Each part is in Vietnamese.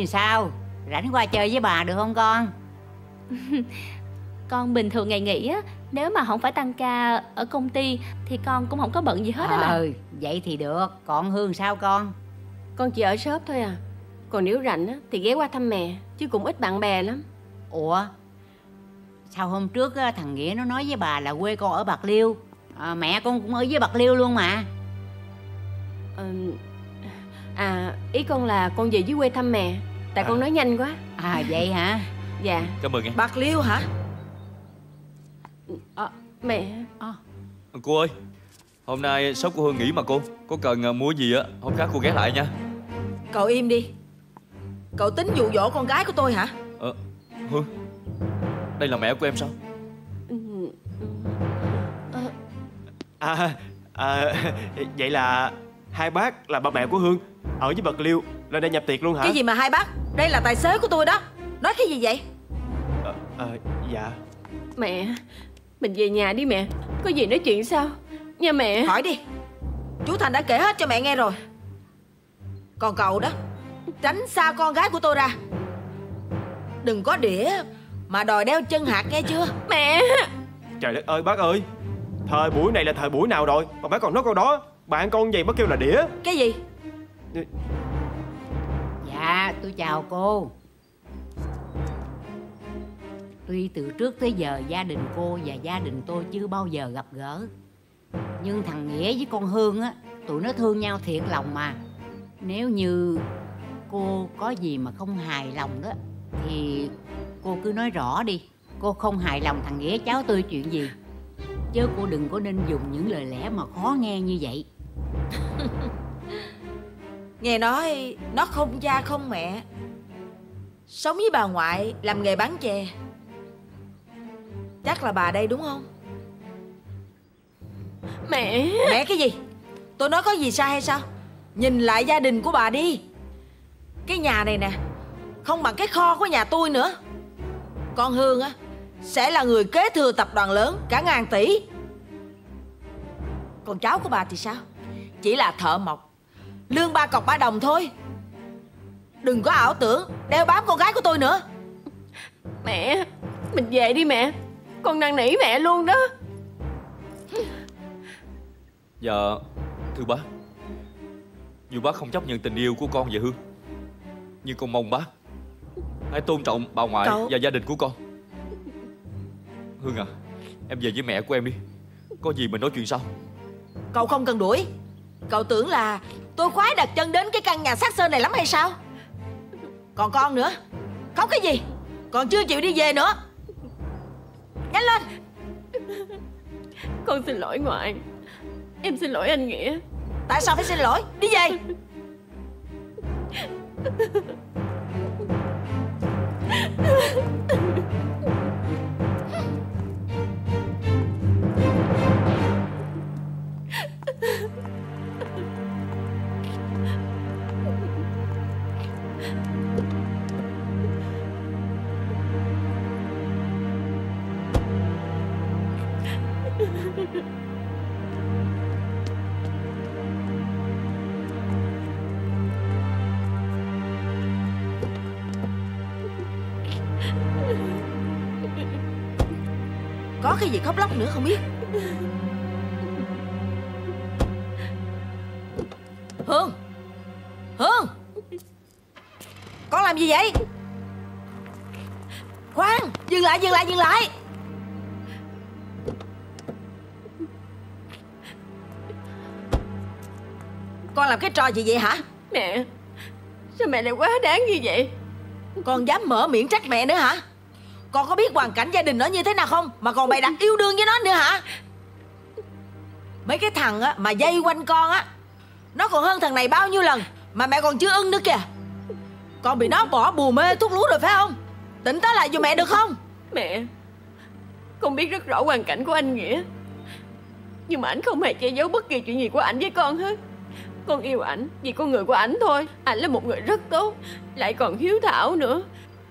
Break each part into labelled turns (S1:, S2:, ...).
S1: Vì sao? Rảnh qua chơi với bà được không con?
S2: Con bình thường ngày nghỉ á Nếu mà không phải tăng ca ở công ty Thì con cũng không có bận gì hết á bà.
S1: Ừ vậy thì được. Còn Hương sao con?
S3: Con chỉ ở shop thôi à. Còn nếu rảnh á, thì ghé qua thăm mẹ Chứ cũng ít bạn bè lắm.
S1: Ủa? Sao hôm trước á, thằng Nghĩa nó nói với bà là quê con ở Bạc Liêu? À, Mẹ con cũng ở với Bạc Liêu luôn mà.
S3: Ờ, À ý con là con về dưới quê thăm mẹ. Tại con nói nhanh quá.
S1: À vậy hả?
S3: Dạ.
S4: Cảm ơn em.
S5: Bạc Liêu hả?
S3: À, Mẹ.
S4: Cô ơi Hôm nay shop của Hương nghỉ mà cô. Có cần à, mua gì á Hôm khác cô ghé lại nha.
S5: Cậu im đi. Cậu tính dụ dỗ con gái của tôi hả?
S4: Ờ Hương Đây là mẹ của em sao?
S3: Ừ,
S6: À, à vậy là hai bác là ba mẹ của Hương ở với Bạc Liêu lên đây nhập tiệc luôn hả?
S5: Cái gì mà hai bác? Đây là tài xế của tôi đó. Nói cái gì vậy?
S6: Ờ, ờ, dạ.
S3: Mẹ Mình về nhà đi mẹ. Có gì nói chuyện sao? Nha mẹ.
S5: Hỏi đi. Chú Thành đã kể hết cho mẹ nghe rồi. Còn cậu đó Tránh xa con gái của tôi ra. Đừng có đĩa Mà đòi đeo chân hạt nghe chưa?
S3: Mẹ.
S6: Trời đất ơi bác ơi. Thời buổi này là thời buổi nào rồi? Mà bác còn nói câu đó. Bạn con gì bác kêu là đĩa
S5: Cái gì
S1: Dạ tôi chào cô. Tuy từ trước tới giờ gia đình cô và gia đình tôi chưa bao giờ gặp gỡ, Nhưng thằng Nghĩa với con Hương á, Tụi nó thương nhau thiệt lòng mà. Nếu như cô có gì mà không hài lòng đó Thì cô cứ nói rõ đi. Cô không hài lòng thằng Nghĩa, cháu tôi chuyện gì? Chứ cô đừng có nên dùng những lời lẽ mà khó nghe như vậy.
S5: Nghe nói Nó không cha không mẹ. Sống với bà ngoại Làm nghề bán chè. Chắc là bà đây đúng không?
S3: Mẹ.
S5: Mẹ cái gì? Tôi nói có gì sai hay sao? Nhìn lại gia đình của bà đi. Cái nhà này nè Không bằng cái kho của nhà tôi nữa. Con Hương á Sẽ là người kế thừa tập đoàn lớn Cả ngàn tỷ. Còn cháu của bà thì sao? Chỉ là thợ mộc Lương ba cọc ba đồng thôi. Đừng có ảo tưởng Đeo bám con gái của tôi nữa.
S3: Mẹ Mình về đi mẹ. Con năn nỉ mẹ luôn đó.
S4: Dạ Thưa bác Dù bác không chấp nhận tình yêu của con và Hương Nhưng con mong bác Hãy tôn trọng bà ngoại
S5: Cậu-
S4: và gia đình của con. Hương à Em về với mẹ của em đi. Có gì mình nói chuyện sau.
S5: Cậu không cần đuổi. Cậu tưởng là tôi khoái đặt chân đến cái căn nhà sát sơn này lắm hay sao? Còn con nữa. Khóc cái gì? Còn chưa chịu đi về nữa. Nhanh lên.
S3: Con xin lỗi ngoại. Em xin lỗi anh Nghĩa.
S5: Tại sao phải xin lỗi? Đi về Có cái gì khóc lóc nữa không biết. Hương! Hương! Con làm gì vậy? Khoan Dừng lại dừng lại dừng lại. Con làm cái trò gì vậy hả?
S3: Mẹ Sao mẹ lại quá đáng như vậy?
S5: Con dám mở miệng trách mẹ nữa hả con có biết hoàn cảnh gia đình nó như thế nào không? Mà còn bày đặt yêu đương với nó nữa hả? Mấy cái thằng á, mà dây quanh con á, Nó còn hơn thằng này bao nhiêu lần Mà mẹ còn chưa ưng nữa kìa. Con bị nó bỏ bù mê thuốc lú rồi phải không? Tỉnh táo lại giùm mẹ được không?
S3: Mẹ, Con biết rất rõ hoàn cảnh của anh Nghĩa. Nhưng mà ảnh không hề che giấu bất kỳ chuyện gì của ảnh với con hết. Con yêu ảnh vì con người của ảnh thôi. Ảnh là một người rất tốt, Lại còn hiếu thảo nữa.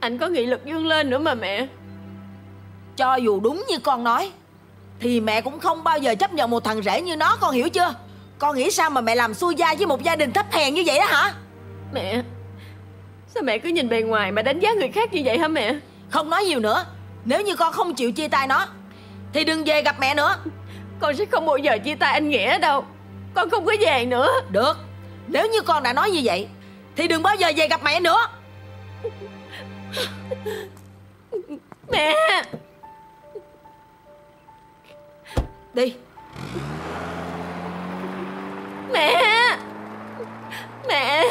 S3: Ảnh có nghị lực vươn lên nữa mà mẹ.
S5: Cho dù đúng như con nói Thì mẹ cũng không bao giờ chấp nhận một thằng rể như nó con hiểu chưa? Con nghĩ sao mà mẹ làm xui gia với một gia đình thấp hèn như vậy đó hả?
S3: Mẹ Sao mẹ cứ nhìn bề ngoài mà đánh giá người khác như vậy hả mẹ?
S5: Không nói nhiều nữa. Nếu như con không chịu chia tay nó Thì đừng về gặp mẹ nữa.
S3: Con sẽ không bao giờ chia tay anh Nghĩa đâu. Con không có về nữa.
S5: Được. Nếu như con đã nói như vậy Thì đừng bao giờ về gặp mẹ nữa
S3: Mẹ!
S5: Đi.
S3: Mẹ! Mẹ!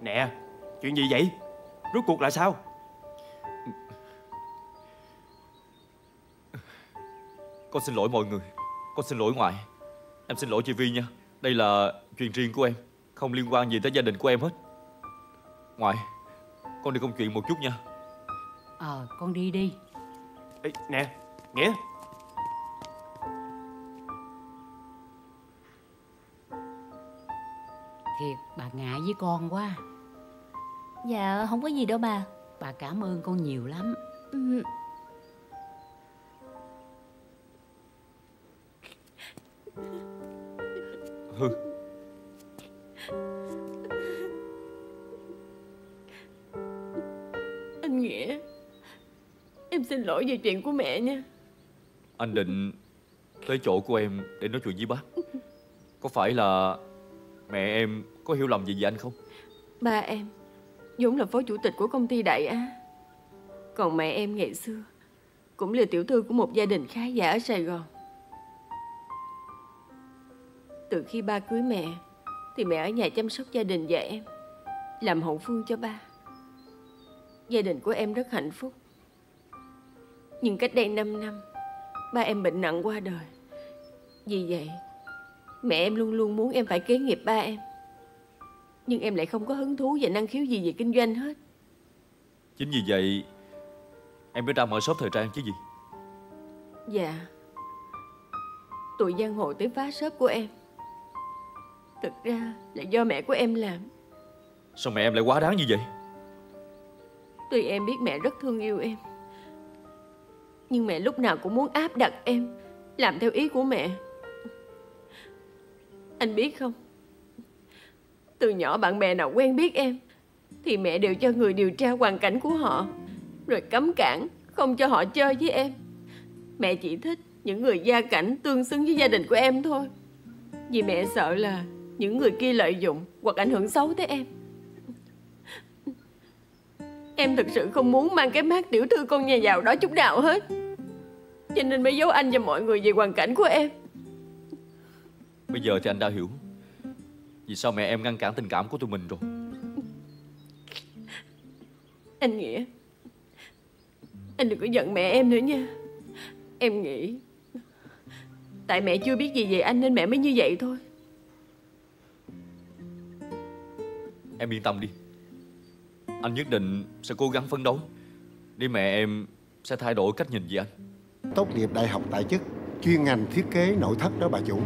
S6: Nè Chuyện gì vậy? Rốt cuộc là sao?
S4: Con xin lỗi mọi người. Con xin lỗi ngoại. Em xin lỗi chị Vi nha. Đây là chuyện riêng của em Không liên quan gì tới gia đình của em hết. Ngoại Con đi công chuyện một chút nha.
S7: Ờ con đi đi.
S6: Ê, Nè Nghĩa
S7: Thiệt bà ngại với con quá.
S2: Dạ không có gì đâu bà.
S7: Bà cảm ơn con nhiều lắm.
S2: Ừ,
S4: Hương
S3: Anh Nghĩa Em xin lỗi về chuyện của mẹ nha.
S4: Anh định tới chỗ của em để nói chuyện với bác. Có phải là mẹ em có hiểu lầm gì về anh không?
S3: Ba em vốn là phó chủ tịch của công ty Đại Á. Còn mẹ em ngày xưa Cũng là tiểu thư của một gia đình khá giả ở Sài Gòn. Từ khi ba cưới mẹ Thì mẹ ở nhà chăm sóc gia đình và em Làm hậu phương cho ba. Gia đình của em rất hạnh phúc. Nhưng cách đây 5 năm Ba em bệnh nặng qua đời. Vì vậy Mẹ em luôn luôn muốn em phải kế nghiệp ba em. Nhưng em lại không có hứng thú và năng khiếu gì về kinh doanh hết.
S4: Chính vì vậy Em mới ra mở shop thời trang chứ gì?
S3: Dạ. Tụi giang hồ tới phá shop của em Thực ra là do mẹ của em làm.
S4: Sao mẹ em lại quá đáng như vậy?
S3: Tuy em biết mẹ rất thương yêu em Nhưng mẹ lúc nào cũng muốn áp đặt em Làm theo ý của mẹ. Anh biết không? Từ nhỏ bạn bè nào quen biết em Thì mẹ đều cho người điều tra hoàn cảnh của họ Rồi cấm cản Không cho họ chơi với em. Mẹ chỉ thích những người gia cảnh Tương xứng với gia đình của em thôi. Vì mẹ sợ là Những người kia lợi dụng Hoặc ảnh hưởng xấu tới em. Em thực sự không muốn mang cái mát tiểu thư con nhà giàu đó chút nào hết. Cho nên mới giấu anh và mọi người về hoàn cảnh của em.
S4: Bây giờ thì anh đã hiểu Vì sao mẹ em ngăn cản tình cảm của tụi mình rồi.
S3: Anh Nghĩa Anh đừng có giận mẹ em nữa nha. Em nghĩ Tại mẹ chưa biết gì về anh nên mẹ mới như vậy thôi
S4: Em yên tâm đi. Anh nhất định sẽ cố gắng phấn đấu. Để mẹ em sẽ thay đổi cách nhìn về anh.
S8: Tốt nghiệp đại học tại chức Chuyên ngành thiết kế nội thất đó bà chủ.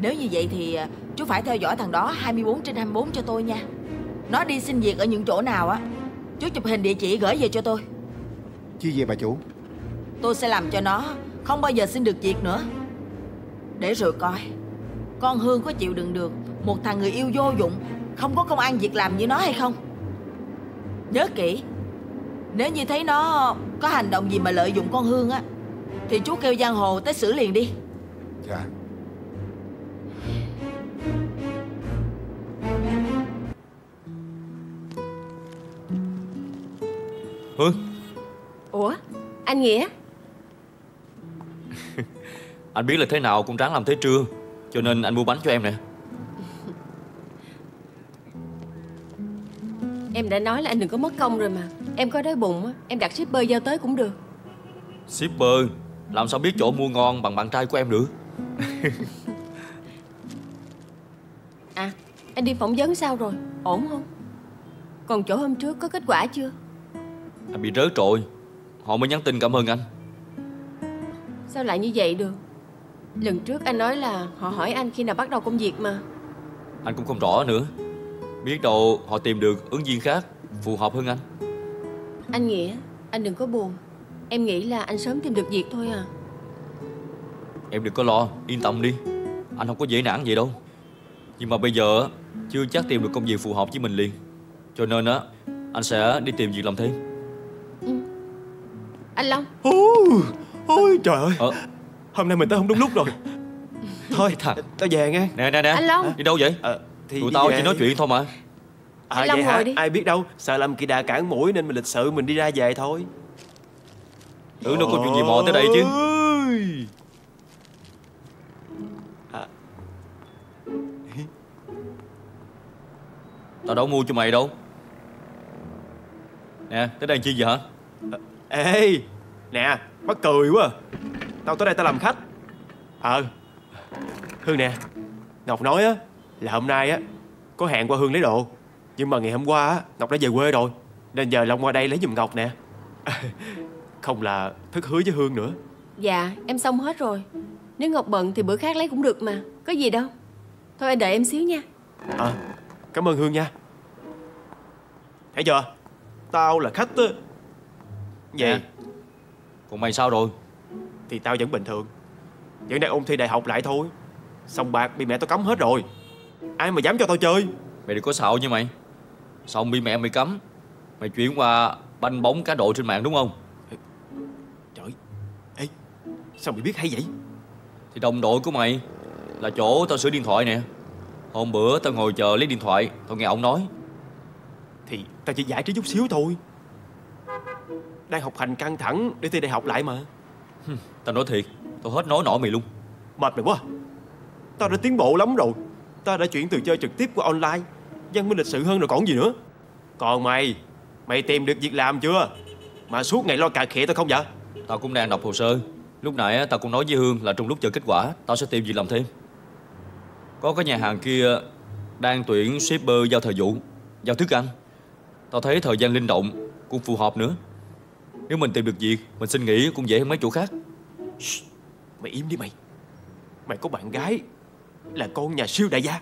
S5: Nếu như vậy thì à, chú phải theo dõi thằng đó 24 trên 24 cho tôi nha. Nó đi xin việc ở những chỗ nào á Chú chụp hình địa chỉ gửi về cho tôi.
S8: Chi về bà chủ?
S5: Tôi sẽ làm cho nó Không bao giờ xin được việc nữa. Để rồi coi Con Hương có chịu đựng được Một thằng người yêu vô dụng Không có công ăn việc làm như nó hay không? Nhớ kỹ Nếu như thấy nó có hành động gì mà lợi dụng con Hương á Thì chú kêu giang hồ tới xử liền đi.
S8: Dạ.
S4: Hương.
S3: Ủa Anh Nghĩa?
S4: Anh biết là thế nào cũng ráng làm thế trưa Cho nên anh mua bánh cho em nè
S3: Em đã nói là anh đừng có mất công rồi mà. Em có đói bụng á Em đặt shipper giao tới cũng được.
S4: Shipper? Làm sao biết chỗ mua ngon bằng bạn trai của em được?
S3: À Anh đi phỏng vấn sao rồi? Ổn không? Còn chỗ hôm trước có kết quả chưa?
S4: Anh bị rớt rồi. Họ mới nhắn tin cảm ơn anh.
S3: Sao lại như vậy được? Lần trước anh nói là họ hỏi anh khi nào bắt đầu công việc mà.
S4: Anh cũng không rõ nữa Biết đâu họ tìm được ứng viên khác Phù hợp hơn anh.
S3: Anh Nghĩa Anh đừng có buồn. Em nghĩ là anh sớm tìm được việc thôi à.
S4: Em đừng có lo Yên tâm đi. Anh không có dễ nản vậy đâu. Nhưng mà bây giờ Chưa chắc tìm được công việc phù hợp với mình liền. Cho nên á Anh sẽ đi tìm việc làm thêm.
S3: Anh Long.
S6: Ôi trời ơi.
S4: Ờ.
S6: Hôm nay mình tới không đúng lúc rồi. Thôi
S4: Thằng
S6: tao về nghe.
S4: Nè nè nè.
S3: Anh Long.
S4: Đi đâu vậy?
S6: Ờ, thì
S4: Tụi tao chỉ nói chuyện thôi mà
S6: à,
S3: Long
S6: vậy hả?
S3: đi.
S6: Ai biết đâu Sợ làm kỳ đà cản mũi nên mình lịch sự mình đi ra về thôi
S4: Tưởng đâu có chuyện gì mò tới đây chứ. Tao đâu mua cho mày đâu Nè tới đây chi vậy hả
S6: Ê Nè mắc cười quá à. Tao tới đây tao làm khách Ờ Hương nè Ngọc nói á Là hôm nay á Có hẹn qua Hương lấy đồ. Nhưng mà ngày hôm qua á Ngọc đã về quê rồi Nên giờ Long qua đây lấy giùm Ngọc nè. Không là thất hứa với Hương nữa.
S3: Dạ em xong hết rồi. Nếu Ngọc bận thì bữa khác lấy cũng được mà Có gì đâu. Thôi anh đợi em xíu nha.
S6: À Cảm ơn Hương nha. Thấy chưa? Tao là khách á. Vậy?
S4: Nè. Còn mày sao rồi?
S6: Thì tao vẫn bình thường. Vẫn đang ôn thi đại học lại thôi. Xong bạc bị mẹ tao cấm hết rồi Ai mà dám cho tao chơi?
S4: Mày đừng có xạo như mày. Xong bị mẹ mày cấm? Mày chuyển qua banh bóng cá độ trên mạng đúng không?
S6: Trời. Ê Sao mày biết hay vậy?
S4: Thì đồng đội của mày Là chỗ tao sửa điện thoại nè. Hôm bữa tao ngồi chờ lấy điện thoại Tao nghe ông nói.
S6: Thì tao chỉ giải trí chút xíu thôi. Đang học hành căng thẳng Để thi đại học lại mà.
S4: Tao nói thiệt Tao hết nói nổi mày luôn.
S6: Mệt mày quá. Tao đã tiến bộ lắm rồi Tao đã chuyển từ chơi trực tiếp qua online. Văn minh lịch sự hơn rồi còn gì nữa? Còn mày Mày tìm được việc làm chưa? Mà suốt ngày lo cà khịa tao không vậy?
S4: Tao cũng đang đọc hồ sơ. Lúc nãy tao cũng nói với Hương là trong lúc chờ kết quả Tao sẽ tìm việc làm thêm. Có cái nhà hàng kia Đang tuyển shipper giao thời vụ Giao thức ăn Tao thấy thời gian linh động Cũng phù hợp nữa. Nếu mình tìm được việc Mình xin nghỉ cũng dễ hơn mấy chỗ khác.
S6: Mày im đi mày. Mày có bạn gái Là con nhà siêu đại gia.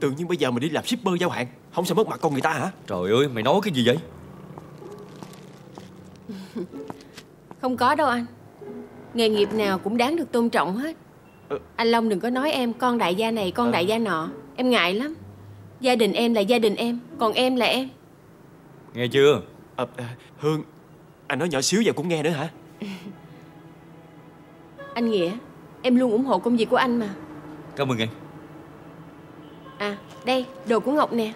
S6: Tự nhiên bây giờ mày đi làm shipper giao hàng Không sao mất mặt con người ta hả?
S4: Trời ơi mày nói cái gì vậy?
S3: Không có đâu anh. Nghề nghiệp nào cũng đáng được tôn trọng hết.
S6: Ừ.
S3: Anh Long đừng có nói em con đại gia này con
S6: Ờ.
S3: đại gia nọ. Em ngại lắm. Gia đình em là gia đình em Còn em là em.
S4: Nghe chưa?
S6: À, à, Hương Anh nói nhỏ xíu giờ cũng nghe nữa hả?
S3: Anh Nghĩa Em luôn ủng hộ công việc của anh mà
S4: Cảm ơn em
S3: À đây đồ của Ngọc nè.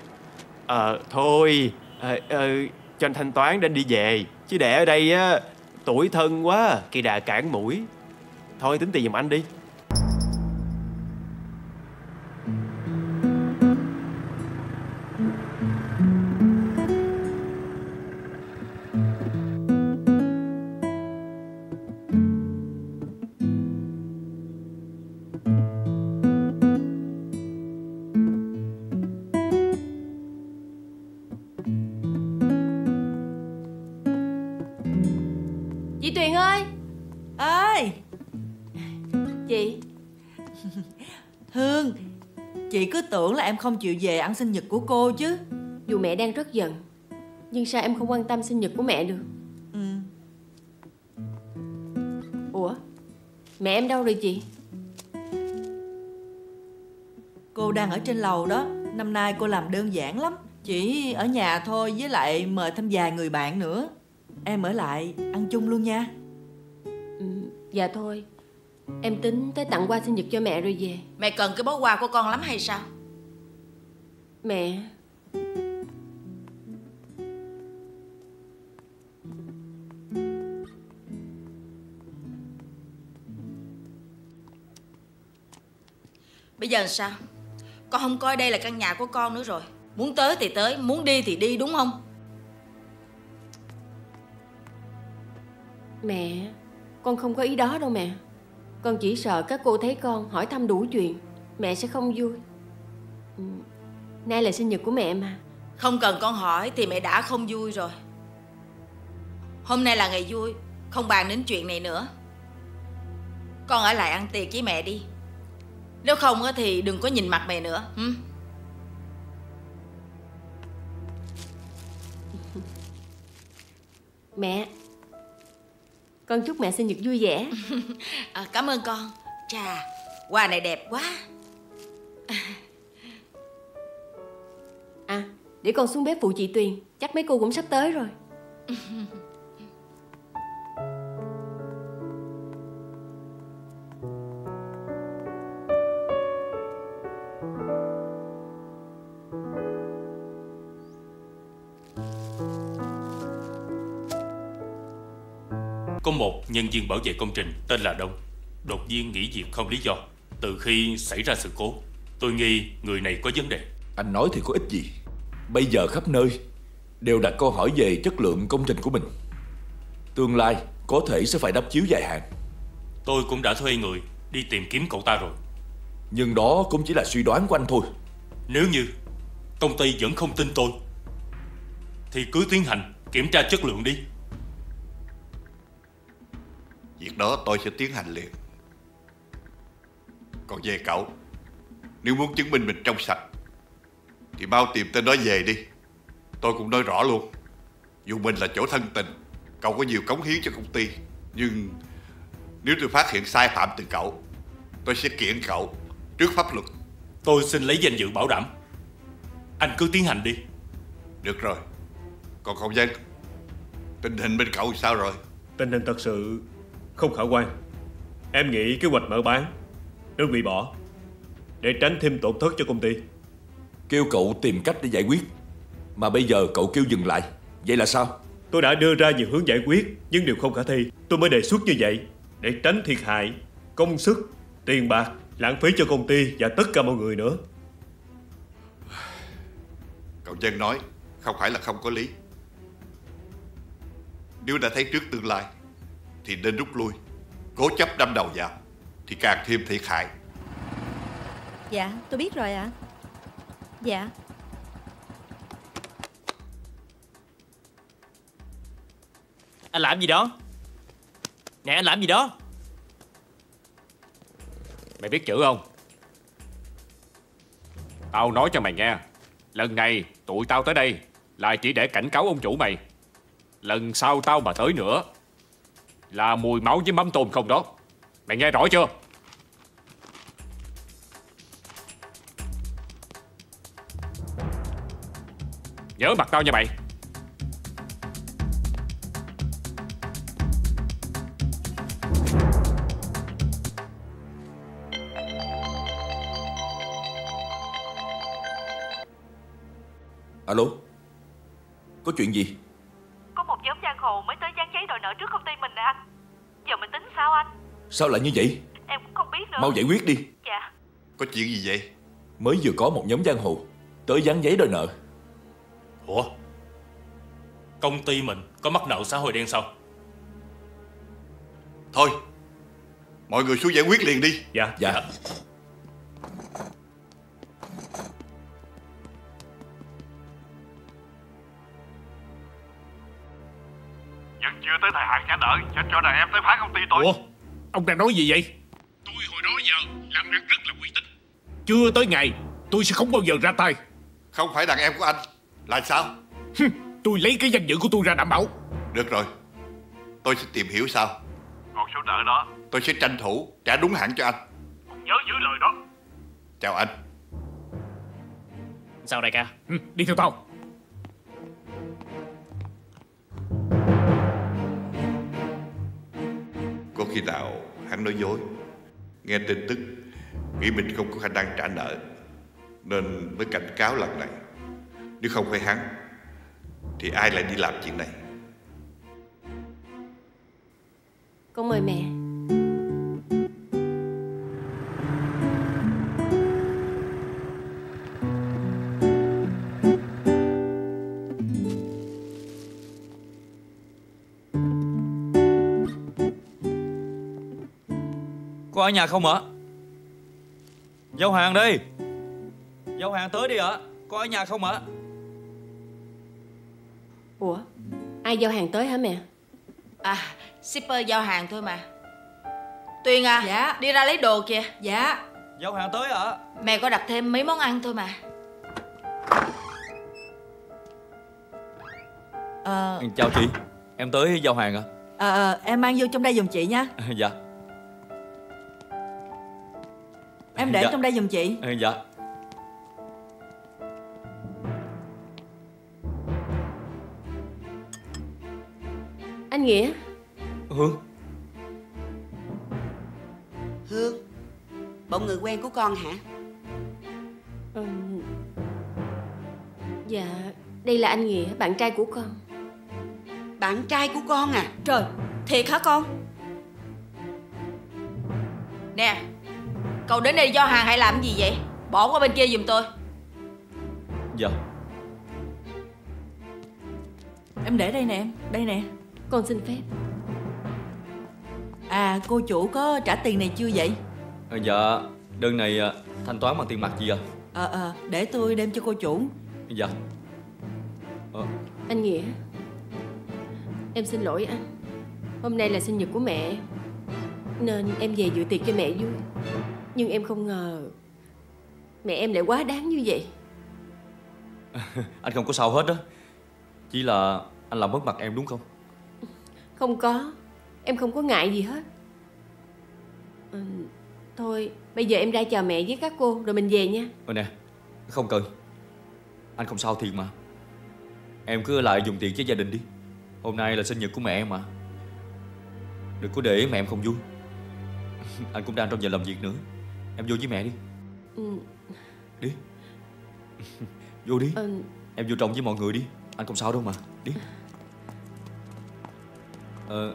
S6: Ờ thôi. À, ờ, Cho anh thanh toán để anh đi về. Chứ để ở đây á Tuổi thân quá Kỳ đà cản mũi. Thôi tính tiền giùm anh đi
S5: tưởng là em không chịu về ăn sinh nhật của cô chứ.
S3: Dù mẹ đang rất giận Nhưng sao em không quan tâm sinh nhật của mẹ được?
S5: Ừ.
S3: Ủa? Mẹ em đâu rồi chị?
S5: Cô đang ở trên lầu đó. Năm nay cô làm đơn giản lắm. Chỉ ở nhà thôi Với lại mời thêm vài người bạn nữa. Em ở lại ăn chung luôn nha.
S3: Ừ, Dạ thôi. Em tính tới tặng quà sinh nhật cho mẹ rồi về.
S5: Mẹ cần cái bó quà của con lắm hay sao
S3: Mẹ.
S5: Bây giờ sao? Con không coi đây là căn nhà của con nữa rồi. Muốn tới thì tới Muốn đi thì đi đúng không?
S3: Mẹ Con không có ý đó đâu mẹ. Con chỉ sợ các cô thấy con hỏi thăm đủ chuyện Mẹ sẽ không vui. Ừ, Nay là sinh nhật của mẹ mà.
S5: Không cần con hỏi thì mẹ đã không vui rồi. Hôm nay là ngày vui Không bàn đến chuyện này nữa. Con ở lại ăn tiệc với mẹ đi. Nếu không á thì đừng có nhìn mặt mẹ nữa hử?
S3: Mẹ Con chúc mẹ sinh nhật vui vẻ.
S5: À, Cảm ơn con. Chà Hoa này đẹp quá
S3: À để con xuống bếp phụ chị Tuyền. Chắc mấy cô cũng sắp tới rồi.
S9: Có một nhân viên bảo vệ công trình tên là Đông. Đột nhiên nghỉ việc không lý do. Từ khi xảy ra sự cố Tôi nghi người này có vấn đề.
S10: Anh nói thì có ích gì Bây giờ khắp nơi Đều đặt câu hỏi về chất lượng công trình của mình. Tương lai có thể sẽ phải đắp chiếu dài hạn.
S9: Tôi cũng đã thuê người đi tìm kiếm cậu ta rồi.
S10: Nhưng đó cũng chỉ là suy đoán của anh thôi.
S9: Nếu như công ty vẫn không tin tôi Thì cứ tiến hành kiểm tra chất lượng đi.
S11: Việc đó tôi sẽ tiến hành liền. Còn về cậu Nếu muốn chứng minh mình trong sạch Thì mau tìm tên đó về đi. Tôi cũng nói rõ luôn. Dù mình là chỗ thân tình Cậu có nhiều cống hiến cho công ty. Nhưng Nếu tôi phát hiện sai phạm từ cậu Tôi sẽ kiện cậu Trước pháp luật.
S9: Tôi xin lấy danh dự bảo đảm. Anh cứ tiến hành đi.
S11: Được rồi. Còn không dân Tình hình bên cậu sao rồi?
S12: Tình hình thật sự không khả quan. Em nghĩ kế hoạch mở bán Nên bị bỏ Để tránh thêm tổn thất cho công ty
S10: Kêu cậu tìm cách để giải quyết. Mà bây giờ cậu kêu dừng lại. Vậy là sao?
S12: Tôi đã đưa ra nhiều hướng giải quyết Nhưng đều không khả thi. Tôi mới đề xuất như vậy Để tránh thiệt hại Công sức Tiền bạc Lãng phí cho công ty Và tất cả mọi người nữa.
S11: Cậu dân nói Không phải là không có lý. Nếu đã thấy trước tương lai Thì nên rút lui. Cố chấp đâm đầu vào Thì càng thêm thiệt hại.
S13: Dạ tôi biết rồi ạ Dạ.
S14: Anh làm gì đó? Nè, anh làm gì đó?
S15: Mày biết chữ không? Tao nói cho mày nghe. Lần này, tụi tao tới đây Là chỉ để cảnh cáo ông chủ mày. Lần sau tao mà tới nữa Là mùi máu với mắm tôm không đó. Mày nghe rõ chưa? Nhớ mặt tao nha mày.
S10: Alo? Có chuyện gì?
S16: Có một nhóm giang hồ mới tới dán giấy đòi nợ trước công ty mình nè anh. Giờ mình tính sao anh?
S10: Sao lại như vậy?
S16: Em cũng không biết nữa.
S10: Mau giải quyết đi.
S16: Dạ.
S11: Có chuyện gì vậy?
S10: Mới vừa có một nhóm giang hồ Tới dán giấy đòi nợ
S9: Ủa? Công ty mình có mắc nợ xã hội đen sao?
S11: Thôi Mọi người xuống giải quyết liền đi.
S12: Dạ.
S10: Dạ.
S11: Vẫn chưa tới thời hạn trả nợ Cho cho đàn em tới phá công ty tôi.
S15: Ủa? Ông đang nói gì vậy?
S11: Tôi hồi đó giờ làm ăn rất là uy tín.
S15: Chưa tới ngày Tôi sẽ không bao giờ ra tay.
S11: Không phải đàn em của anh Là sao?
S15: Tôi lấy cái danh dự của tôi ra đảm bảo.
S11: Được rồi Tôi sẽ tìm hiểu sao. Còn số nợ đó? Tôi sẽ tranh thủ trả đúng hạn cho anh. Nhớ giữ lời đó. Chào anh.
S14: Sao đại ca?
S15: Ừ, Đi theo tao.
S11: Có khi nào hắn nói dối? Nghe tin tức Nghĩ mình không có khả năng trả nợ Nên mới cảnh cáo lần này Nếu không phải hắn Thì ai lại đi làm chuyện này?
S3: Con mời mẹ.
S4: Có ở nhà không ạ? Giao hàng đi Giao hàng tới đi ạ. Có ở nhà không ạ
S3: Ủa? Ai giao hàng tới hả mẹ?
S5: À shipper giao hàng thôi mà. Tuyền à
S13: Dạ.
S5: Đi ra lấy đồ kìa.
S13: Dạ.
S4: Giao hàng tới ạ
S5: Mẹ có đặt thêm mấy món ăn thôi mà.
S13: Ờ.
S4: Chào chị Em tới giao hàng ạ
S13: ờ, ờ, Em mang vô trong đây giùm chị nha.
S4: Dạ.
S13: Em để
S4: Dạ.
S13: trong đây giùm chị.
S4: Dạ
S3: Anh Nghĩa.
S4: Hương.
S17: Hương Bộ người quen của con hả?
S3: Ừm, Dạ Đây là anh Nghĩa Bạn trai của con.
S17: Bạn trai của con à?
S13: Trời Thiệt hả con?
S5: Nè Cậu đến đây do hàng hay làm gì vậy? Bỏ qua bên kia giùm tôi.
S4: Dạ.
S13: Em để đây nè em Đây nè
S3: Con xin phép.
S13: À cô chủ có trả tiền này chưa vậy?
S4: Ờ, Dạ Đơn này ờ, thanh toán bằng tiền mặt gì à
S13: Ờ ờ Để tôi đem cho cô chủ.
S4: Dạ. Ờ,
S3: Anh Nghĩa Em xin lỗi anh. Hôm nay là sinh nhật của mẹ Nên em về dự tiệc cho mẹ vui. Nhưng em không ngờ Mẹ em lại quá đáng như vậy.
S4: Anh không có sao hết đó Chỉ là anh làm mất mặt em đúng không
S3: Không có. Em không có ngại gì hết. Ừ, Thôi Bây giờ em ra chào mẹ với các cô Rồi mình về nha.
S4: Ờ nè Không cần. Anh không sao thiệt mà. Em cứ ở lại dùng tiền với gia đình đi. Hôm nay là sinh nhật của mẹ em mà. Đừng có để mẹ em không vui. Anh cũng đang trong giờ làm việc nữa. Em vô với mẹ đi.
S3: Ừ,
S4: Đi. Vô đi.
S3: Ừ,
S4: Em vô trong với mọi người đi. Anh không sao đâu mà. Đi Ờ.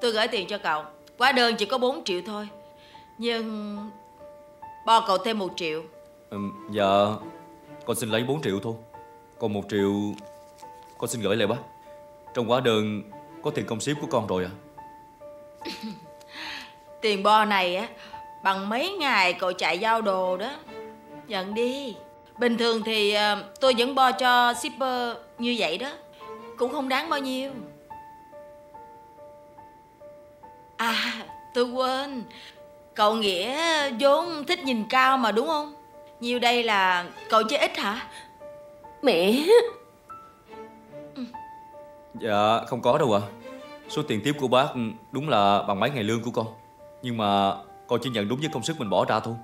S5: Tôi gửi tiền cho cậu. Hóa đơn chỉ có 4 triệu thôi. Nhưng Bo cậu thêm 1 triệu.
S4: Ừm, Dạ. Con xin lấy 4 triệu thôi. Còn 1 triệu Con xin gửi lại bác. Trong hóa đơn Có tiền công ship của con rồi à?
S5: Tiền bo này á Bằng mấy ngày cậu chạy giao đồ đó. Nhận đi. Bình thường thì ờ, tôi vẫn bo cho shipper như vậy đó. Cũng không đáng bao nhiêu. À tôi quên. Cậu Nghĩa vốn thích nhìn cao mà đúng không? Nhiều đây là cậu chơi ít hả?
S3: Mẹ.
S4: Dạ không có đâu ạ. Số tiền tiếp của bác đúng là bằng mấy ngày lương của con. Nhưng mà con chỉ nhận đúng với công sức mình bỏ ra thôi.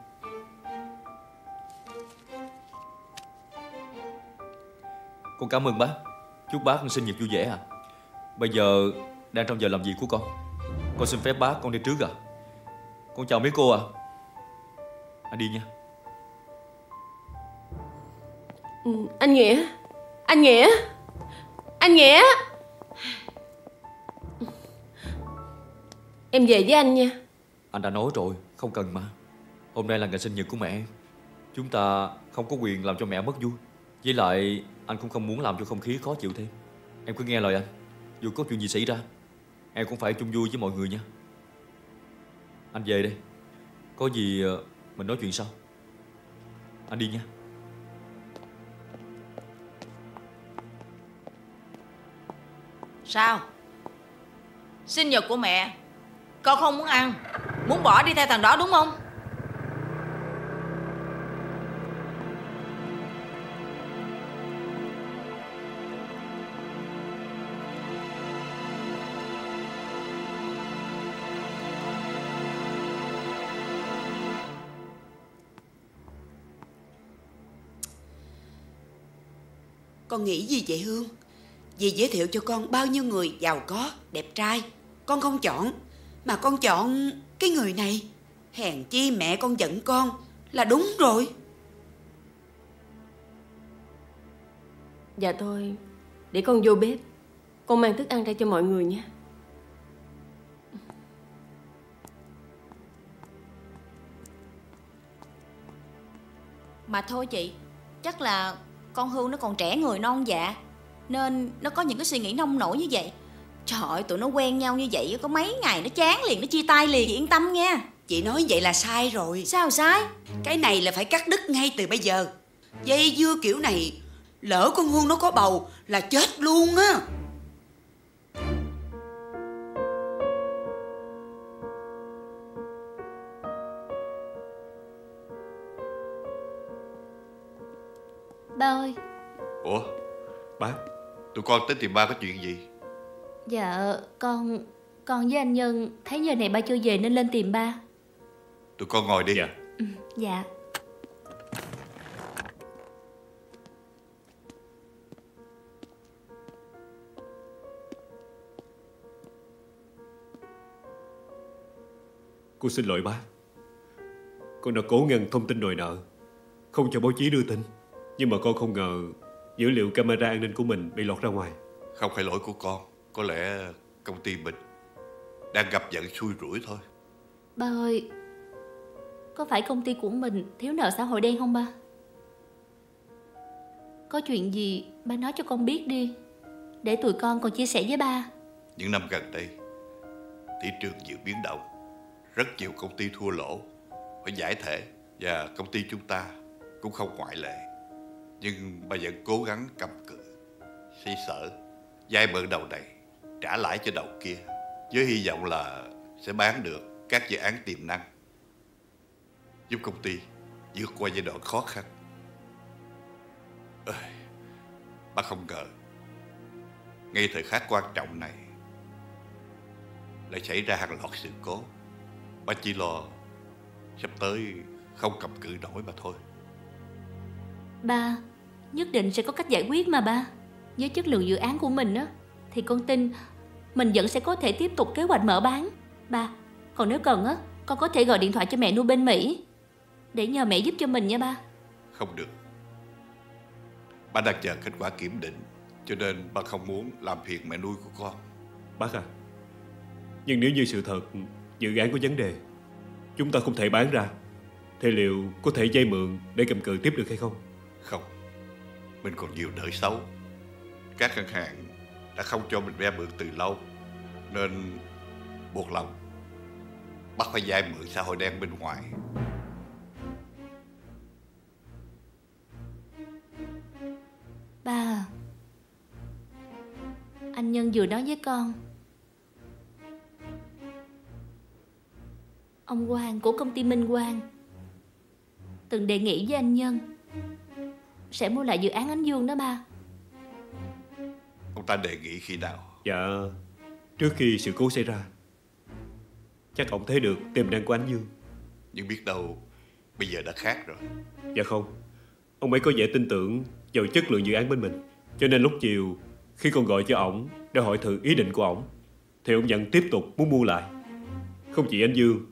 S4: Con cảm ơn bác. Chúc bác sinh nhật vui vẻ à. Bây giờ đang trong giờ làm việc của con. Con xin phép bác con đi trước à. Con chào mấy cô à. Anh đi nha.
S3: Ừ, Anh Nghĩa. Anh Nghĩa. Anh Nghĩa. Em về với anh nha.
S4: Anh đã nói rồi, Không cần mà. Hôm nay là ngày sinh nhật của mẹ em. Chúng ta không có quyền làm cho mẹ mất vui. Với lại, anh cũng không muốn làm cho không khí khó chịu thêm. Em cứ nghe lời anh. Dù có chuyện gì xảy ra, Em cũng phải chung vui với mọi người nha. Anh về đây. Có gì ờ, mình nói chuyện sau. Anh đi nha.
S5: Sao? Sinh nhật của mẹ. Con không muốn ăn. Muốn bỏ đi theo thằng đó đúng không?
S17: Con nghĩ gì vậy Hương? Dì giới thiệu cho con bao nhiêu người giàu có, đẹp trai. Con không chọn. Mà con chọn cái người này Hèn chi mẹ con giận con Là đúng rồi.
S3: Dạ thôi Để con vô bếp. Con mang thức ăn ra cho mọi người nha
S18: Mà thôi chị Chắc là con Hương nó còn trẻ người non dạ Nên nó có những cái suy nghĩ nông nổi như vậy Trời ơi tụi nó quen nhau như vậy Có mấy ngày nó chán liền Nó chia tay liền. Chị yên tâm nha.
S17: Chị nói vậy là sai rồi.
S18: Sao sai?
S17: Cái này là phải cắt đứt ngay từ bây giờ. Dây dưa kiểu này Lỡ con Hương nó có bầu Là chết luôn á.
S2: Ba ơi
S11: Ủa Bác Tụi con tới tìm ba có chuyện gì
S2: Dạ con Con với anh Nhân thấy giờ này ba chưa về nên lên tìm ba.
S11: Tụi con ngồi đi.
S2: Dạ.
S12: Cô xin lỗi ba Con đã cố ngăn thông tin đòi nợ Không cho báo chí đưa tin. Nhưng mà con không ngờ Dữ liệu camera an ninh của mình bị lọt ra ngoài.
S11: Không phải lỗi của con Có lẽ công ty mình Đang gặp vận xui rủi thôi.
S2: Ba ơi Có phải công ty của mình thiếu nợ xã hội đen không ba? Có chuyện gì ba nói cho con biết đi Để tụi con còn chia sẻ với ba.
S11: Những năm gần đây Thị trường nhiều biến động Rất nhiều công ty thua lỗ Phải giải thể Và công ty chúng ta cũng không ngoại lệ. Nhưng bà vẫn cố gắng cầm cự Xây sở Vay mượn đầu này Trả lãi cho đầu kia Với hy vọng là sẽ bán được các dự án tiềm năng Giúp công ty vượt qua giai đoạn khó khăn. Ơi, bác không ngờ Ngay thời khắc quan trọng này Lại xảy ra hàng loạt sự cố. Bác chỉ lo Sắp tới không cầm cự nổi mà thôi.
S2: Ba Nhất định sẽ có cách giải quyết mà ba. Với chất lượng dự án của mình á. Thì con tin Mình vẫn sẽ có thể tiếp tục kế hoạch mở bán. Ba Còn nếu cần á Con có thể gọi điện thoại cho mẹ nuôi bên Mỹ Để nhờ mẹ giúp cho mình nha ba.
S11: Không được. Bà đang chờ kết quả kiểm định Cho nên bà không muốn làm phiền mẹ nuôi của con.
S12: Bác à Nhưng nếu như sự thật Dự án có vấn đề Chúng ta không thể bán ra Thì liệu có thể vay mượn để cầm cự tiếp được hay không?
S11: Không. Mình còn nhiều nợ xấu. Các ngân hàng đã không cho mình vay mượn từ lâu, Nên buộc lòng Bắt phải vay mượn xã hội đen bên ngoài.
S2: Ba à, Anh Nhân vừa nói với con, Ông Quang của công ty Minh Quang Từng đề nghị với anh Nhân Sẽ mua lại dự án Ánh Dương đó ba.
S11: Ông ta đề nghị khi nào?
S12: Dạ Trước khi sự cố xảy ra Chắc ông thấy được tiềm năng của anh Dương
S11: Nhưng biết đâu Bây giờ đã khác rồi.
S12: Dạ không Ông ấy có vẻ tin tưởng vào chất lượng dự án bên mình. Cho nên lúc chiều Khi con gọi cho ổng để hỏi thử ý định của ổng Thì ông vẫn tiếp tục muốn mua lại. Không chỉ anh Dương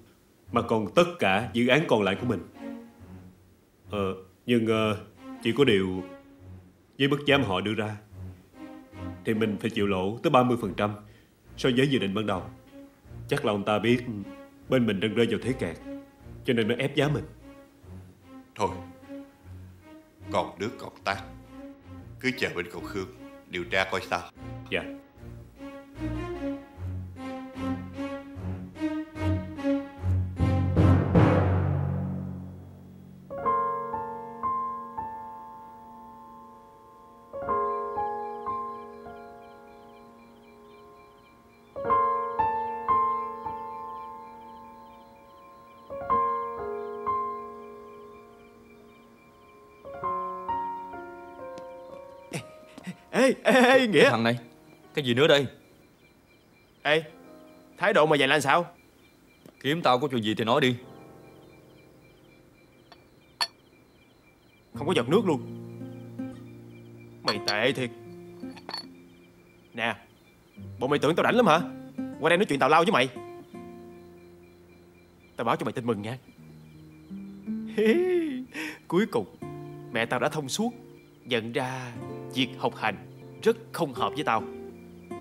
S12: Mà còn tất cả dự án còn lại của mình. Ờ Nhưng ờ, chỉ có điều Với mức giá mà họ đưa ra Thì mình phải chịu lỗ tới 30% So với dự định ban đầu. Chắc là ông ta biết Bên mình đang rơi vào thế kẹt Cho nên mới ép giá mình.
S11: Thôi Còn nước còn tát. Cứ chờ bên cậu Khương Điều tra coi sao.
S12: Dạ.
S6: Ê, Nghĩa.
S4: Thằng này. Cái gì nữa đây?
S6: Ê, thái độ mà vậy là sao?
S4: Kiếm tao có chuyện gì thì nói đi.
S6: Không có giọt nước luôn. Mày tệ thiệt. Nè Bộ mày tưởng tao rảnh lắm hả? Qua đây nói chuyện tào lao với mày. Tao báo cho mày tin mừng nha. Cuối cùng Mẹ tao đã thông suốt Nhận ra Việc học hành Rất không hợp với tao.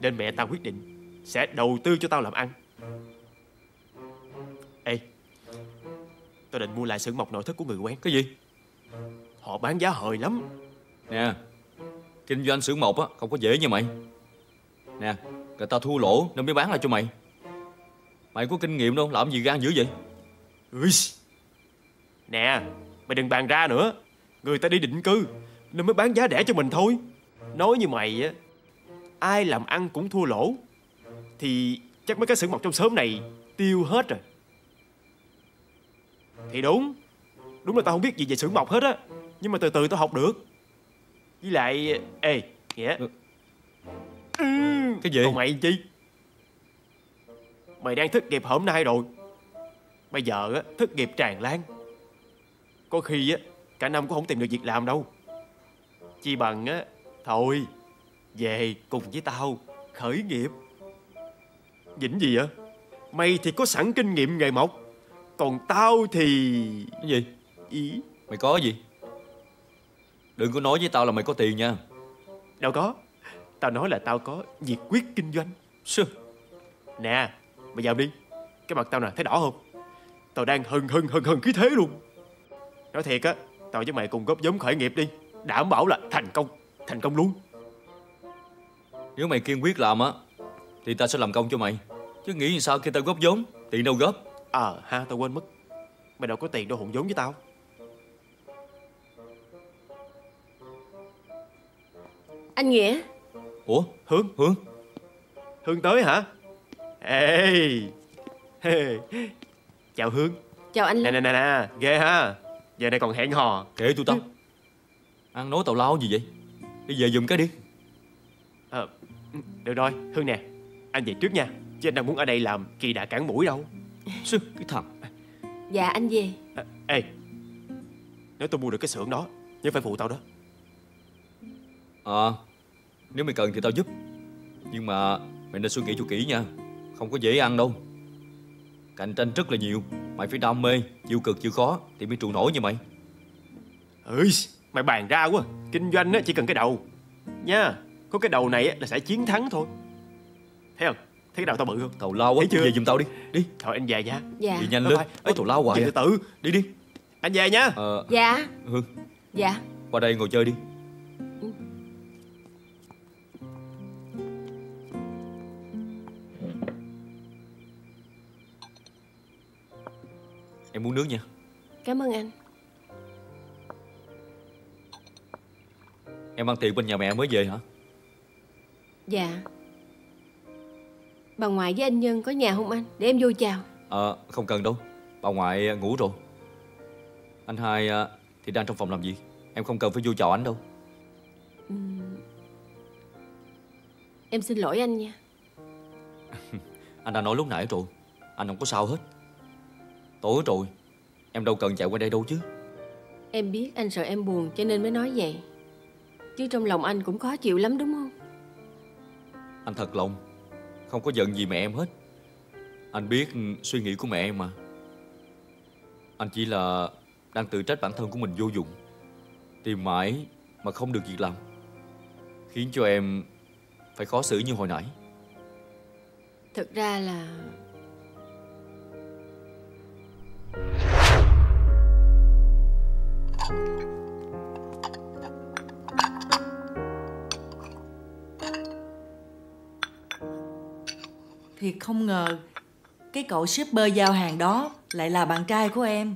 S6: Nên mẹ tao quyết định Sẽ đầu tư cho tao làm ăn. Ê Tao định mua lại xưởng mộc nội thất của người quen.
S4: Cái gì?
S6: Họ bán giá hời lắm.
S4: Nè Kinh doanh xưởng mộc á Không có dễ như mày. Nè Người ta thua lỗ Nên mới bán lại cho mày. Mày có kinh nghiệm đâu Làm gì gan dữ vậy?
S6: Ui. Nè Mày đừng bàn ra nữa. Người ta đi định cư Nên mới bán giá rẻ cho mình thôi Nói như mày á Ai làm ăn cũng thua lỗ. Thì chắc mấy cái xưởng mộc trong xóm này Tiêu hết rồi. Thì đúng Đúng là tao không biết gì về xưởng mộc hết á Nhưng mà từ từ tao học được. Với lại Ê Nghĩa.
S4: Cái gì?
S6: Còn mày chi? Mày đang thất nghiệp hôm nay rồi. Bây giờ á thất nghiệp tràn lan. Có khi á Cả năm cũng không tìm được việc làm đâu. Chi bằng á Thôi Về cùng với tao Khởi nghiệp. Dĩnh gì vậy? Mày thì có sẵn kinh nghiệm nghề mộc Còn tao thì
S4: Cái gì?
S6: Ý.
S4: Mày có gì? Đừng có nói với tao là mày có tiền nha.
S6: Đâu có. Tao nói là tao có nhiệt quyết kinh doanh.
S4: Sư.
S6: Nè Mày vào đi. Cái mặt tao nè thấy đỏ không? Tao đang hừng hừng hừng hừng khí thế luôn. Nói thiệt á Tao với mày cùng góp vốn khởi nghiệp đi Đảm bảo là thành công Thành công luôn.
S4: Nếu mày kiên quyết làm á Thì tao sẽ làm công cho mày. Chứ nghĩ sao khi tao góp vốn Tiền đâu góp.
S6: Ờ ha tao quên mất. Mày đâu có tiền đâu hùng vốn với tao.
S3: Anh Nghĩa.
S4: Ủa?
S6: Hương.
S4: Hương.
S6: Hương tới hả? Ê. Hey. Chào Hương.
S3: Chào anh
S6: Nè nè nè nè. Ghê ha. Giờ này còn hẹn hò.
S4: Kệ tụi tao. Ăn nói tào lao gì vậy Đi về giùm cái đi.
S6: Ờ Được rồi Hương nè. Anh về trước nha Chứ anh đang muốn ở đây làm kỳ đã cản mũi đâu.
S4: Sư Cái thằng.
S3: Dạ anh về.
S6: À, Ê Nếu tôi mua được cái xưởng đó Nhớ phải phụ tao đó.
S4: À Nếu mày cần thì tao giúp. Nhưng mà mày nên suy nghĩ cho kỹ nha Không có dễ ăn đâu. Cạnh tranh rất là nhiều Mày phải đam mê Chịu cực chịu khó Thì mới trụ nổi như mày.
S6: Ơi Mày bàn ra quá. Kinh doanh á chỉ cần cái đầu. Nha Có cái đầu này á là sẽ chiến thắng thôi. Thấy không? Thấy cái đầu tao bự không?
S4: Tào lao quá.
S6: Thấy chưa?
S4: Về giùm tao đi. Đi.
S6: Thôi anh về nha.
S3: Dạ.
S4: Đi nhanh lên.
S6: bye.
S4: Ê tào lao hoài
S6: Về
S4: à.
S6: từ từ.
S4: Đi đi.
S6: Anh về nha.
S4: Ờ.
S3: Dạ.
S4: Hương.
S3: Dạ.
S4: Qua đây ngồi chơi đi. Em muốn nước nha.
S3: Cảm ơn anh
S4: Em ăn tiệc bên nhà mẹ mới về hả?
S3: Dạ. Bà ngoại với anh Nhân có nhà không anh? Để em vô chào.
S4: Ờ không cần đâu. Bà ngoại à, ngủ rồi. Anh hai à, thì đang trong phòng làm việc Em không cần phải vô chào anh đâu.
S3: Ừm. Em xin lỗi anh nha.
S4: Anh đã nói lúc nãy rồi. Anh không có sao hết. Tối rồi. Em đâu cần chạy qua đây đâu chứ.
S3: Em biết anh sợ em buồn cho nên mới nói vậy Chứ trong lòng anh cũng khó chịu lắm đúng không?
S4: Anh thật lòng. Không có giận gì mẹ em hết. Anh biết suy nghĩ của mẹ em mà. Anh chỉ là Đang tự trách bản thân của mình vô dụng. Tìm mãi mà không được việc làm Khiến cho em Phải khó xử như hồi nãy.
S3: Thực ra là
S13: Thiệt không ngờ Cái cậu shipper giao hàng đó Lại là bạn trai của em.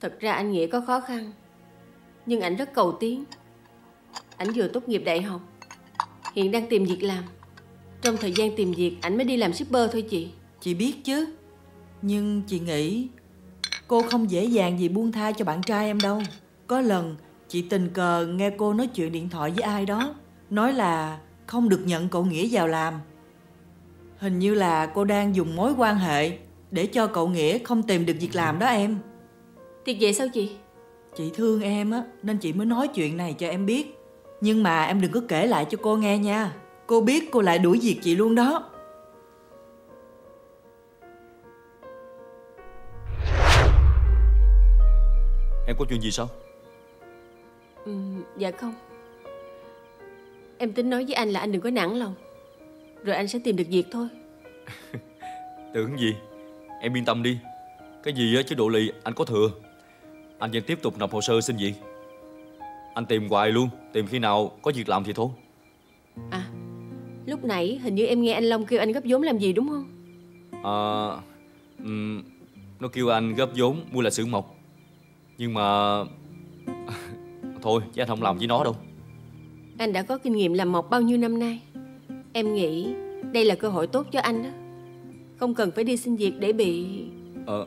S3: Thật ra anh Nghĩa có khó khăn Nhưng anh rất cầu tiến. Anh vừa tốt nghiệp đại học Hiện đang tìm việc làm. Trong thời gian tìm việc Anh mới đi làm shipper thôi chị.
S13: Chị biết chứ Nhưng chị nghĩ Cô không dễ dàng gì buông tha cho bạn trai em đâu. Có lần chị tình cờ nghe cô nói chuyện điện thoại với ai đó Nói là không được nhận cậu Nghĩa vào làm Hình như là cô đang dùng mối quan hệ Để cho cậu Nghĩa không tìm được việc làm đó em.
S3: Thiệt vậy sao chị?
S13: Chị thương em á Nên chị mới nói chuyện này cho em biết. Nhưng mà em đừng có kể lại cho cô nghe nha. Cô biết cô lại đuổi việc chị luôn đó.
S4: Em có chuyện gì sao?
S3: Ừ, Dạ không. Em tính nói với anh là anh đừng có nản lòng. Rồi anh sẽ tìm được việc thôi
S4: Tưởng gì? Em yên tâm đi. Cái gì á chứ độ lì anh có thừa. Anh vẫn tiếp tục nộp hồ sơ xin việc. Anh tìm hoài luôn Tìm khi nào có việc làm thì thôi.
S3: À Lúc nãy hình như em nghe anh Long kêu anh góp vốn làm gì đúng không?
S4: À, ừm, Nó kêu anh góp vốn mua lại xưởng mộc. Nhưng mà Thôi chứ anh không làm với nó đâu.
S3: Anh đã có kinh nghiệm làm mộc bao nhiêu năm nay? Em nghĩ đây là cơ hội tốt cho anh đó Không cần phải đi xin việc để bị
S4: Ờ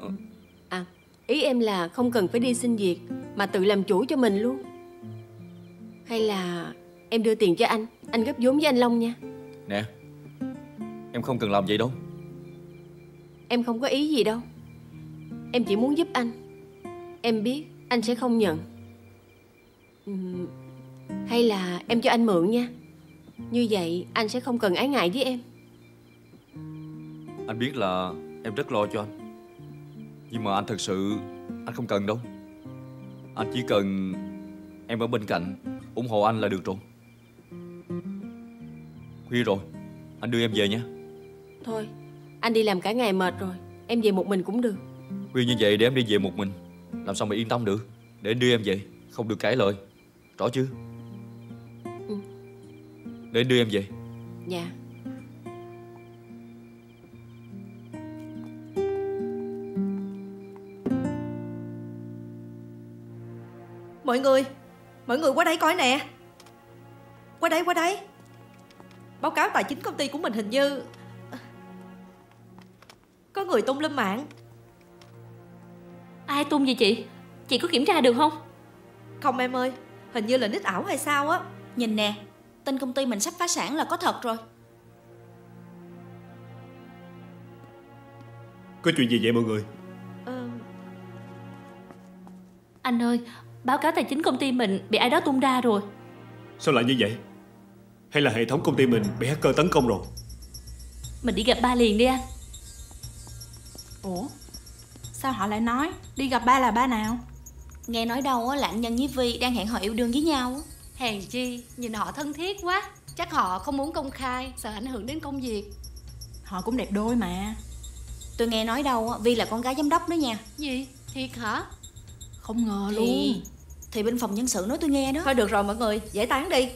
S3: À Ý em là không cần phải đi xin việc Mà tự làm chủ cho mình luôn. Hay là em đưa tiền cho anh Anh góp vốn với anh Long nha.
S4: Nè Em không cần làm vậy đâu.
S3: Em không có ý gì đâu. Em chỉ muốn giúp anh. Em biết anh sẽ không nhận. Ừm, Hay là em cho anh mượn nha. Như vậy anh sẽ không cần ái ngại với em
S4: Anh biết là em rất lo cho anh. Nhưng mà anh thật sự Anh không cần đâu. Anh chỉ cần Em ở bên cạnh ủng hộ anh là được rồi. Khuya rồi Anh đưa em về nha
S3: Thôi anh đi làm cả ngày mệt rồi Em về một mình cũng được.
S4: Khuya như vậy để em đi về một mình Làm sao mà yên tâm được? Để anh đưa em về Không được cãi lời. Rõ chưa
S3: Ừ.
S4: Để anh đưa em về.
S3: Dạ
S19: Mọi người Mọi người qua đây coi nè. Qua đây qua đây. Báo cáo tài chính công ty của mình hình như Có người tung lên mạng.
S2: Ai tung gì chị? Chị có kiểm tra được không?
S19: Không em ơi Hình như là nick ảo hay sao á.
S18: Nhìn nè Tên công ty mình sắp phá sản là có thật rồi.
S12: Có chuyện gì vậy mọi người?
S19: Ờ,
S2: Anh ơi Báo cáo tài chính công ty mình bị ai đó tung ra rồi.
S12: Sao lại như vậy? Hay là hệ thống công ty mình bị hacker tấn công rồi?
S2: Mình đi gặp ba liền đi anh.
S20: Ủa? Sao họ lại nói Đi gặp ba là ba nào?
S18: Nghe nói đâu á là anh Nhân với Vi đang hẹn hò yêu đương với nhau á.
S21: Hèn chi, nhìn họ thân thiết quá. Chắc họ không muốn công khai, sợ ảnh hưởng đến công việc.
S20: Họ cũng đẹp đôi mà.
S18: Tôi nghe nói đâu á, Vi là con gái giám đốc đó nha.
S21: Gì? Thiệt hả?
S20: Không ngờ
S18: Thì,
S20: luôn
S18: thì bên phòng nhân sự nói tôi nghe đó
S19: Thôi được rồi mọi người Giải tán đi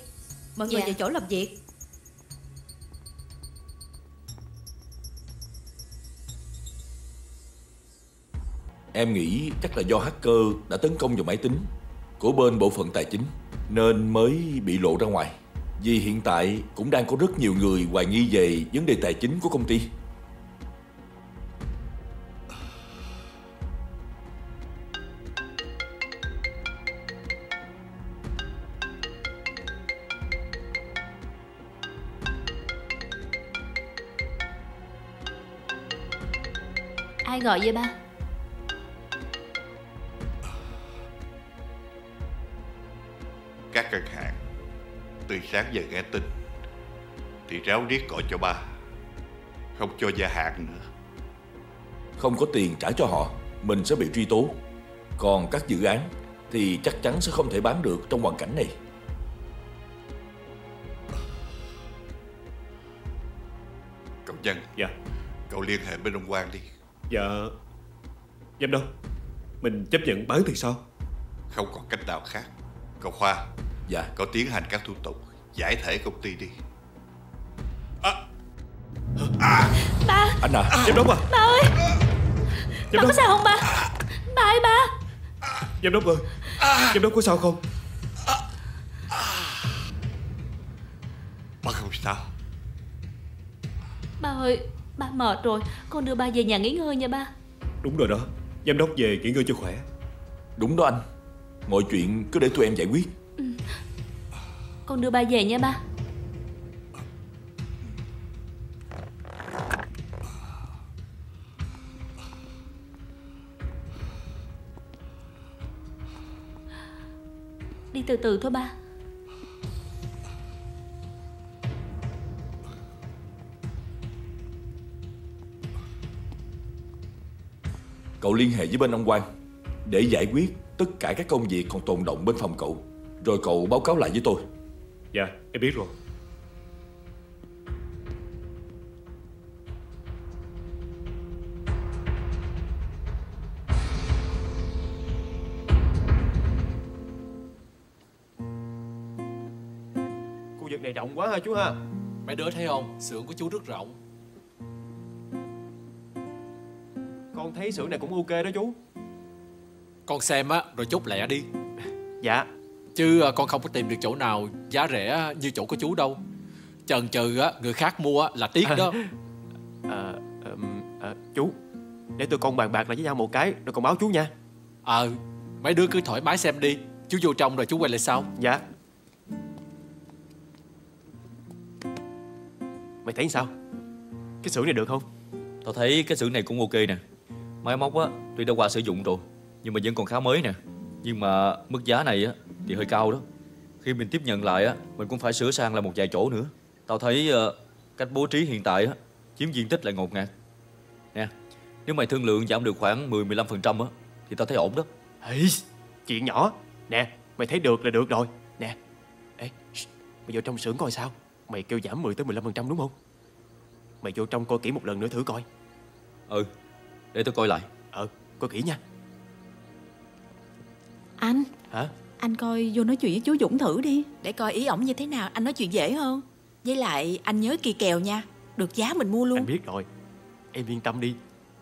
S19: Mọi người
S18: Dạ.
S19: về chỗ làm việc
S10: Em nghĩ chắc là do hacker đã tấn công vào máy tính của bên bộ phận tài chính nên mới bị lộ ra ngoài. Vì hiện tại cũng đang có rất nhiều người hoài nghi về vấn đề tài chính của công ty.
S2: Ai gọi vậy ba
S11: Các ngân hàng Từ sáng giờ nghe tin Thì ráo riết gọi cho ba Không cho gia hạn nữa
S10: Không có tiền trả cho họ, mình sẽ bị truy tố. Còn các dự án thì chắc chắn sẽ không thể bán được trong hoàn cảnh này.
S11: Cậu Nhân
S12: Dạ
S11: Cậu liên hệ bên ông Quang đi
S12: Dạ. Giám đốc Mình chấp nhận bán thì sao?
S11: Không còn cách nào khác. Cậu Khoa
S10: Dạ.
S11: Cậu tiến hành các thủ tục Giải thể công ty đi.
S2: Ba.
S10: Anh à.
S12: Giám đốc à.
S2: Ba ơi. Ba có sao không ba? Ba ơi ba.
S12: Giám đốc ơi. Giám đốc có sao không?
S11: Ba không sao.
S2: Ba ơi Ba mệt rồi. Con đưa ba về nhà nghỉ ngơi nha ba.
S12: Đúng rồi đó. Giám đốc về nghỉ ngơi cho khỏe.
S10: Đúng đó anh. Mọi chuyện cứ để tụi em giải quyết.
S2: Con đưa ba về nha ba. Đi từ từ thôi ba
S10: Cậu liên hệ với bên ông Quang Để giải quyết tất cả các công việc còn tồn động bên phòng cậu. Rồi cậu báo cáo lại với tôi.
S12: Dạ em biết rồi. Khu vực này rộng quá ha chú ha.
S22: Mấy đứa thấy không, xưởng của chú rất rộng
S12: Con thấy xưởng này cũng ok đó chú.
S22: Con xem á, rồi chốt lẹ đi.
S12: Dạ.
S22: Chứ à, con không có tìm được chỗ nào giá rẻ như chỗ của chú đâu. Chần chừ á, người khác mua á, là tiếc đó.
S12: À, ừm, à, Chú Để tụi con bàn bạc lại với nhau một cái Rồi con báo chú nha.
S22: Ờ, mấy đứa cứ thoải mái xem đi. Chú vô trong rồi chú quay lại sau.
S12: Dạ.
S6: Mày thấy sao? Cái xưởng này được không?
S4: Tao thấy cái xưởng này cũng ok nè Máy móc á tuy đã qua sử dụng rồi Nhưng mà vẫn còn khá mới nè. Nhưng mà mức giá này á thì hơi cao đó. Khi mình tiếp nhận lại á Mình cũng phải sửa sang lại một vài chỗ nữa. Tao thấy ờ, cách bố trí hiện tại á Chiếm diện tích lại ngột ngạt. Nè Nếu mày thương lượng giảm được khoảng 10-15% á Thì tao thấy ổn đó.
S6: Ê, chuyện nhỏ. Nè mày thấy được là được rồi. Nè Ê, shh, mày vô trong xưởng coi sao. Mày kêu giảm 10 tới 15% đúng không? Mày vô trong coi kỹ một lần nữa thử coi.
S4: Ừ Để tao coi lại.
S6: Ờ coi kỹ nha.
S21: Anh.
S6: Hả?
S21: Anh coi vô nói chuyện với chú Dũng thử đi.
S23: Để coi ý ổng như thế nào. Anh nói chuyện dễ hơn. Với lại anh nhớ kỳ kèo nha. Được giá mình mua luôn.
S6: Anh biết rồi. Em yên tâm đi.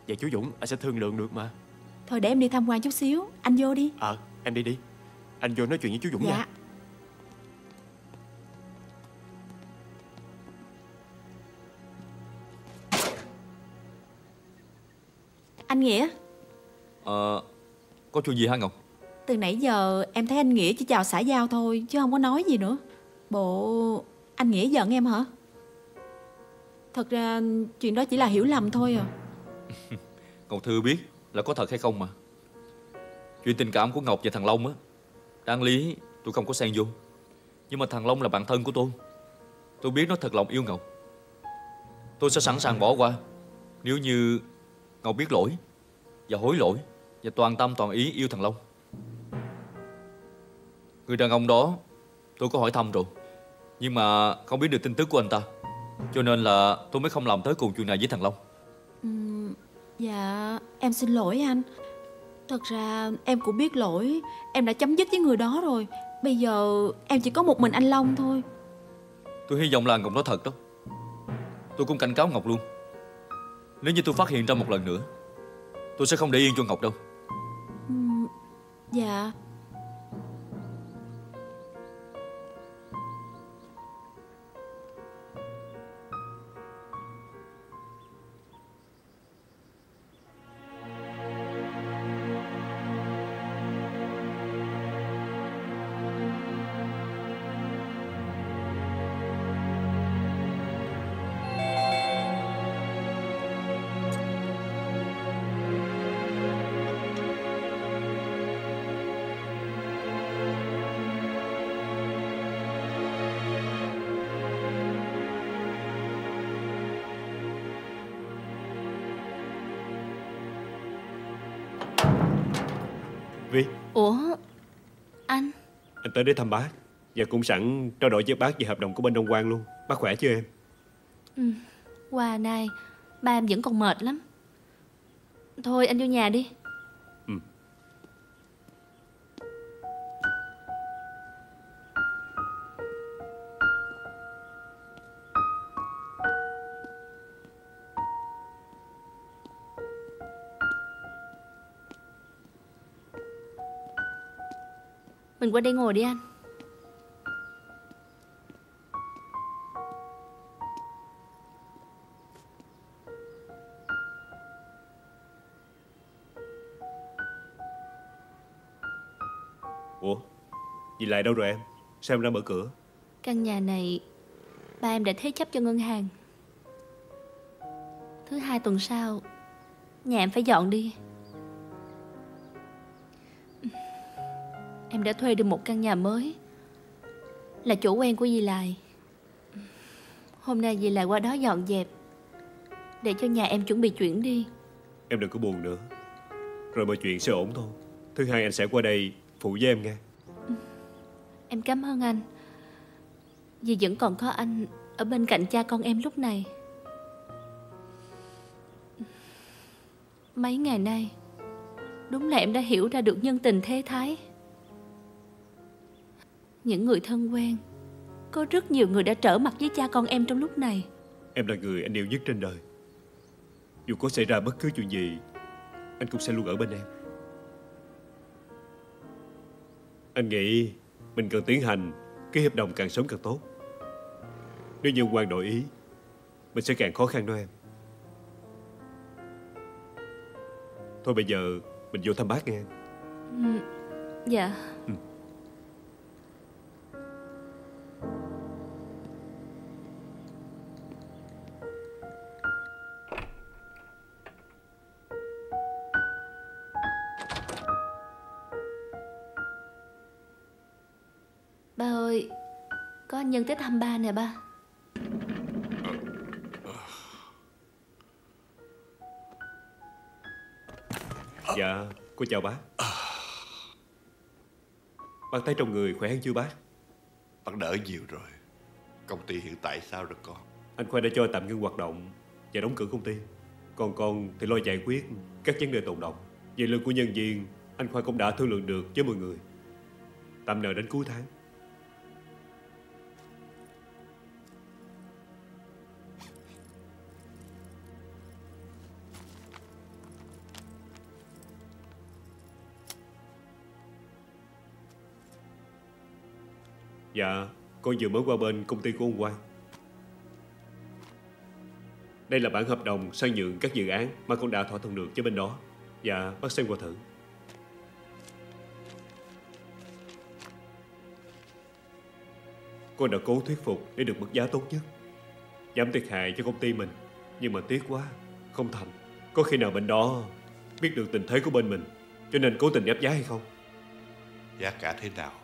S6: Và chú Dũng anh sẽ thương lượng được mà.
S21: Thôi để em đi tham quan chút xíu. Anh vô đi.
S6: Ờ em đi đi. Anh vô nói chuyện với chú Dũng
S21: Dạ.
S6: nha
S21: Anh Nghĩa?
S4: Ờ Có chuyện gì hả Ngọc?
S21: Từ nãy giờ em thấy anh Nghĩa chỉ chào xã giao thôi Chứ không có nói gì nữa. Bộ anh Nghĩa giận em hả? Thật ra chuyện đó chỉ là hiểu lầm thôi à.
S4: Ngọc Thư biết là có thật hay không mà. Chuyện tình cảm của Ngọc và thằng Long á Đáng lý tôi không có xen vô. Nhưng mà thằng Long là bạn thân của tôi. Tôi biết nó thật lòng yêu Ngọc. Tôi sẽ sẵn sàng bỏ qua Nếu như Ngọc biết lỗi Và hối lỗi Và toàn tâm toàn ý yêu thằng Long. Người đàn ông đó Tôi có hỏi thăm rồi Nhưng mà không biết được tin tức của anh ta Cho nên là tôi mới không làm tới cùng chuyện này với thằng Long.
S21: Ừm, Dạ em xin lỗi anh. Thật ra em cũng biết lỗi Em đã chấm dứt với người đó rồi. Bây giờ em chỉ có một mình anh Long thôi.
S4: Tôi hy vọng là Ngọc nói thật đó. Tôi cũng cảnh cáo Ngọc luôn. Nếu như tôi phát hiện ra một lần nữa Tôi sẽ không để yên cho Ngọc đâu.
S21: Ừ, Dạ.
S12: Tới để thăm bác. Và cũng sẵn trao đổi với bác về hợp đồng của bên Đông Quang luôn. Bác khỏe chưa em?
S2: Ừ. Qua nay Ba em vẫn còn mệt lắm. Thôi, anh vô nhà đi. Mình qua đây ngồi đi anh.
S12: Ủa? Dì lại đâu rồi em? Sao em ra mở cửa?
S2: Căn nhà này Ba em đã thế chấp cho ngân hàng. Thứ hai tuần sau Nhà em phải dọn đi Em đã thuê được một căn nhà mới. Là chủ quen của dì Lại Hôm nay dì Lại qua đó dọn dẹp. Để cho nhà em chuẩn bị chuyển đi.
S12: Em đừng có buồn nữa. Rồi mọi chuyện sẽ ổn thôi. Thứ hai anh sẽ qua đây phụ với em nghe.
S2: Em cảm ơn anh. Vì vẫn còn có anh Ở bên cạnh cha con em lúc này. Mấy ngày nay Đúng là em đã hiểu ra được nhân tình thế thái Những người thân quen. Có rất nhiều người đã trở mặt với cha con em trong lúc này.
S12: Em là người anh yêu nhất trên đời. Dù có xảy ra bất cứ chuyện gì Anh cũng sẽ luôn ở bên em. Anh nghĩ Mình cần tiến hành Cái hợp đồng càng sớm càng tốt. Nếu như quan đổi ý Mình sẽ càng khó khăn đó em. Thôi bây giờ Mình vô thăm bác nghe
S2: ừ, Dạ nhân tới thăm ba nè ba.
S12: Dạ Cô chào bác. Bác thấy trong người khỏe hơn chưa bác?
S11: Bác đỡ nhiều rồi. Công ty hiện tại sao rồi con?
S12: Anh Khoa đã cho tạm ngưng hoạt động Và đóng cửa công ty. Còn con thì lo giải quyết các vấn đề tồn động Về lương của nhân viên Anh Khoa cũng đã thương lượng được với mọi người. Tạm nợ đến cuối tháng Dạ Con vừa mới qua bên công ty của ông Quang. Đây là bản hợp đồng sang nhượng các dự án Mà con đã thỏa thuận được với bên đó. Dạ bác xem qua thử. Con đã cố thuyết phục để được mức giá tốt nhất. Giảm thiệt hại cho công ty mình, Nhưng mà tiếc quá, Không thành. Có khi nào bên đó Biết được tình thế của bên mình, Cho nên cố tình ép giá hay không?
S11: Giá cả thế nào?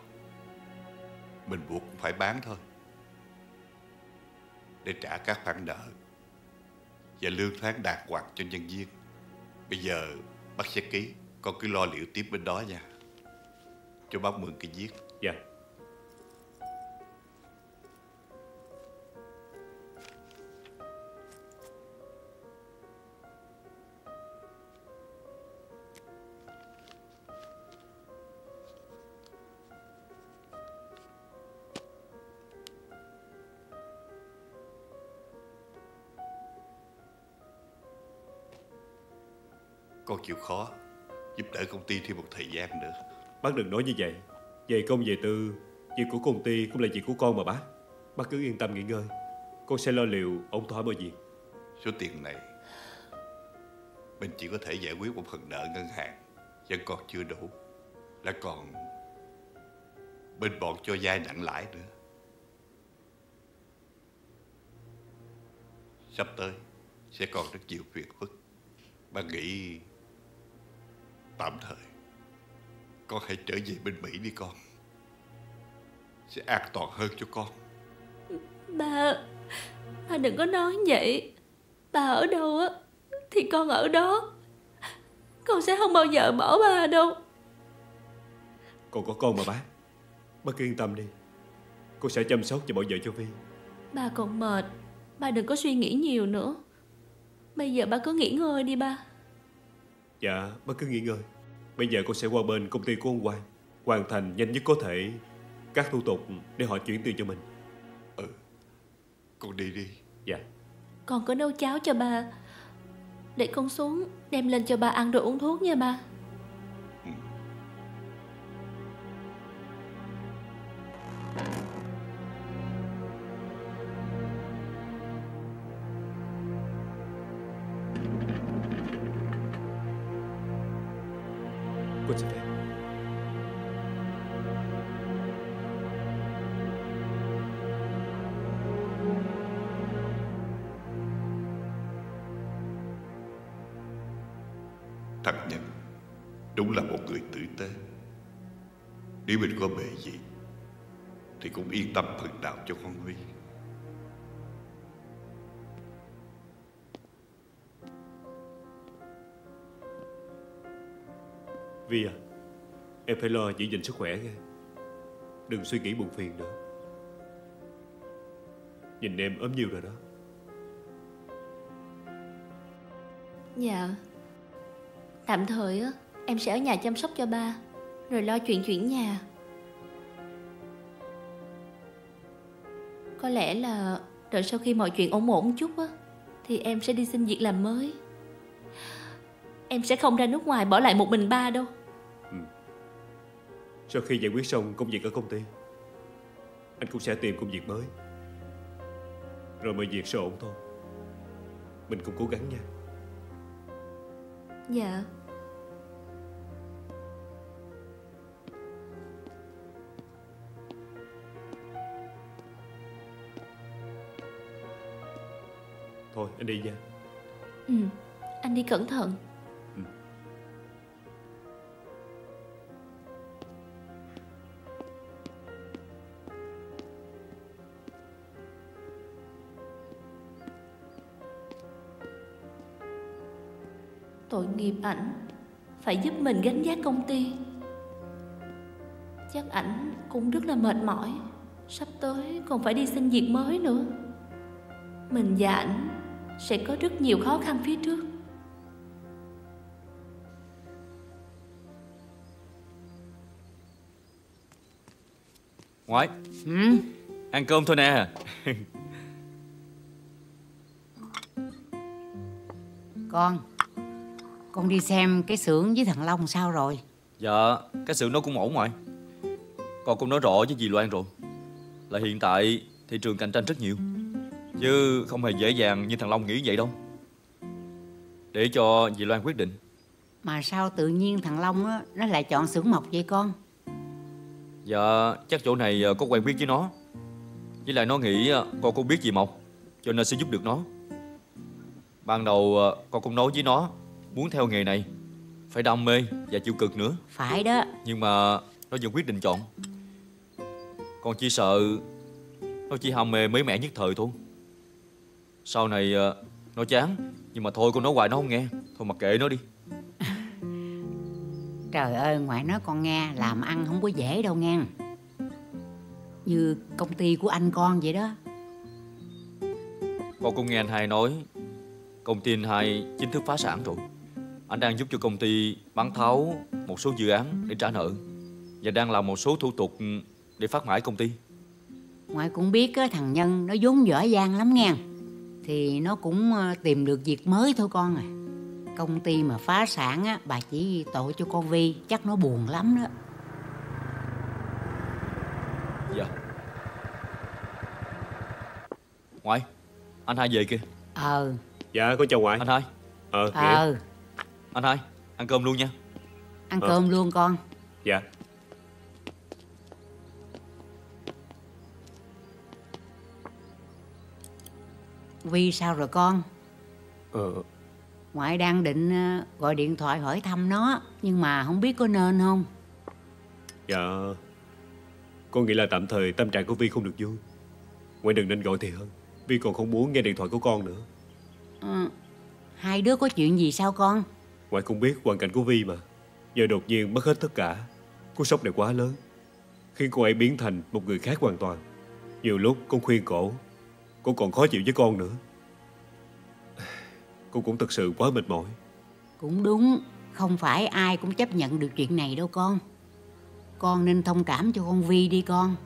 S11: Mình buộc cũng phải bán thôi. Để trả các khoản nợ Và lương tháng đạt hoặc cho nhân viên. Bây giờ bác sẽ ký, Con cứ lo liệu tiếp bên đó nha. Cho bác mượn cái viết
S12: Dạ.
S11: Yeah. Chịu khó Giúp đỡ công ty thêm một thời gian nữa.
S12: Bác đừng nói như vậy. Về công về tư Việc của công ty cũng là việc của con mà bác. Bác cứ yên tâm nghỉ ngơi. Con sẽ lo liệu ổn thỏa mọi việc.
S11: Số tiền này Mình chỉ có thể giải quyết một phần nợ ngân hàng Vẫn còn chưa đủ. Lại còn Bên bọn cho vay nặng lãi nữa. Sắp tới Sẽ còn rất nhiều phiền phức. Bà nghĩ Tạm thời. Con hãy trở về bên Mỹ đi con. Sẽ an toàn hơn cho con.
S2: Ba Ba đừng có nói vậy. Ba ở đâu á Thì con ở đó. Con sẽ không bao giờ bỏ ba đâu.
S12: Con có con mà bác. Bác cứ yên tâm đi. Con sẽ chăm sóc và bảo vệ cho Vi.
S2: Ba còn mệt. Ba đừng có suy nghĩ nhiều nữa. Bây giờ ba cứ nghỉ ngơi đi ba
S12: Dạ bác cứ nghỉ ngơi. Bây giờ con sẽ qua bên công ty của ông Quang Hoàn thành nhanh nhất có thể Các thủ tục để họ chuyển tiền cho mình.
S11: Ừ Con đi đi.
S12: Dạ.
S2: Con có nấu cháo cho ba. Để con xuống Đem lên cho ba ăn rồi uống thuốc nha ba
S11: Nếu mình có bề gì Thì cũng yên tâm phần nào cho con Huy.
S12: Vi à Em phải lo giữ gìn sức khỏe nghe Đừng suy nghĩ buồn phiền nữa. Nhìn em ốm nhiều rồi đó.
S2: Dạ. Tạm thời á Em sẽ ở nhà chăm sóc cho ba Rồi lo chuyện chuyển nhà. Có lẽ là Đợi sau khi mọi chuyện ổn ổn chút á Thì em sẽ đi xin việc làm mới. Em sẽ không ra nước ngoài bỏ lại một mình ba đâu.
S12: Sau khi giải quyết xong công việc ở công ty Anh cũng sẽ tìm công việc mới. Rồi mọi việc sẽ ổn thôi. Mình cũng cố gắng nha.
S2: Dạ
S12: Thôi anh đi nha.
S2: Ừ anh đi cẩn thận. Ừ. Tội nghiệp ảnh Phải giúp mình gánh vác công ty. Chắc ảnh cũng rất là mệt mỏi Sắp tới còn phải đi xin việc mới nữa. Mình và ảnh sẽ có rất nhiều khó khăn phía trước.
S4: Ngoại Ăn cơm thôi nè.
S1: Con Con đi xem cái xưởng với thằng Long sao rồi?
S4: Dạ Cái xưởng nó cũng ổn ngoại Con cũng nói rõ với dì Loan rồi. Là hiện tại thị trường cạnh tranh rất nhiều Chứ không hề dễ dàng như thằng Long nghĩ vậy đâu. Để cho dì Loan quyết định.
S1: Mà sao tự nhiên thằng Long á Nó lại chọn xưởng mộc vậy con?
S4: Dạ chắc chỗ này ờ, có quen biết với nó. Với lại nó nghĩ ờ, con cũng biết gì Mộc Cho nên sẽ giúp được nó. Ban đầu ờ, con cũng nói với nó Muốn theo nghề này Phải đam mê và chịu cực nữa.
S1: Phải đó.
S4: Nhưng mà nó vẫn quyết định chọn. Con chỉ sợ Nó chỉ ham mê mới mẻ nhất thời thôi Sau này ờ, nó chán Nhưng mà thôi con nói hoài nó không nghe. Thôi mặc kệ nó đi.
S1: Trời ơi ngoại nói con nghe Làm ăn không có dễ đâu nghe. Như công ty của anh con vậy đó.
S4: Con cũng nghe anh hai nói Công ty anh hai chính thức phá sản rồi. Anh đang giúp cho công ty bán tháo một số dự án để trả nợ Và đang làm một số thủ tục để phát mãi công ty.
S1: Ngoại cũng biết á, thằng Nhân nó vốn dở dang lắm nghe Thì nó cũng ờ, tìm được việc mới thôi con à. Công ty mà phá sản á, bà chỉ tội cho con Vi Chắc nó buồn lắm đó.
S4: Dạ. Ngoại Anh hai về kìa.
S1: Ờ.
S12: Dạ con chào ngoại.
S4: Anh hai.
S12: Ờ Nghĩa.
S1: Ờ
S4: Anh hai Ăn cơm luôn nha.
S1: Ăn
S12: Ờ.
S1: cơm luôn con.
S12: Dạ
S1: Vi sao rồi con?
S12: Ờ.
S1: Ngoại đang định ờ, gọi điện thoại hỏi thăm nó Nhưng mà không biết có nên không?
S12: Dạ. Con nghĩ là tạm thời tâm trạng của Vi không được vui. Ngoại đừng nên gọi thì hơn. Vi còn không muốn nghe điện thoại của con nữa.
S1: Ừ. Hai đứa có chuyện gì sao con?
S12: Ngoại cũng biết hoàn cảnh của Vi mà. Giờ đột nhiên mất hết tất cả. Cú sốc này quá lớn. Khiến cô ấy biến thành một người khác hoàn toàn. Nhiều lúc con khuyên cổ Cô còn khó chịu với con nữa. Cô cũng thật sự quá mệt mỏi.
S1: Cũng đúng Không phải ai cũng chấp nhận được chuyện này đâu con. Con nên thông cảm cho con Vi đi con.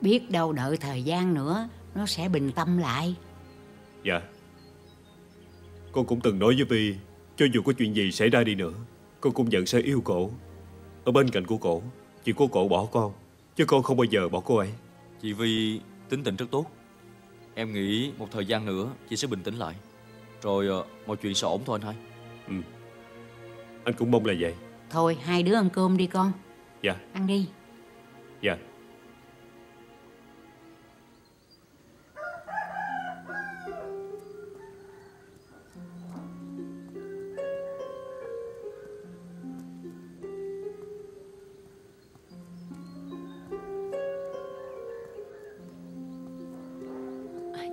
S1: Biết đâu đợi thời gian nữa Nó sẽ bình tâm lại.
S12: Dạ. Con cũng từng nói với Vi Cho dù có chuyện gì xảy ra đi nữa Con cũng vẫn sẽ yêu cổ. Ở bên cạnh của cổ Chỉ có cổ bỏ con Chứ con không bao giờ bỏ cô ấy.
S4: Chị Vi tính tình rất tốt Em nghĩ một thời gian nữa chị sẽ bình tĩnh lại. Rồi ờ, mọi chuyện sẽ ổn thôi anh hai.
S12: Ừ. Anh cũng mong là vậy.
S1: Thôi hai đứa ăn cơm đi con.
S12: Dạ.
S1: Ăn đi.
S12: Dạ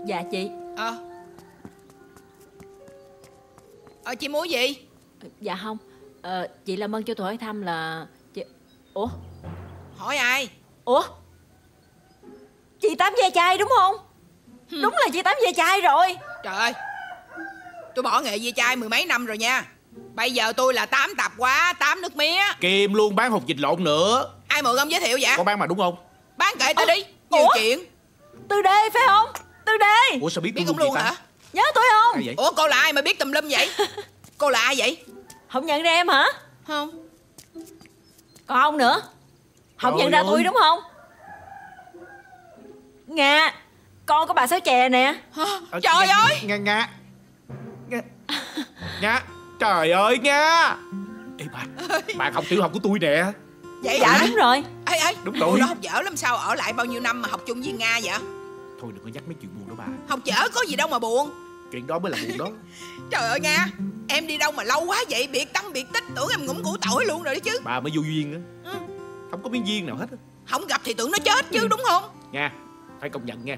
S19: Dạ chị.
S17: Ờ. Ờ chị muốn gì?
S19: Dạ không. Ờ, Chị làm ơn cho tôi hỏi thăm là chị... Ủa?
S17: Hỏi ai?
S19: Ủa? Chị Tám ve chai đúng không? Đúng là chị Tám ve chai rồi.
S17: Trời ơi. Tôi bỏ nghề dây chai mười mấy năm rồi nha. Bây giờ tôi là tám tạp quá Tám nước mía.
S15: Kim luôn bán hột vịt lộn nữa.
S17: Ai mượn ông giới thiệu vậy?
S15: Có bán mà đúng không?
S17: Bán kệ tôi đi. Nhiều
S19: Ủa?
S17: chuyện.
S19: Tư đê phải không Tư đê.
S15: Ủa sao biết
S17: Biết ông luôn hả?
S19: Nhớ tôi không?
S17: Ủa cô là ai mà biết tùm lum vậy? Cô là ai vậy?
S19: Không nhận ra em hả?
S17: Không.
S19: Còn ông nữa? Không
S15: Trời
S19: nhận ra
S15: ơi.
S19: tôi đúng không? Nga Con của bà Sáu Chè nè.
S15: Ờ,
S17: Trời
S15: Nga-
S17: ơi.
S15: Nga Nga Nga Nga Trời ơi Nga. Ê bà Bạn học tiểu học của tôi nè.
S17: Vậy
S19: Dạ
S17: hả?
S19: đúng rồi.
S17: Ê ê
S15: Đúng rồi.
S17: đó học dở lắm sao ở lại bao nhiêu năm mà học chung với Nga vậy?
S15: Thôi đừng có nhắc mấy chuyện
S17: Học dở có gì đâu mà buồn.
S15: Chuyện đó mới là buồn đó.
S17: Trời ơi Nga Em đi đâu mà lâu quá vậy? Biệt tâm biệt tích Tưởng em ngủm củ tỏi luôn rồi đó chứ.
S15: Bà mới vô duyên á.
S17: Ừ.
S15: Không có miếng duyên nào hết á.
S17: Không gặp thì tưởng nó chết chứ đúng không?
S15: Nga Phải công nhận nha.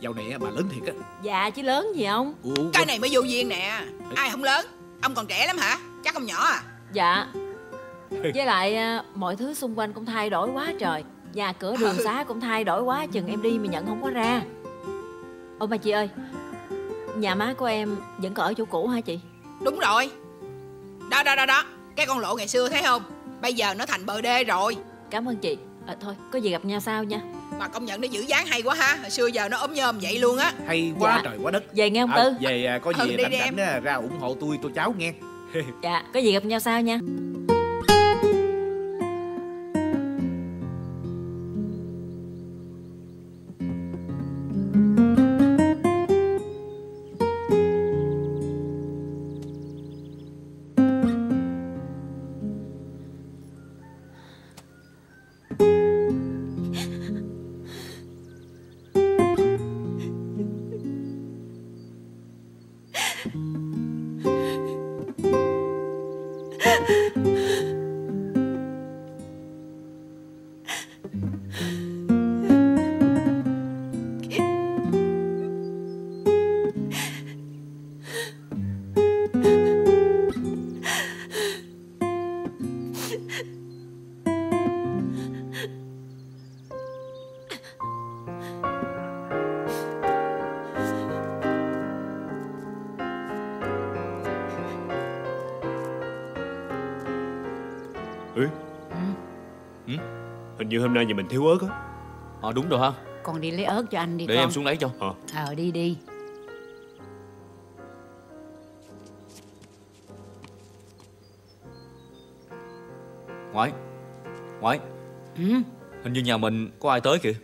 S15: Dạo này bà lớn thiệt á.
S19: Dạ chứ lớn gì không
S15: Ủa,
S17: Cái này mới vô duyên nè. Ai không lớn?
S24: Ông còn trẻ lắm hả? Chắc ông nhỏ à?
S20: Dạ. Với lại à, mọi thứ xung quanh cũng thay đổi quá trời. Nhà cửa đường xá cũng thay đổi quá Chừng em đi mà nhận không có ra Ô mà chị ơi Nhà má của em vẫn còn ở chỗ cũ hả chị?
S24: Đúng rồi. Đó đó đó đó. Cái con lộ ngày xưa thấy không? Bây giờ nó thành bờ đê rồi.
S20: Cảm ơn chị. À, Thôi có gì gặp nhau sau nha.
S24: Mà công nhận nó giữ dáng hay quá ha. Hồi xưa giờ nó ốm nhôm vậy luôn á.
S15: Hay quá
S20: Dạ.
S15: trời quá đất.
S20: Về nghe ông
S15: Ờ,
S20: Tư.
S15: Về à, có
S24: Ừ,
S15: gì
S24: đi
S15: rảnh
S24: đi
S15: rảnh á, ra ủng hộ tôi tôi cháu nghe.
S20: Dạ có gì gặp nhau sau nha
S12: Hình như hôm nay nhà mình thiếu ớt á.
S4: Ờ đúng rồi ha.
S1: Con đi lấy ớt cho anh đi
S4: Để
S1: con.
S4: em xuống lấy cho.
S1: Ờ. Đi đi.
S4: Ngoại Ngoại
S1: ừ?
S4: Hình như nhà mình có ai tới kìa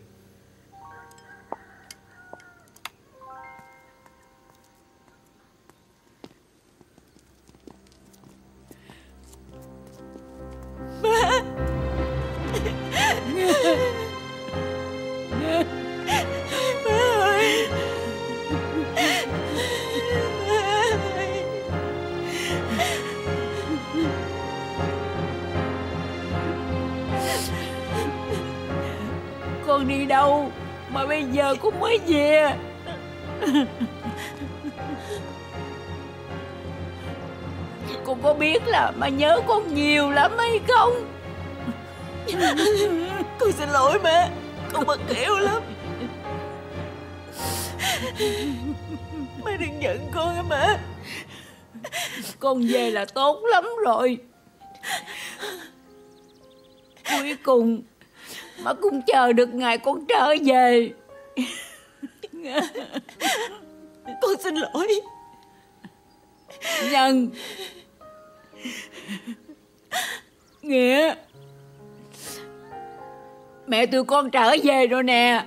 S1: là tốt lắm rồi. Cuối cùng Mà cũng chờ được ngày con trở về.
S5: Con xin lỗi.
S1: Nhân. Nghĩa. Mẹ tụi con trở về rồi nè.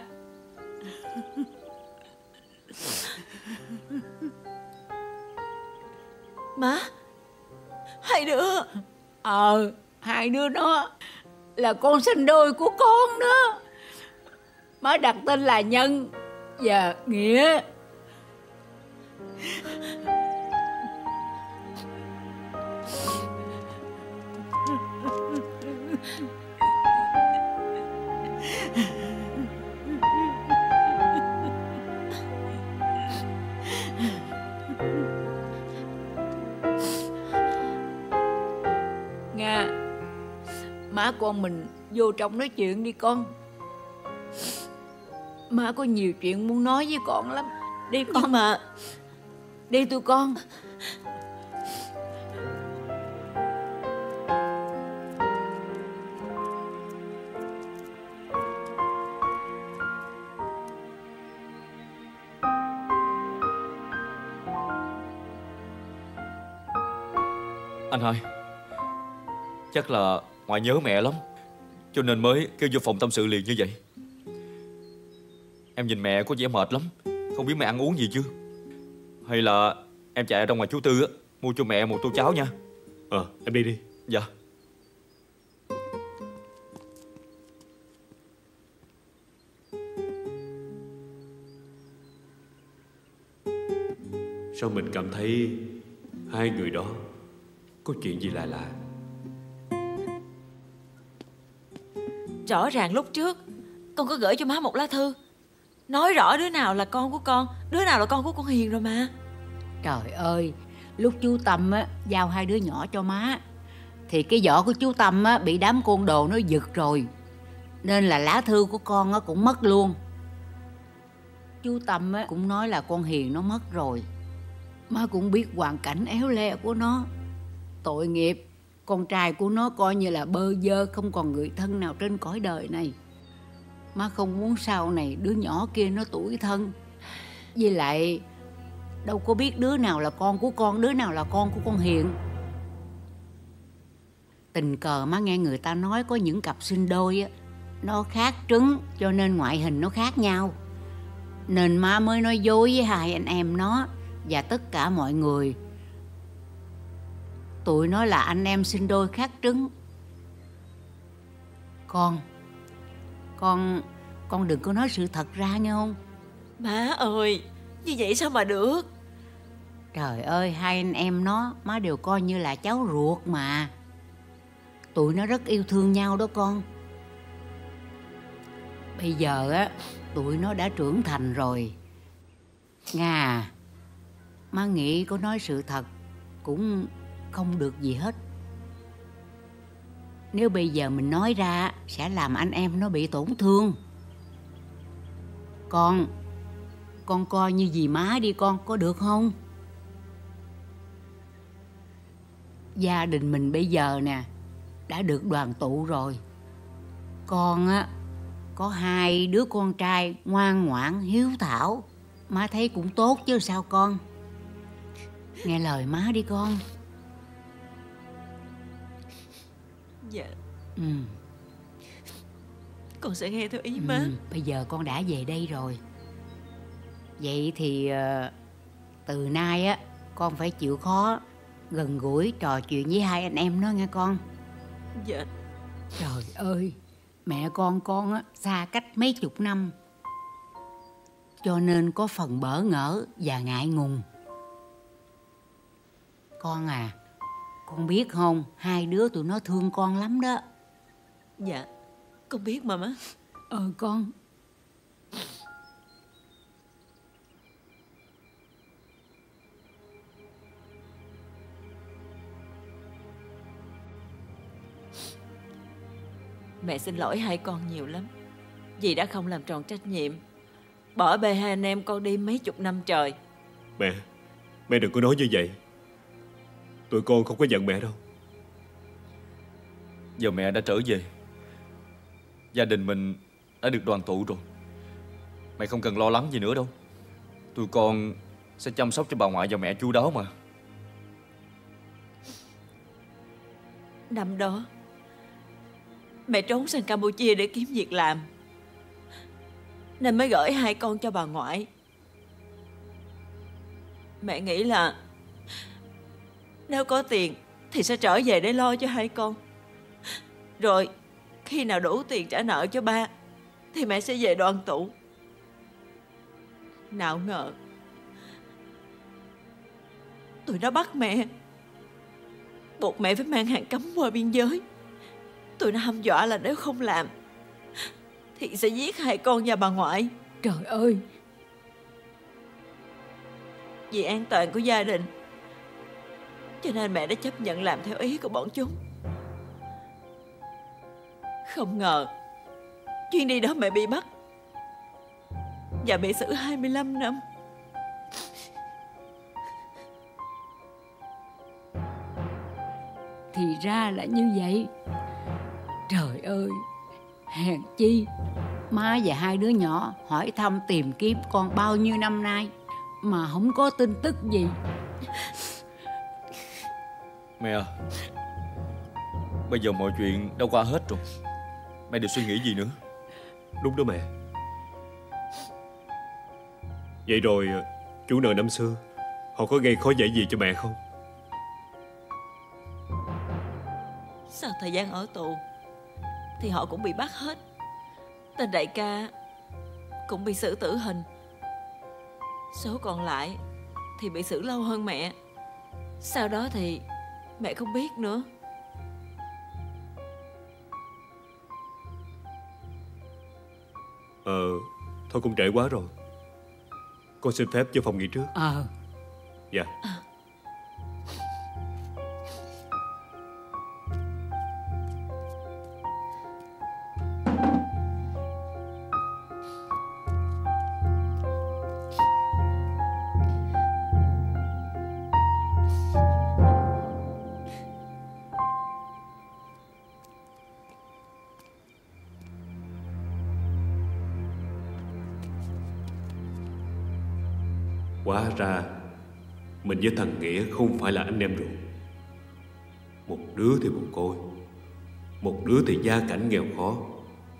S5: Má Hai đứa
S1: Ờ Hai đứa đó Là con sinh đôi của con đó Má đặt tên là Nhân Và Nghĩa Yeah. Má con mình vô trong nói chuyện đi con. Má có nhiều chuyện muốn nói với con lắm. Đi con.
S5: Nhưng mà
S1: Đi tụi con.
S4: Anh hai Chắc là ngoại nhớ mẹ lắm. Cho nên mới kêu vô phòng tâm sự liền như vậy. Em nhìn mẹ có vẻ mệt lắm. Không biết mẹ ăn uống gì chưa? Hay là em chạy ra ngoài chú Tư á Mua cho mẹ một tô cháo nha.
S12: Ờ em đi đi.
S4: Dạ.
S12: Sao mình cảm thấy Hai người đó Có chuyện gì lạ lạ
S5: Rõ ràng lúc trước Con có gửi cho má một lá thư. Nói rõ đứa nào là con của con Đứa nào là con của con Hiền rồi mà.
S1: Trời ơi lúc chú Tâm á, giao hai đứa nhỏ cho má thì cái vỏ của chú Tâm á, bị đám côn đồ nó giật rồi. Nên là lá thư của con á, cũng mất luôn. Chú Tâm á, cũng nói là con Hiền nó mất rồi. Má cũng biết hoàn cảnh éo le của nó. Tội nghiệp con trai của nó coi như là bơ vơ, không còn người thân nào trên cõi đời này. Má không muốn sau này đứa nhỏ kia nó tuổi thân. Với lại, đâu có biết đứa nào là con của con, đứa nào là con của con hiền. Tình cờ má nghe người ta nói có những cặp sinh đôi á, nó khác trứng, cho nên ngoại hình nó khác nhau. Nên má mới nói dối với hai anh em nó và tất cả mọi người tụi nó là anh em sinh đôi khác trứng con con con đừng có nói sự thật ra nghe không
S20: Má ơi Như vậy sao mà được
S1: Trời ơi, hai anh em nó, má đều coi như là cháu ruột mà. Tụi nó rất yêu thương nhau đó con. Bây giờ á, tụi nó đã trưởng thành rồi. Nga, má nghĩ có nói sự thật cũng không được gì hết. Nếu bây giờ mình nói ra sẽ làm anh em nó bị tổn thương. Con, con coi như dì má đi con, có được không? gia đình mình bây giờ nè đã được đoàn tụ rồi con á có hai đứa con trai ngoan ngoãn hiếu thảo má thấy cũng tốt chứ sao con nghe lời má đi con ừ.
S20: Con sẽ nghe theo ý má.
S1: ừ. bây giờ con đã về đây rồi. Vậy thì ờ, từ nay á con phải chịu khó gần gũi trò chuyện với hai anh em nó nghe con.
S20: Dạ.
S1: Trời ơi Mẹ con con á xa cách mấy chục năm. Cho nên có phần bỡ ngỡ và ngại ngùng. Con à Con biết không Hai đứa tụi nó thương con lắm đó
S20: Dạ Con biết mà má.
S1: Ờ con.
S20: Mẹ xin lỗi hai con nhiều lắm. Dì đã không làm tròn trách nhiệm. Bỏ bê hai anh em con đi mấy chục năm trời.
S12: Mẹ Mẹ đừng có nói như vậy. Tụi con không có giận mẹ đâu.
S4: Giờ mẹ đã trở về Gia đình mình đã được đoàn tụ rồi. Mày không cần lo lắng gì nữa đâu. Tụi con sẽ chăm sóc cho bà ngoại và mẹ chú đáo mà.
S20: Năm đó, Mẹ trốn sang Campuchia để kiếm việc làm. Nên mới gửi hai con cho bà ngoại. Mẹ nghĩ là Nếu có tiền Thì sẽ trở về để lo cho hai con. Rồi khi nào đủ tiền trả nợ cho ba Thì mẹ sẽ về đoàn tụ. Nào ngờ Tụi nó bắt mẹ. Buộc mẹ phải mang hàng cấm qua biên giới. Tụi nó hăm dọa là nếu không làm Thì sẽ giết hai con và bà ngoại.
S1: Trời ơi!
S20: Vì an toàn của gia đình Cho nên mẹ đã chấp nhận làm theo ý của bọn chúng Không ngờ. Chuyến đi đó mẹ bị bắt. Và bị xử 25 năm.
S1: Thì ra là như vậy. Trời ơi Hèn chi. Má và hai đứa nhỏ hỏi thăm tìm kiếm con bao nhiêu năm nay Mà không có tin tức gì.
S4: Mẹ à Bây giờ mọi chuyện đã qua hết rồi Mẹ đừng suy nghĩ gì nữa.
S12: Đúng đó mẹ. Vậy rồi ờ, Chủ nợ năm xưa, Họ có gây khó dễ gì cho mẹ không?
S20: Sau thời gian ở tù, Thì họ cũng bị bắt hết. Tên đại ca Cũng bị xử tử hình. Số còn lại Thì bị xử lâu hơn mẹ. Sau đó thì Mẹ không biết nữa.
S12: Ờ Thôi cũng trễ quá rồi. Con xin phép cho phòng nghỉ trước.
S1: Ờ.
S12: Dạ Mình với thằng Nghĩa không phải là anh em ruột. Một đứa thì một côi, Một đứa thì gia cảnh nghèo khó,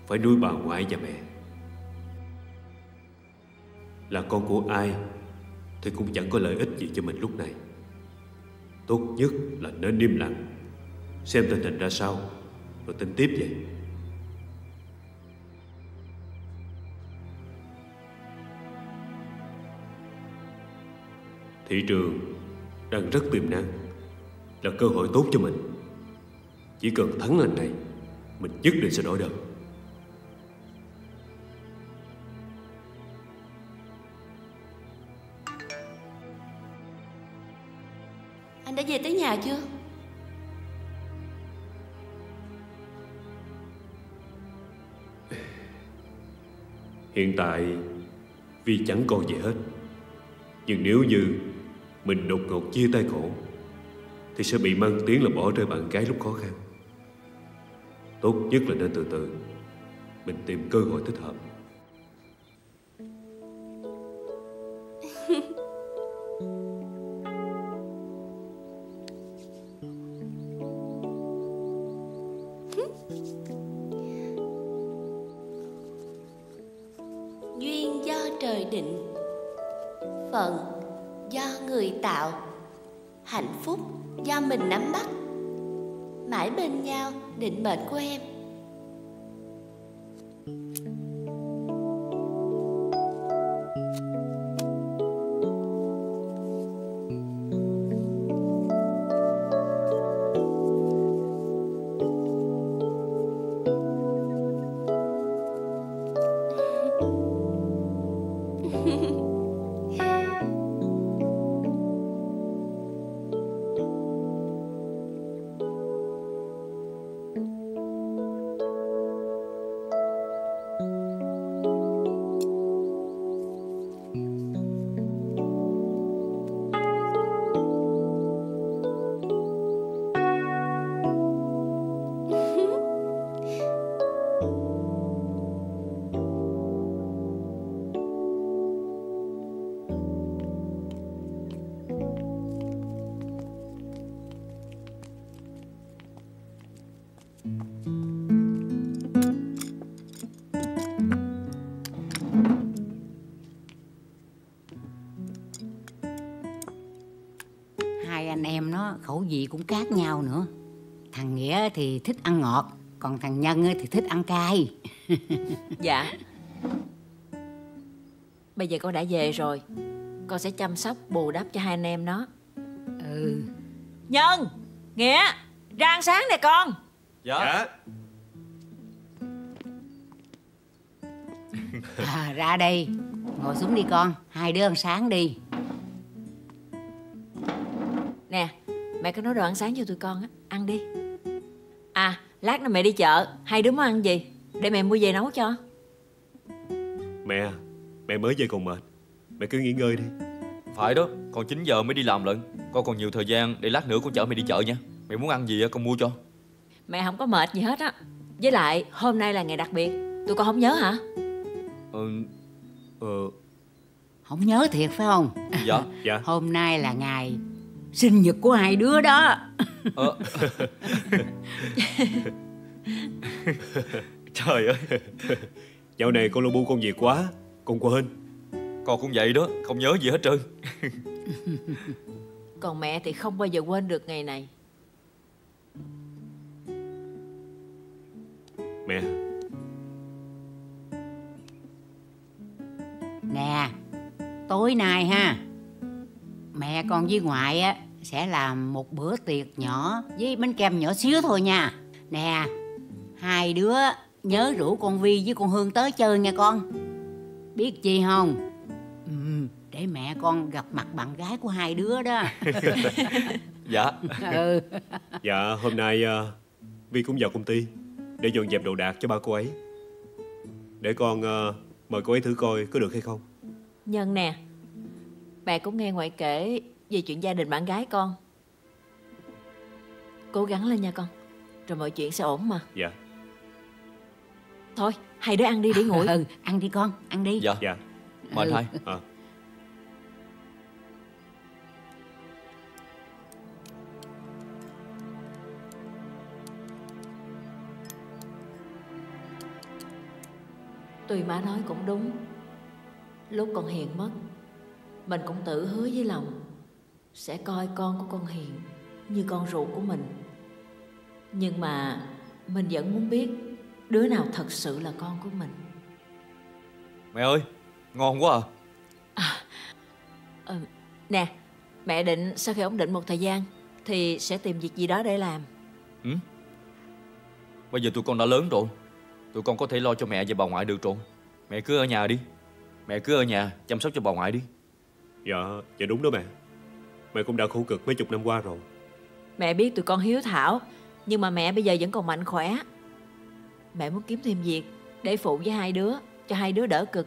S12: Phải nuôi bà ngoại và mẹ. Là con của ai Thì cũng chẳng có lợi ích gì cho mình lúc này. Tốt nhất là nên im lặng, Xem tình hình ra sao, Rồi tính tiếp vậy. Thị trường đang rất tiềm năng Là cơ hội tốt cho mình. Chỉ cần thắng lần này Mình nhất định sẽ đổi đời
S2: Anh đã về tới nhà chưa?
S12: Hiện tại Vi chẳng còn gì hết. Nhưng nếu như mình đột ngột chia tay cổ Thì sẽ bị mang tiếng là bỏ rơi bạn gái lúc khó khăn. Tốt nhất là nên từ từ, Mình tìm cơ hội thích hợp.
S1: Thì thích ăn ngọt Còn thằng Nhân á thì thích ăn cay.
S20: Dạ. Bây giờ con đã về rồi. Con sẽ chăm sóc bù đắp cho hai anh em nó.
S1: Ừ.
S20: Nhân Nghĩa Ra ăn sáng nè con.
S4: Dạ,
S1: à, Ra đây. Ngồi xuống đi con. Hai đứa ăn sáng đi.
S20: Nè Mẹ có nấu đồ ăn sáng cho tụi con á. Ăn đi lát nữa mẹ đi chợ. Hai đứa muốn ăn gì? Để mẹ mua về nấu cho.
S12: Mẹ Mẹ mới về còn mệt. Mẹ cứ nghỉ ngơi đi.
S4: Phải đó Còn 9 giờ mới đi làm lận. Con còn nhiều thời gian Để lát nữa con chở mày đi chợ nha. Mày muốn ăn gì á con mua cho.
S20: Mẹ không có mệt gì hết á. Với lại hôm nay là ngày đặc biệt. Tụi con không nhớ hả?
S4: Ừ Ờ.
S1: Không nhớ thiệt phải không?
S4: Dạ.
S12: Dạ.
S1: Hôm nay là ngày sinh nhật của hai đứa đó.
S4: Ờ. Trời ơi.
S12: Dạo này con lo bu công việc quá Con quên.
S4: Con cũng vậy đó Không nhớ gì hết trơn.
S20: Còn mẹ thì không bao giờ quên được ngày này.
S12: Mẹ.
S1: Nè Tối nay ha Mẹ con với ngoại á Sẽ làm một bữa tiệc nhỏ Với bánh kem nhỏ xíu thôi nha. Nè Hai đứa nhớ rủ con Vi với con Hương tới chơi nha con. Biết chi không? Ừ, Để mẹ con gặp mặt bạn gái của hai đứa đó.
S4: Dạ.
S1: Ừ.
S12: Dạ hôm nay uh, Vi cũng vào công ty Để dọn dẹp đồ đạc cho ba cô ấy. Để con ờ, mời cô ấy thử coi có được hay không.
S20: Nhân nè Mẹ cũng nghe ngoại kể về chuyện gia đình bạn gái con. Cố gắng lên nha con Rồi mọi chuyện sẽ ổn mà.
S12: Dạ.
S20: Thôi hai đứa ăn đi để ngủ.
S1: Ừ ăn đi con ăn đi.
S4: Dạ.
S12: Dạ. Ừ.
S4: Mời
S1: ừ.
S4: thôi.
S12: À.
S20: Tùy má nói cũng đúng Lúc còn hiền mất mình cũng tự hứa với lòng Sẽ coi con của con Hiền Như con ruột của mình. Nhưng mà Mình vẫn muốn biết Đứa nào thật sự là con của mình.
S4: Mẹ ơi Ngon quá à.
S20: Ờ, Nè Mẹ định sau khi ổn định một thời gian Thì sẽ tìm việc gì đó để làm.
S4: Ừ? Bây giờ tụi con đã lớn rồi. Tụi con có thể lo cho mẹ và bà ngoại được rồi. Mẹ cứ ở nhà đi. Mẹ cứ ở nhà chăm sóc cho bà ngoại đi
S12: Dạ, dạ đúng đó mẹ. Mẹ cũng đã khổ cực mấy chục năm qua rồi.
S20: Mẹ biết tụi con hiếu thảo Nhưng mà mẹ bây giờ vẫn còn mạnh khỏe. Mẹ muốn kiếm thêm việc Để phụ với hai đứa Cho hai đứa đỡ cực.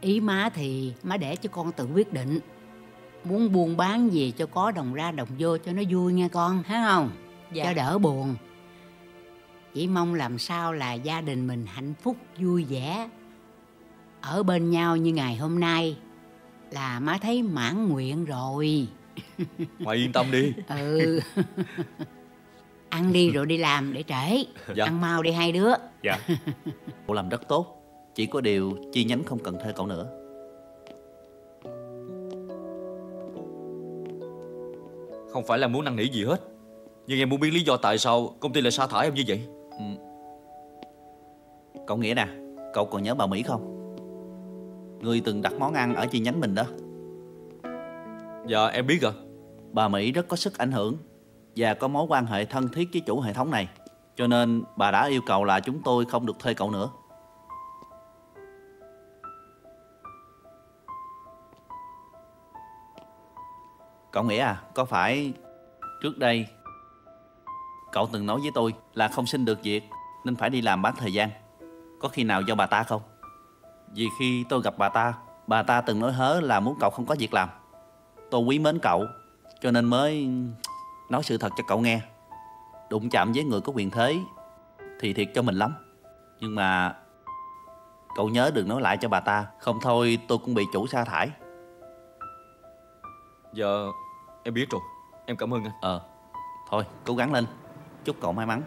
S1: Ý má thì má để cho con tự quyết định. Muốn buôn bán gì cho có đồng ra đồng vô cho nó vui nha con, thấy không?
S20: Dạ.
S1: Cho đỡ buồn. Chỉ mong làm sao là gia đình mình hạnh phúc vui vẻ Ở bên nhau như ngày hôm nay Là má thấy mãn nguyện rồi.
S4: Ngoại yên tâm đi.
S1: Ừ. Ăn đi rồi đi làm để trễ.
S25: Dạ.
S1: Ăn mau đi hai đứa.
S12: Dạ.
S25: Cậu làm rất tốt. Chỉ có điều chi nhánh không cần thuê cậu nữa.
S4: Không phải là muốn năn nỉ gì hết. Nhưng em muốn biết lý do tại sao công ty lại sa thải em như vậy.
S25: Ừ. Cậu nghĩa nè Cậu còn nhớ bà Mỹ không Người từng đặt món ăn ở chi nhánh mình đó.
S4: Dạ em biết rồi.
S25: Bà Mỹ rất có sức ảnh hưởng Và có mối quan hệ thân thiết với chủ hệ thống này Cho nên bà đã yêu cầu là chúng tôi không được thuê cậu nữa. Cậu nghĩa à Có phải trước đây Cậu từng nói với tôi là không xin được việc Nên phải đi làm bán thời gian? Có khi nào do bà ta không Vì khi tôi gặp bà ta Bà ta từng nói hớ là muốn cậu không có việc làm. Tôi quý mến cậu Cho nên mới nói sự thật cho cậu nghe. Đụng chạm với người có quyền thế Thì thiệt cho mình lắm. Nhưng mà Cậu nhớ đừng nói lại cho bà ta Không thôi tôi cũng bị chủ sa thải.
S4: Dạ em biết rồi. Em cảm ơn anh.
S25: Ờ Thôi cố gắng lên. Chúc cậu may mắn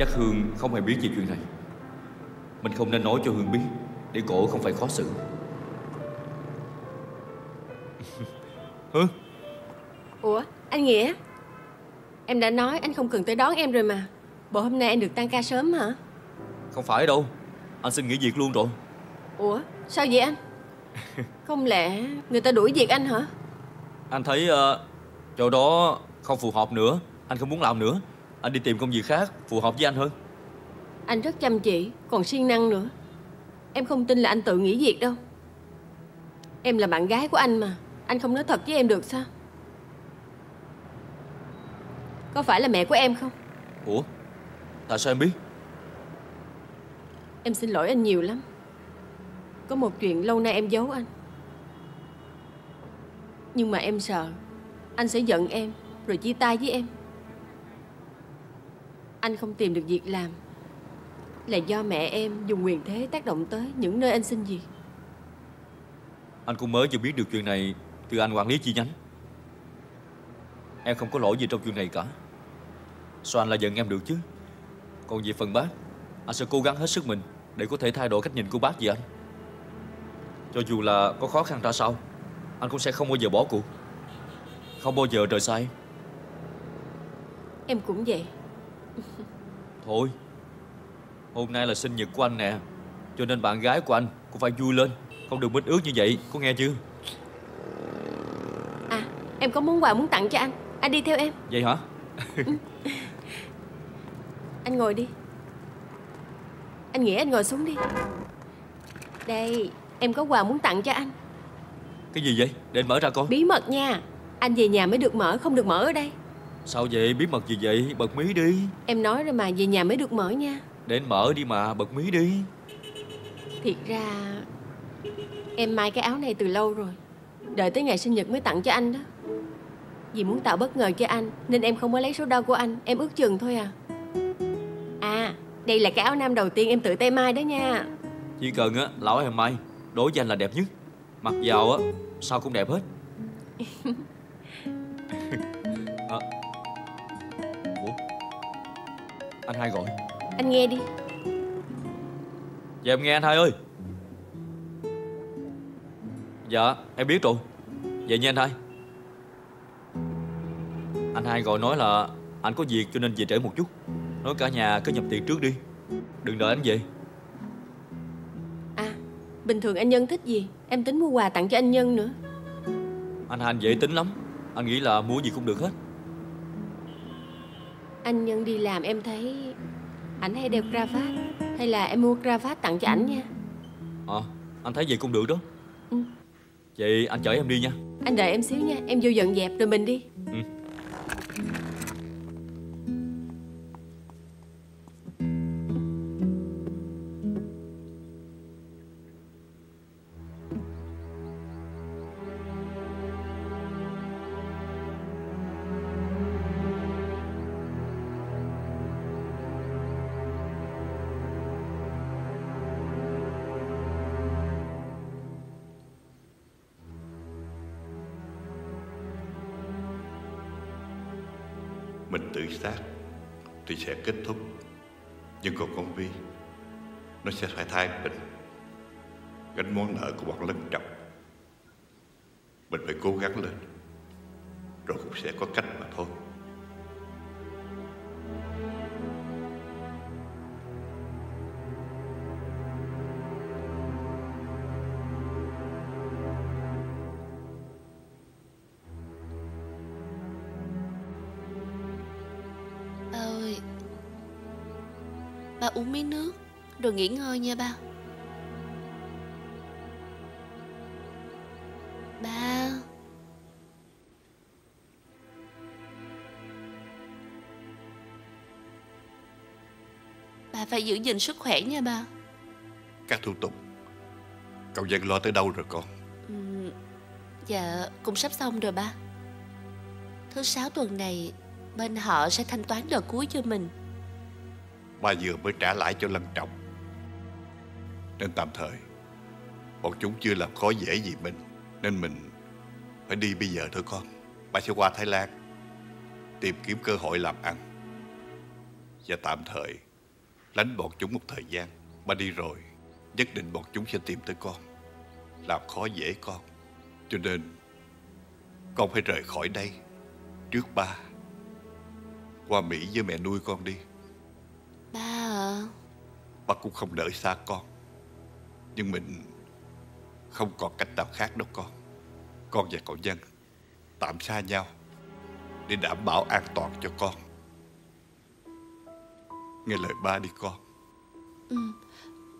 S4: Chắc Hương không hề biết về chuyện này. Mình không nên nói cho Hương biết Để cổ không phải khó xử. Hương?
S3: Ủa anh Nghĩa? Em đã nói anh không cần tới đón em rồi mà. Bộ hôm nay anh được tăng ca sớm hả?
S4: Không phải đâu. Anh xin nghỉ việc luôn rồi.
S3: Ủa sao vậy anh? Không lẽ người ta đuổi việc anh hả?
S4: Anh thấy ờ, chỗ đó không phù hợp nữa. Anh không muốn làm nữa Anh đi tìm công việc khác phù hợp với anh hơn.
S3: Anh rất chăm chỉ Còn siêng năng nữa. Em không tin là anh tự nghỉ việc đâu. Em là bạn gái của anh mà. Anh không nói thật với em được sao? Có phải là mẹ của em không?
S4: Ủa? Tại sao em biết?
S3: Em xin lỗi anh nhiều lắm. Có một chuyện lâu nay em giấu anh. Nhưng mà em sợ Anh sẽ giận em Rồi chia tay với em Anh không tìm được việc làm. Là do mẹ em dùng quyền thế tác động tới Những nơi anh xin việc
S4: Anh cũng mới vừa biết được chuyện này Từ anh quản lý chi nhánh. Em không có lỗi gì trong chuyện này cả. Sao anh lại giận em được chứ? Còn về phần bác Anh sẽ cố gắng hết sức mình Để có thể thay đổi cách nhìn của bác về anh. Cho dù là có khó khăn ra sao Anh cũng sẽ không bao giờ bỏ cuộc. Không bao giờ rời xa em.
S3: Em cũng vậy
S4: Thôi. Hôm nay là sinh nhật của anh nè Cho nên bạn gái của anh cũng phải vui lên. Không được mít ướt như vậy Có nghe chưa?
S3: À em có món quà muốn tặng cho anh. Anh đi theo em.
S4: Vậy hả?
S3: Anh ngồi đi. Anh nghĩ anh ngồi xuống đi. Đây Em có quà muốn tặng cho anh.
S4: Cái gì vậy? Để anh mở ra coi.
S3: Bí mật nha. Anh về nhà mới được mở Không được mở ở đây
S4: Sao vậy? Bí mật gì vậy? Bật mí đi.
S3: Em nói rồi mà về nhà mới được mở nha.
S4: Để anh mở đi mà bật mí đi.
S3: Thiệt ra Em mai cái áo này từ lâu rồi. Đợi tới ngày sinh nhật mới tặng cho anh đó. Vì muốn tạo bất ngờ cho anh Nên em không có lấy số đo của anh. Em ước chừng thôi à. À Đây là cái áo nam đầu tiên em tự tay mai đó nha.
S4: Chỉ cần á Lão em mai Đối với anh là đẹp nhất. Mặc vào á Sao cũng đẹp hết. À. Anh hai gọi.
S3: Anh nghe đi.
S4: Dạ em nghe anh hai ơi. Dạ em biết rồi. Vậy nha anh hai. Anh hai gọi nói là Anh có việc cho nên về trễ một chút. Nói cả nhà cứ nhập tiệc trước đi. Đừng đợi anh về.
S3: À Bình thường anh Nhân thích gì? Em tính mua quà tặng cho anh Nhân nữa.
S4: Anh hai anh dễ tính lắm. Anh nghĩ là mua gì cũng được hết
S3: Anh Nhân đi làm em thấy Ảnh hay đeo cravat Hay là em mua cravat tặng cho ảnh nha
S4: À anh thấy vậy cũng được đó
S3: Ừ.
S4: Vậy anh chở em đi nha
S3: Anh đợi em xíu nha Em vô dọn dẹp rồi mình đi
S4: Ừ.
S11: sẽ kết thúc. Nhưng còn con Vi Nó sẽ phải thay mình Gánh món nợ của bọn lân trọng. Mình phải cố gắng lên, Rồi cũng sẽ có cách mà thôi.
S2: Ba uống miếng nước Rồi nghỉ ngơi nha ba. Ba. Ba phải giữ gìn sức khỏe nha ba.
S11: Các thủ tục. Cậu dân lo tới đâu rồi con?
S2: Ừm, Dạ cũng sắp xong rồi ba. Thứ sáu tuần này Bên họ sẽ thanh toán đợt cuối cho mình
S11: Ba vừa mới trả lại cho lân trọng. Nên tạm thời, Bọn chúng chưa làm khó dễ gì mình, Nên mình phải đi bây giờ thôi con. Ba sẽ qua Thái Lan, Tìm kiếm cơ hội làm ăn. Và tạm thời, Lánh bọn chúng một thời gian. Ba đi rồi, Nhất định bọn chúng sẽ tìm tới con. Làm khó dễ con. Cho nên, Con phải rời khỏi đây Trước ba. Qua Mỹ với mẹ nuôi con đi.
S2: Ba
S11: Ba cũng không đợi xa con. Nhưng mình Không còn cách nào khác đâu con. Con và cậu nhân Tạm xa nhau Để đảm bảo an toàn cho con. Nghe lời ba đi con.
S2: Ừ.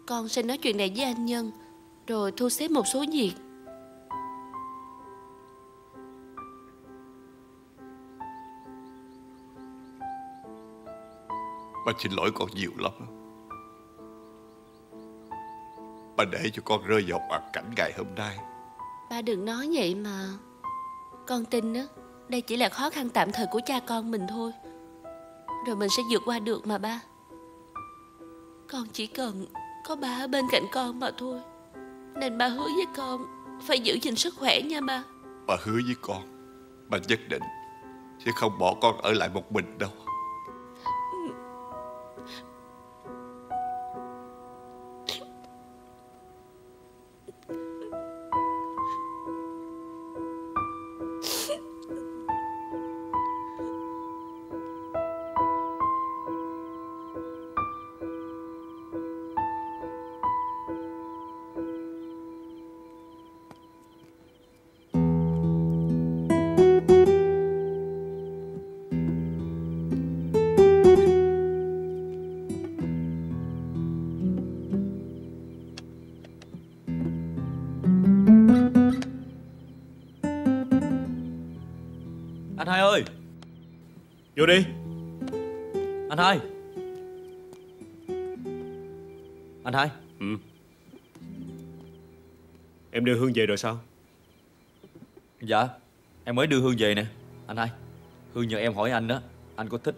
S2: Con sẽ nói chuyện này với anh Nhân, Rồi thu xếp một số việc.
S11: Ba xin lỗi con nhiều lắm. Ba để cho con rơi vào hoàn cảnh ngày hôm nay.
S2: Ba đừng nói vậy mà. Con tin á Đây chỉ là khó khăn tạm thời của cha con mình thôi. Rồi mình sẽ vượt qua được mà ba. Con chỉ cần Có ba ở bên cạnh con mà thôi. Nên ba hứa với con Phải giữ gìn sức khỏe nha ba.
S11: Ba hứa với con Ba nhất định Sẽ không bỏ con ở lại một mình đâu
S12: Vô đi.
S4: Anh hai. Anh hai.
S12: Ừ. Em đưa Hương về rồi sao?
S4: Dạ Em mới đưa Hương về nè. Anh hai Hương nhờ em hỏi anh đó. Anh có thích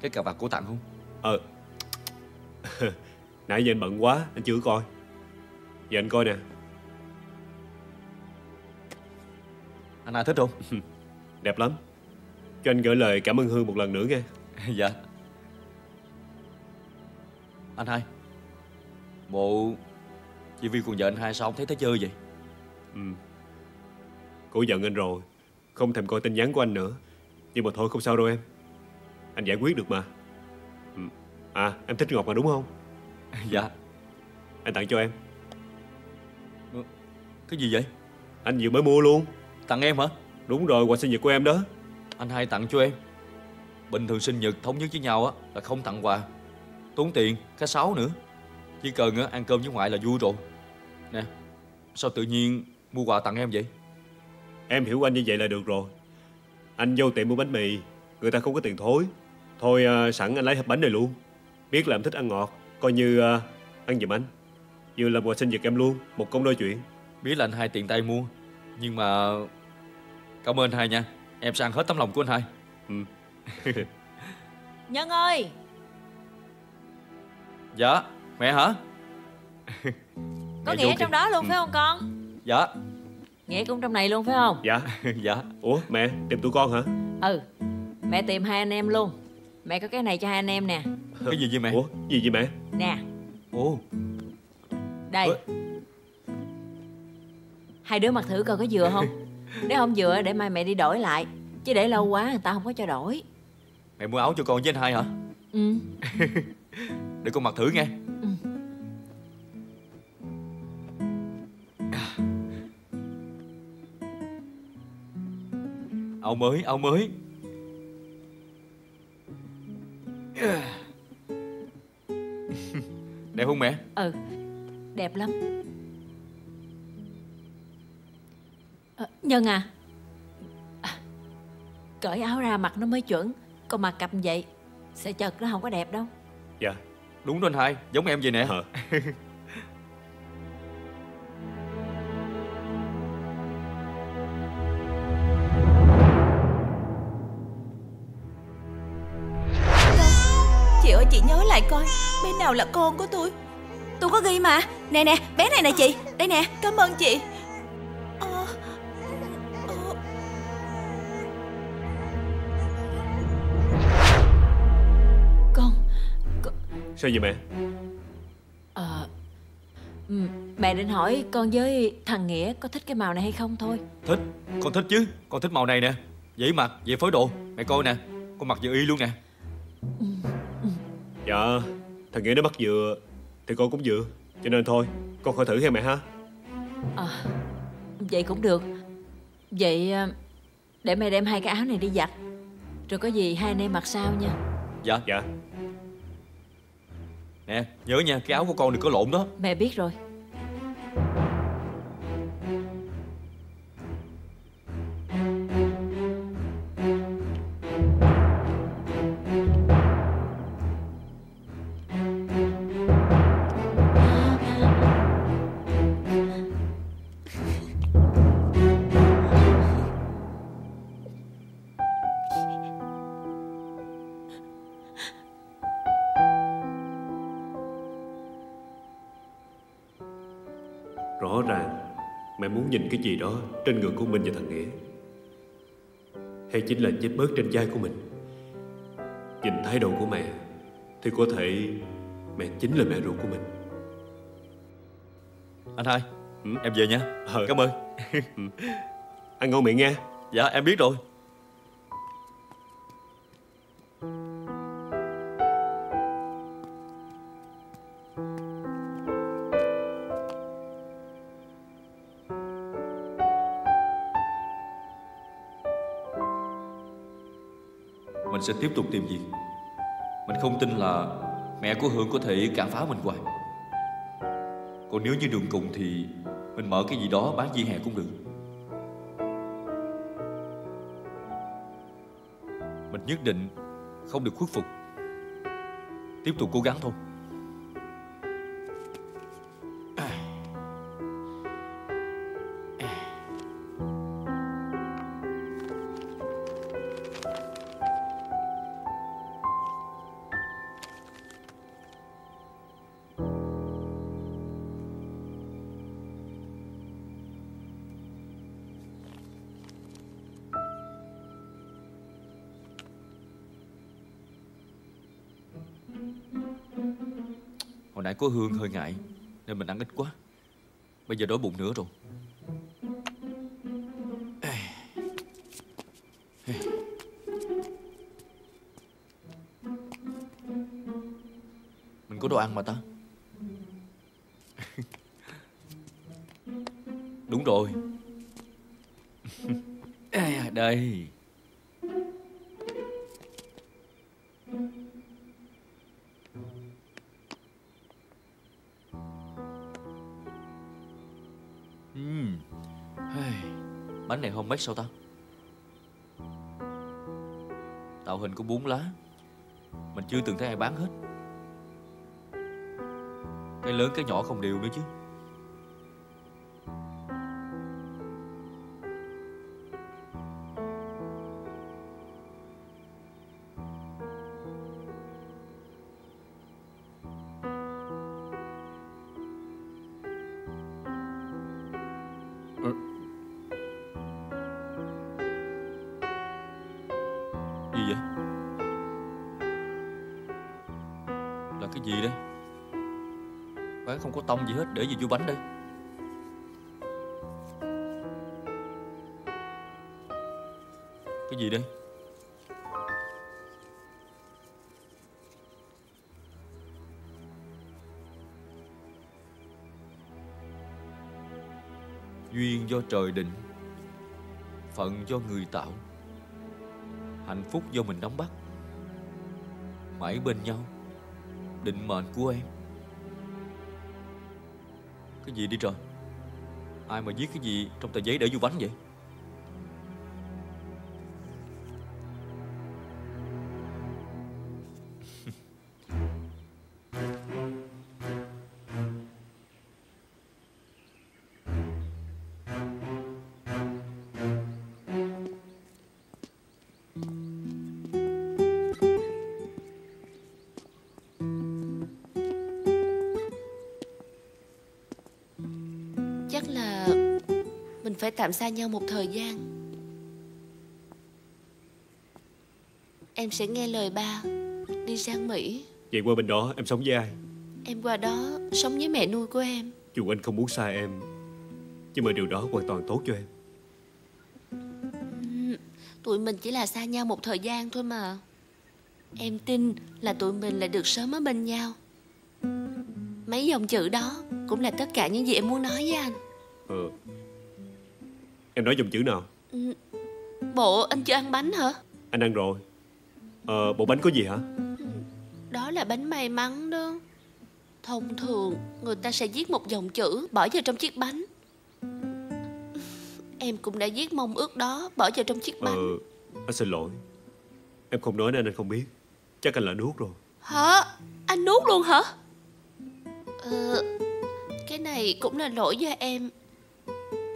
S4: cái cà vạt của tặng không?
S12: Ờ. Nãy giờ anh bận quá Anh chưa coi. Giờ anh coi nè.
S4: Anh hai thích không?
S12: Đẹp lắm Cho anh gửi lời cảm ơn Hương một lần nữa nghe.
S4: Dạ. Anh hai Bộ Chị Vi còn vợ anh hai sao không thấy tới chơi vậy?
S12: Ừ. Cô giận anh rồi Không thèm coi tin nhắn của anh nữa. Nhưng mà thôi không sao đâu em. Anh giải quyết được mà. Ừ. À em thích Ngọc mà đúng không?
S4: Dạ.
S12: Anh tặng cho em.
S4: Cái gì vậy?
S12: Anh vừa mới mua luôn.
S4: Tặng em hả?
S12: Đúng rồi quà sinh nhật của em đó
S4: Anh hai tặng cho em. Bình thường sinh nhật thống nhất với nhau á Là không tặng quà. Tốn tiền, cái sáo nữa. Chỉ cần á, ăn cơm với ngoại là vui rồi. Nè Sao tự nhiên mua quà tặng em vậy?
S12: Em hiểu anh như vậy là được rồi. Anh vô tiệm mua bánh mì Người ta không có tiền thối. Thôi à, sẵn anh lấy hộp bánh này luôn. Biết là em thích ăn ngọt Coi như à, ăn giùm anh. Vừa làm quà sinh nhật em luôn Một công đôi chuyện.
S4: Biết là anh hai tiện tay mua Nhưng mà Cảm ơn anh hai nha Em sẽ ăn hết tấm lòng của anh hai.
S12: Ừ.
S20: Nhân ơi!
S4: Dạ Mẹ hả?
S20: Có
S4: Mẹ
S20: nghĩa
S4: vô kìa.
S20: trong đó luôn
S12: Ừ.
S20: phải không con?
S4: Dạ.
S20: Nghĩa cũng trong này luôn phải không?
S12: Dạ
S4: Dạ.
S12: Ủa mẹ tìm tụi con hả?
S20: Ừ Mẹ tìm hai anh em luôn. Mẹ có cái này cho hai anh em nè.
S4: Cái gì vậy mẹ?
S12: Ủa gì vậy mẹ?
S20: Nè.
S4: Ồ.
S20: Đây. Hai đứa mặc thử coi có vừa không Nếu không vừa để mai mẹ đi đổi lại. Chứ để lâu quá người ta không có cho đổi.
S4: Mẹ mua áo cho con với anh hai hả?
S20: Ừ.
S4: Để con mặc thử nghe. Áo mới, áo mới. Đẹp không mẹ?
S20: Ừ. Đẹp lắm Ờ, Nhân à. à Cởi áo ra mặc nó mới chuẩn. Còn mặc cặp vậy Sẽ chật nó không có đẹp đâu.
S12: Dạ
S4: Đúng đó anh hai, giống em vậy nè.
S17: Chị ơi chị nhớ lại coi. Bé nào là con của tôi? Tôi có ghi mà. Nè nè bé này nè chị. Đây nè cảm ơn chị
S12: Sao vậy mẹ?
S20: Ờ ừ, Mẹ định hỏi con với thằng Nghĩa Có thích cái màu này hay không thôi.
S4: Thích, con thích chứ Con thích màu này nè. Dễ mặc, dễ phối đồ. Mẹ coi nè Con mặc vừa y luôn nè.
S12: Dạ Thằng Nghĩa nó bắt vừa Thì con cũng vừa. Cho nên thôi Con khỏi thử nghe mẹ ha.
S20: Ờ Vậy cũng được. Vậy à, Để mẹ đem hai cái áo này đi giặt. Rồi có gì hai anh em mặc sao nha.
S4: Dạ
S12: Dạ
S4: Nè, nhớ nha, cái áo của con đừng có lộn đó.
S20: Mẹ biết rồi.
S12: Cái gì đó Trên người của mình và thằng Nghĩa. Hay chính là chết bớt trên vai của mình. Nhìn thái độ của mẹ Thì có thể Mẹ chính là mẹ ruột của mình.
S4: Anh hai Em về nha. Cảm ơn.
S12: Ăn ngon miệng nha
S4: Dạ em biết rồi sẽ tiếp tục tìm việc Mình không tin là Mẹ của Hương có thể cản phá mình hoài. Còn nếu như đường cùng thì Mình mở cái gì đó bán di hè cũng được. Mình nhất định không được khuất phục. Tiếp tục cố gắng thôi. Giờ đói bụng nữa rồi. Mét sau ta? Tạo hình có bốn lá. Mình chưa từng thấy ai bán hết. Cái lớn cái nhỏ không đều nữa chứ. Gì hết, để gì vô bánh đây? Cái gì đây? Duyên do trời định Phận do người tạo Hạnh phúc do mình đóng bắt Mãi bên nhau Định mệnh của em cái gì đi trời? Ai mà viết cái gì trong tờ giấy để vô bánh vậy?
S2: Tạm xa nhau một thời gian. Em sẽ nghe lời ba Đi sang Mỹ.
S12: Vậy qua bên đó em sống với ai?
S2: Em qua đó sống với mẹ nuôi của em.
S12: Dù anh không muốn xa em Nhưng mà điều đó hoàn toàn tốt cho em.
S2: Tụi mình chỉ là xa nhau một thời gian thôi mà. Em tin là tụi mình lại được sớm ở bên nhau. Mấy dòng chữ đó Cũng là tất cả những gì em muốn nói với anh.
S12: Ờ Em nói dòng chữ nào?
S2: Ừm, Bộ anh chưa ăn bánh hả?
S12: Anh ăn rồi. Ờ bộ bánh có gì hả?
S2: Đó là bánh may mắn đó. Thông thường người ta sẽ viết một dòng chữ Bỏ vào trong chiếc bánh. Em cũng đã viết mong ước đó Bỏ vào trong chiếc bánh.
S12: Ờ Anh xin lỗi. Em không nói nên anh không biết. Chắc anh là nuốt rồi.
S2: Hả? Anh nuốt luôn hả? Ờ, cái này cũng là lỗi do em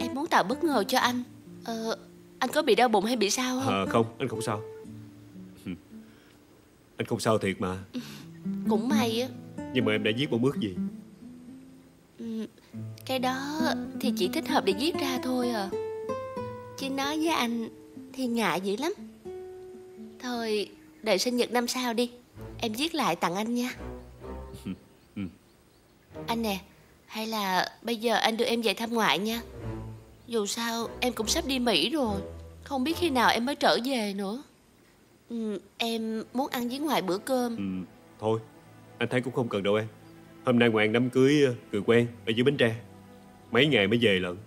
S2: Em muốn tạo bất ngờ cho anh. Ờ, anh có bị đau bụng hay bị sao không?
S12: À không anh không sao. Anh không sao thiệt mà.
S2: Cũng may á.
S12: Nhưng mà em đã viết một ước gì?
S2: Cái đó thì chỉ thích hợp để viết ra thôi à. Chứ nói với anh thì ngại dữ lắm. Thôi, đợi sinh nhật năm sau đi. Em viết lại tặng anh nha. Anh nè, hay là bây giờ anh đưa em về thăm ngoại nha Dù sao em cũng sắp đi Mỹ rồi. Không biết khi nào em mới trở về nữa. Ừ, Em muốn ăn với ngoại bữa cơm.
S12: Ừ, Thôi Anh thấy cũng không cần đâu em. Hôm nay ngoạn đám cưới ờ, người quen Ở dưới Bến Tre. Mấy ngày mới về lận.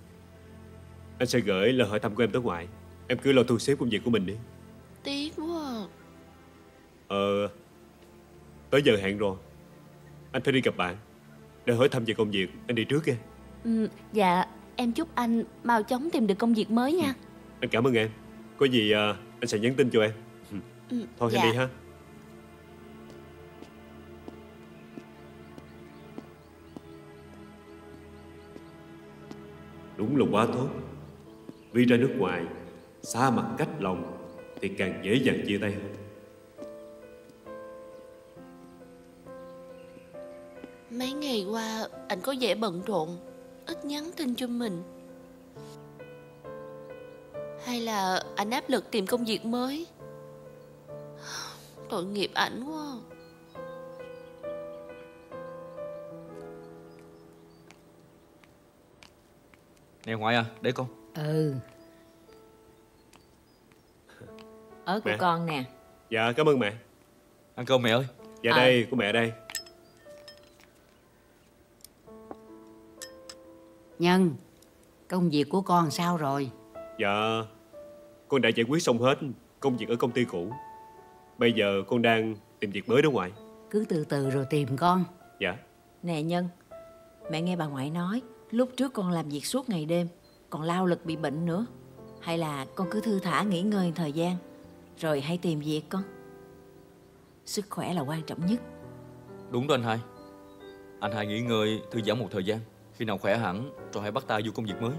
S12: Anh sẽ gửi lời hỏi thăm của em tới ngoại Em cứ lo thu xếp công việc của mình đi.
S2: Tiếc quá à.
S12: Ờ Tới giờ hẹn rồi. Anh phải đi gặp bạn. Để hỏi thăm về công việc Anh đi trước kìa
S2: ừ, Dạ, em chúc anh mau chóng tìm được công việc mới nha.
S12: Anh cảm ơn em. Có gì ờ, anh sẽ nhắn tin cho em. Ừ.
S2: ừ,
S12: Thôi
S2: dạ.
S12: anh đi ha. Đúng là quá tốt. Vì ra nước ngoài Xa mặt cách lòng Thì càng dễ dàng chia tay hơn.
S2: Mấy ngày qua anh có vẻ bận rộn ít nhắn tin cho mình? Hay là ảnh áp lực tìm công việc mới? Tội nghiệp ảnh quá.
S4: Nè ngoại à để con.
S1: Ừ.
S20: Ớt của
S12: mẹ.
S20: con nè.
S12: Dạ cảm ơn mẹ.
S4: Ăn cơm mẹ ơi.
S12: Dạ
S20: à.
S12: đây của mẹ đây.
S1: Nhân Công việc của con sao rồi?
S12: Dạ Con đã giải quyết xong hết công việc ở công ty cũ. Bây giờ con đang tìm việc mới đó ngoại
S1: Cứ từ từ rồi tìm con.
S12: Dạ.
S20: Nè Nhân Mẹ nghe bà ngoại nói Lúc trước con làm việc suốt ngày đêm Còn lao lực bị bệnh nữa. Hay là con cứ thư thả nghỉ ngơi thời gian Rồi hãy tìm việc con. Sức khỏe là quan trọng nhất.
S4: Đúng đó anh hai. Anh hai nghỉ ngơi thư giãn một thời gian Khi nào khỏe hẳn rồi hãy bắt tay vô công việc mới.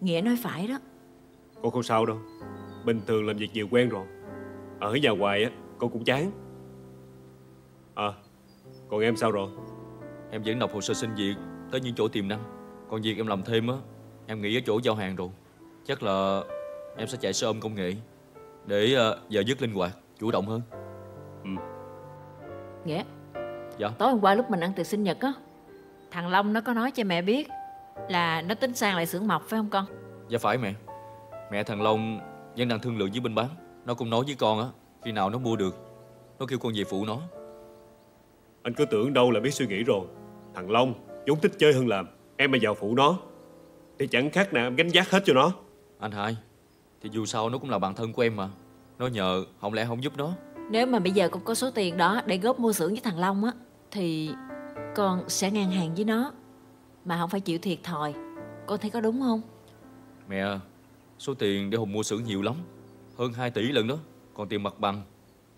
S20: Nghĩa nói phải đó.
S12: Con không sao đâu. Bình thường làm việc nhiều quen rồi. Ở nhà hoài á con cũng chán. À Còn em sao rồi?
S4: Em vẫn nộp hồ sơ xin việc Tới những chỗ tiềm năng. Còn việc em làm thêm á Em nghĩ ở chỗ giao hàng rồi. Chắc là em sẽ chạy xe ôm công nghệ Để ờ, giờ dứt linh hoạt Chủ động hơn.
S20: Nghĩa
S4: Dạ.
S20: Tối hôm qua lúc mình ăn tiệc sinh nhật á Thằng Long nó có nói cho mẹ biết Là nó tính sang lại xưởng mộc phải không con?
S4: Dạ phải mẹ. Mẹ thằng Long vẫn đang thương lượng với bên bán. Nó cũng nói với con á Khi nào nó mua được Nó kêu con về phụ nó.
S12: Anh cứ tưởng đâu là biết suy nghĩ rồi. Thằng Long vốn thích chơi hơn làm. Em mà vào phụ nó Thì chẳng khác nào em gánh vác hết cho nó.
S4: Anh hai Thì dù sao nó cũng là bạn thân của em mà. Nó nhờ không lẽ không giúp nó?
S20: Nếu mà bây giờ con có số tiền đó Để góp mua xưởng với thằng Long á Thì con sẽ ngang hàng với nó. Mà không phải chịu thiệt thòi. Con thấy có đúng không?
S4: Mẹ Số tiền để Hùng mua xưởng nhiều lắm. Hơn 2 tỷ lần đó. Còn tiền mặt bằng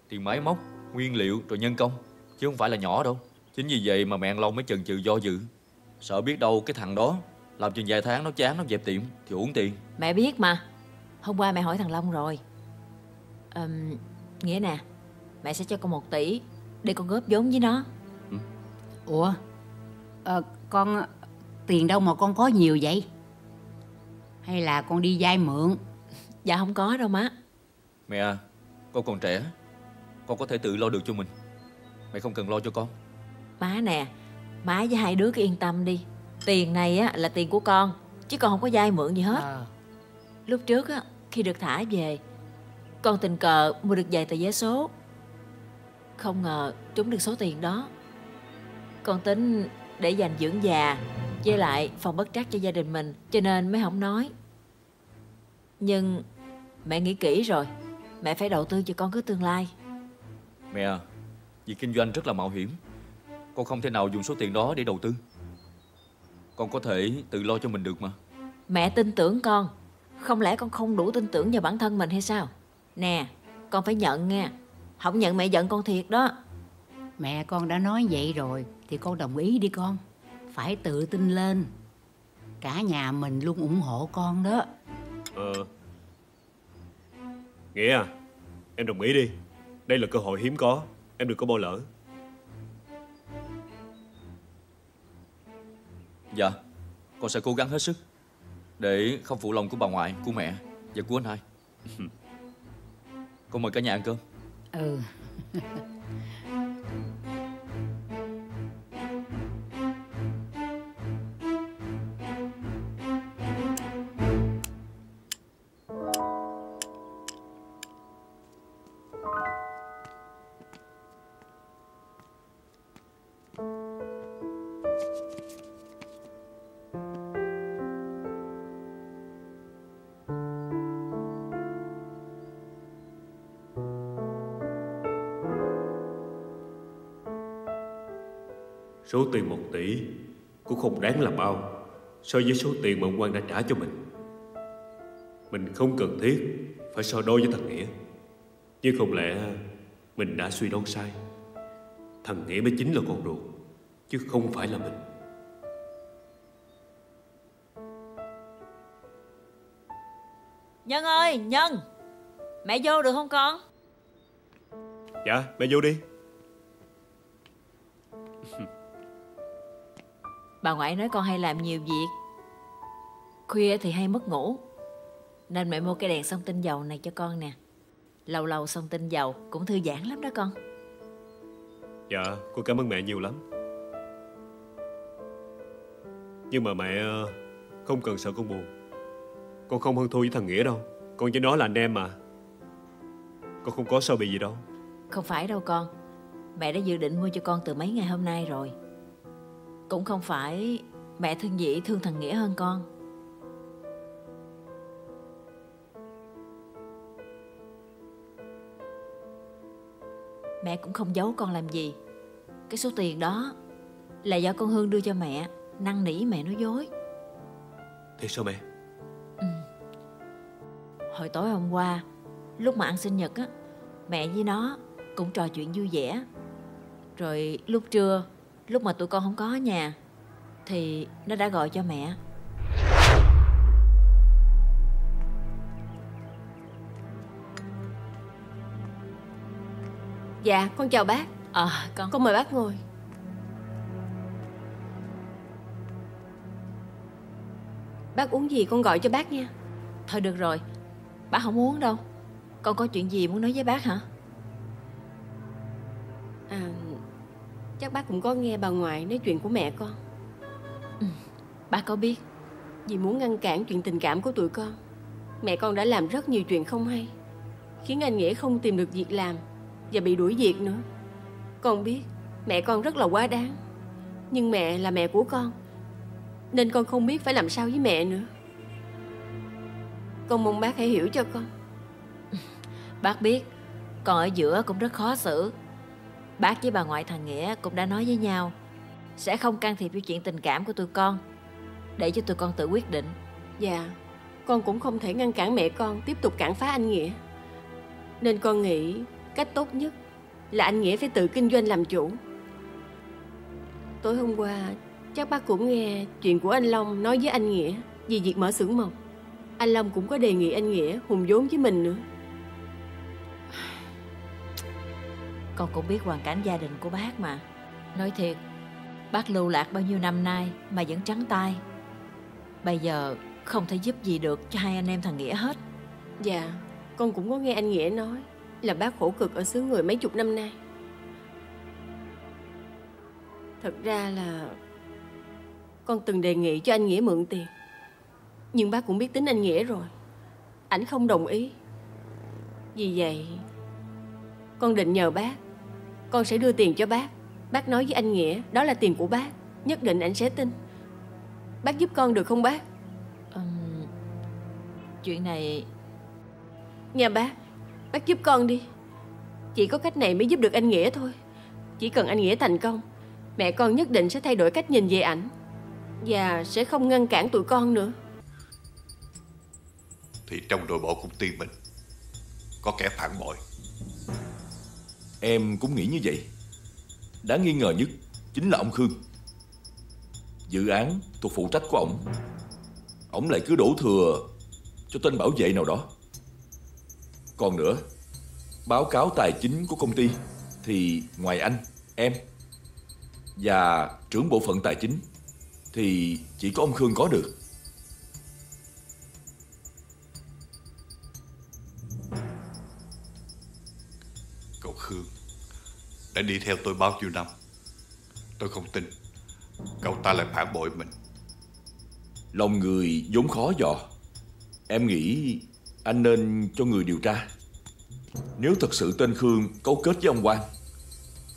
S4: Tiền máy móc Nguyên liệu rồi nhân công. Chứ không phải là nhỏ đâu. Chính vì vậy mà mẹ anh Long mới chần chừ do dự. Sợ biết đâu cái thằng đó Làm chừng vài tháng nó chán nó dẹp tiệm Thì uổng tiền.
S20: Mẹ biết mà. Hôm qua mẹ hỏi thằng Long rồi. Ừm, Nghĩa nè Mẹ sẽ cho con một tỷ Để con góp vốn với nó
S1: Ủa? Ờ, Con Tiền đâu mà con có nhiều vậy? Hay là con đi vay mượn?
S20: Dạ không có đâu má.
S4: Mẹ à Con còn trẻ. Con có thể tự lo được cho mình. Mẹ không cần lo cho con.
S20: Má nè Má với hai đứa cứ yên tâm đi. Tiền này á là tiền của con Chứ con không có vay mượn gì hết.
S1: Ờ.
S20: Lúc trước á Khi được thả về Con tình cờ mua được vài tờ vé số. Không ngờ trúng được số tiền đó Con tính để dành dưỡng già Với lại phòng bất trắc cho gia đình mình Cho nên mới không nói. Nhưng mẹ nghĩ kỹ rồi Mẹ phải đầu tư cho con có tương lai.
S4: Mẹ à Việc kinh doanh rất là mạo hiểm. Con không thể nào dùng số tiền đó để đầu tư. Con có thể tự lo cho mình được mà.
S20: Mẹ tin tưởng con. Không lẽ con không đủ tin tưởng vào bản thân mình hay sao? Nè Con phải nhận nha. Không nhận mẹ giận con thiệt đó.
S1: Mẹ con đã nói vậy rồi Thì con đồng ý đi con. Phải tự tin lên. Cả nhà mình luôn ủng hộ con đó.
S12: Ờ. Nghĩa à Em đồng ý đi. Đây là cơ hội hiếm có. Em đừng có bỏ lỡ.
S4: Dạ Con sẽ cố gắng hết sức Để không phụ lòng của bà ngoại, của mẹ Và của anh hai. Con mời cả nhà ăn cơm.
S1: Ừ
S12: Số tiền một tỷ Cũng không đáng làm ao So với số tiền mà ông Quang đã trả cho mình. Mình không cần thiết Phải so đo với thằng Nghĩa. Nhưng không lẽ Mình đã suy đoán sai? Thằng Nghĩa mới chính là con ruột Chứ không phải là mình.
S20: Nhân ơi Nhân! Mẹ vô được không con?
S12: Dạ mẹ vô đi
S20: Bà ngoại nói con hay làm nhiều việc. Khuya thì hay mất ngủ. Nên mẹ mua cái đèn song tinh dầu này cho con nè. Lâu lâu song tinh dầu Cũng thư giãn lắm đó con.
S12: Dạ con cảm ơn mẹ nhiều lắm. Nhưng mà mẹ ờ, Không cần sợ con buồn. Con không hơn thua với thằng Nghĩa đâu. Con với nó là anh em mà. Con không có sao bị gì đâu.
S20: Không phải đâu con. Mẹ đã dự định mua cho con từ mấy ngày hôm nay rồi Cũng không phải Mẹ thương Dĩ thương thằng Nghĩa hơn con. Mẹ cũng không giấu con làm gì. Cái số tiền đó Là do con Hương đưa cho mẹ Năn nỉ mẹ nói dối.
S12: Thiệt sao mẹ?
S20: Hồi tối hôm qua Lúc mà ăn sinh nhật á Mẹ với nó cũng trò chuyện vui vẻ. Rồi lúc trưa Lúc mà tụi con không có ở nhà Thì nó đã gọi cho mẹ.
S3: Dạ con chào bác.
S20: À con.
S3: Con mời bác ngồi. Bác uống gì con gọi cho bác nha.
S20: Thôi được rồi Bác không uống đâu. Con có chuyện gì muốn nói với bác hả?
S3: À Chắc bác cũng có nghe bà ngoại nói chuyện của mẹ con.
S20: Bác có biết.
S3: Vì muốn ngăn cản chuyện tình cảm của tụi con Mẹ con đã làm rất nhiều chuyện không hay Khiến anh Nghĩa không tìm được việc làm Và bị đuổi việc nữa. Con biết mẹ con rất là quá đáng Nhưng mẹ là mẹ của con Nên con không biết phải làm sao với mẹ nữa. Con mong bác hãy hiểu cho con.
S20: Bác biết Con ở giữa cũng rất khó xử Bác với bà ngoại thằng Nghĩa cũng đã nói với nhau, Sẽ không can thiệp vô chuyện tình cảm của tụi con. Để cho tụi con tự quyết định.
S3: Dạ Con cũng không thể ngăn cản mẹ con Tiếp tục cản phá anh Nghĩa. Nên con nghĩ cách tốt nhất Là anh Nghĩa phải tự kinh doanh làm chủ. Tối hôm qua, Chắc bác cũng nghe chuyện của anh Long nói với anh Nghĩa Về việc mở xưởng mộc. Anh Long cũng có đề nghị anh Nghĩa hùng vốn với mình nữa.
S20: Con cũng biết hoàn cảnh gia đình của bác mà. Nói thiệt, Bác lưu lạc bao nhiêu năm nay Mà vẫn trắng tay Bây giờ không thể giúp gì được cho hai anh em thằng Nghĩa hết.
S3: Dạ Con cũng có nghe anh Nghĩa nói Là bác khổ cực ở xứ người mấy chục năm nay. Thật ra là Con từng đề nghị cho anh Nghĩa mượn tiền, Nhưng bác cũng biết tính anh Nghĩa rồi. Ảnh không đồng ý. Vì vậy, Con định nhờ bác con sẽ đưa tiền cho bác. Bác nói với anh Nghĩa Đó là tiền của bác. Nhất định anh sẽ tin. Bác giúp con được không bác?
S20: Ừm, Chuyện này
S3: Nha bác Bác giúp con đi. Chỉ có cách này mới giúp được anh Nghĩa thôi. Chỉ cần anh Nghĩa thành công Mẹ con nhất định sẽ thay đổi cách nhìn về ảnh. Và sẽ không ngăn cản tụi con nữa.
S11: Thì trong nội bộ công ty mình Có kẻ phản bội
S10: Em cũng nghĩ như vậy. Đáng nghi ngờ nhất Chính là ông Khương. Dự án thuộc phụ trách của ổng. Ổng lại cứ đổ thừa Cho tên bảo vệ nào đó. Còn nữa Báo cáo tài chính của công ty Thì ngoài anh, em Và trưởng bộ phận tài chính Thì chỉ có ông Khương có được.
S11: Đã đi theo tôi bao nhiêu năm Tôi không tin Cậu ta lại phản bội mình.
S10: Lòng người vốn khó dò. Em nghĩ anh nên cho người điều tra. Nếu thật sự tên Khương cấu kết với ông Quang